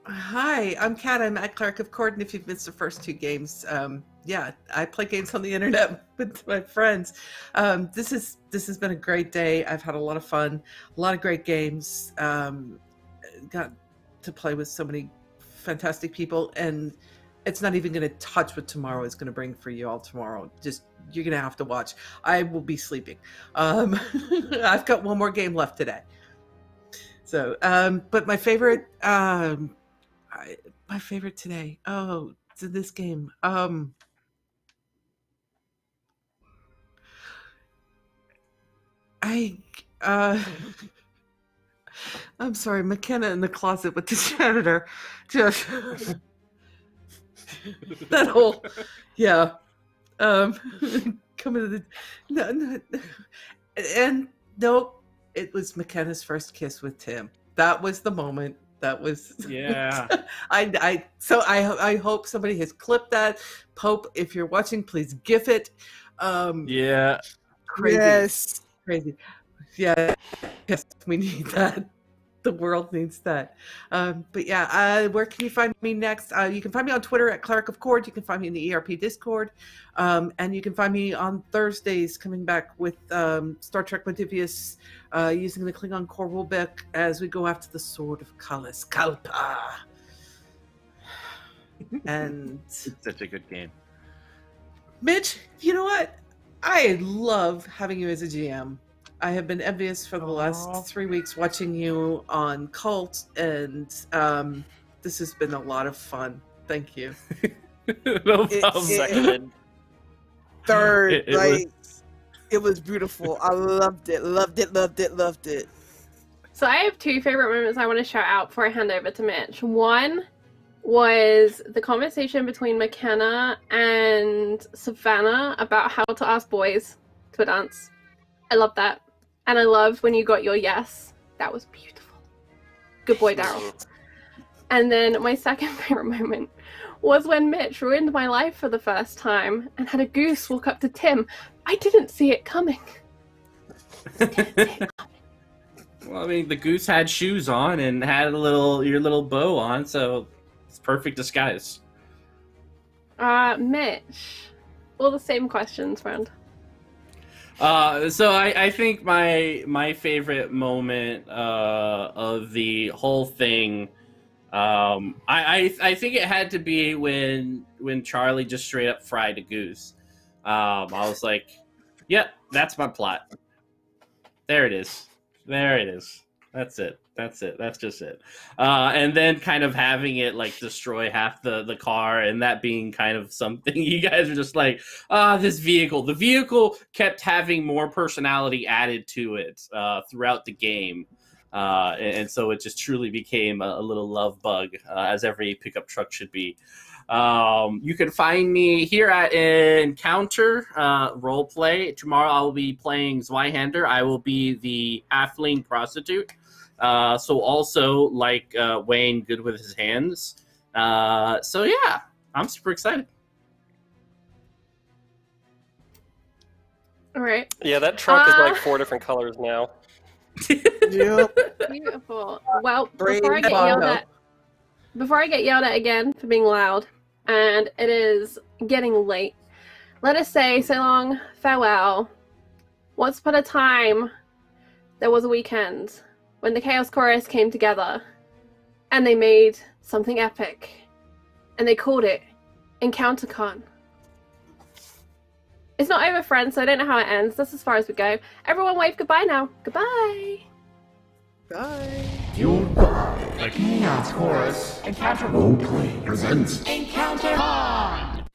Hi, I'm Kat. I'm at Clerk of Court, and if you've missed the first two games, um, yeah, I play games on the internet with my friends. Um, this is this has been a great day. I've had a lot of fun, a lot of great games. Um, got to play with so many fantastic people, and it's not even going to touch what tomorrow is going to bring for you all tomorrow. Just you're going to have to watch. I will be sleeping. Um, I've got one more game left today. So, um, but my favorite, um, I, my favorite today. Oh, to this game. Um, I, uh, I'm sorry, McKenna in the closet with the janitor. Just that whole, yeah. Um, coming to the, no, no, and no, it was McKenna's first kiss with Tim. That was the moment. That was Yeah. I, I so I I hope somebody has clipped that. Pope, if you're watching, please gif it. Um, Yeah. crazy, Yes. crazy. Yeah, yes, we need that. The world needs that. Um, but yeah, uh, where can you find me next? Uh, you can find me on Twitter at Cleric of Cord. You can find me in the ERP Discord, um, and you can find me on Thursdays coming back with um, Star Trek Modiphius uh, using the Klingon core rulebook as we go after the Sword of Kahless Kalpa. and It's such a good game. Mitch, you know what? I love having you as a GM. I have been envious for the Aw. last three weeks watching you on Cult, and um, this has been a lot of fun. Thank you. no It- problem. it- Seconded. Third, It- it was- it was beautiful. I loved it, loved it, loved it, loved it. So I have two favorite moments I want to shout out before I hand over to Mitch. One was the conversation between McKenna and Savannah about how to ask boys to a dance. I love that. And I loved when you got your yes. That was beautiful. Good boy, Daryl. And then my second favorite moment was when Mitch ruined my life for the first time and had a goose walk up to Tim. I didn't see it coming. Well, I mean, the goose had shoes on and had a little your little bow on, so it's perfect disguise. Uh, Mitch. All the same questions, friend. Uh, so I, I think my my favorite moment uh, of the whole thing, um, I, I I think it had to be when when Charlie just straight up fried a goose. Um, I was like, "Yep, that's my plot. There it is. There it is. That's it. That's it. That's just it." Uh, and then kind of having it like destroy half the the car, and that being kind of something you guys are just like, ah, this vehicle. The vehicle kept having more personality added to it uh, throughout the game. Uh, and, and so it just truly became a, a little love bug, uh, as every pickup truck should be. Um, you can find me here at Encounter uh, Roleplay. Tomorrow I will be playing Zweihander. I will be the halfling prostitute. Uh, so also like uh, Wayne, good with his hands. Uh, so yeah, I'm super excited. All right. Yeah, that truck is Uh. like four different colors now. Yep. Beautiful. Well, Brave before I get yelled at, before I get yelled at again for being loud, and it is getting late, let us say so long, farewell. Once upon a time, there was a weekend when the Chaos Chorus came together, and they made something epic, and they called it EncounterCon. It's not over, friends, so I don't know how it ends. That's as far as we go. Everyone wave goodbye now. Goodbye. Bye. Fueled by the Chaos Chorus. Encounter Roleplay presents Encounter Con!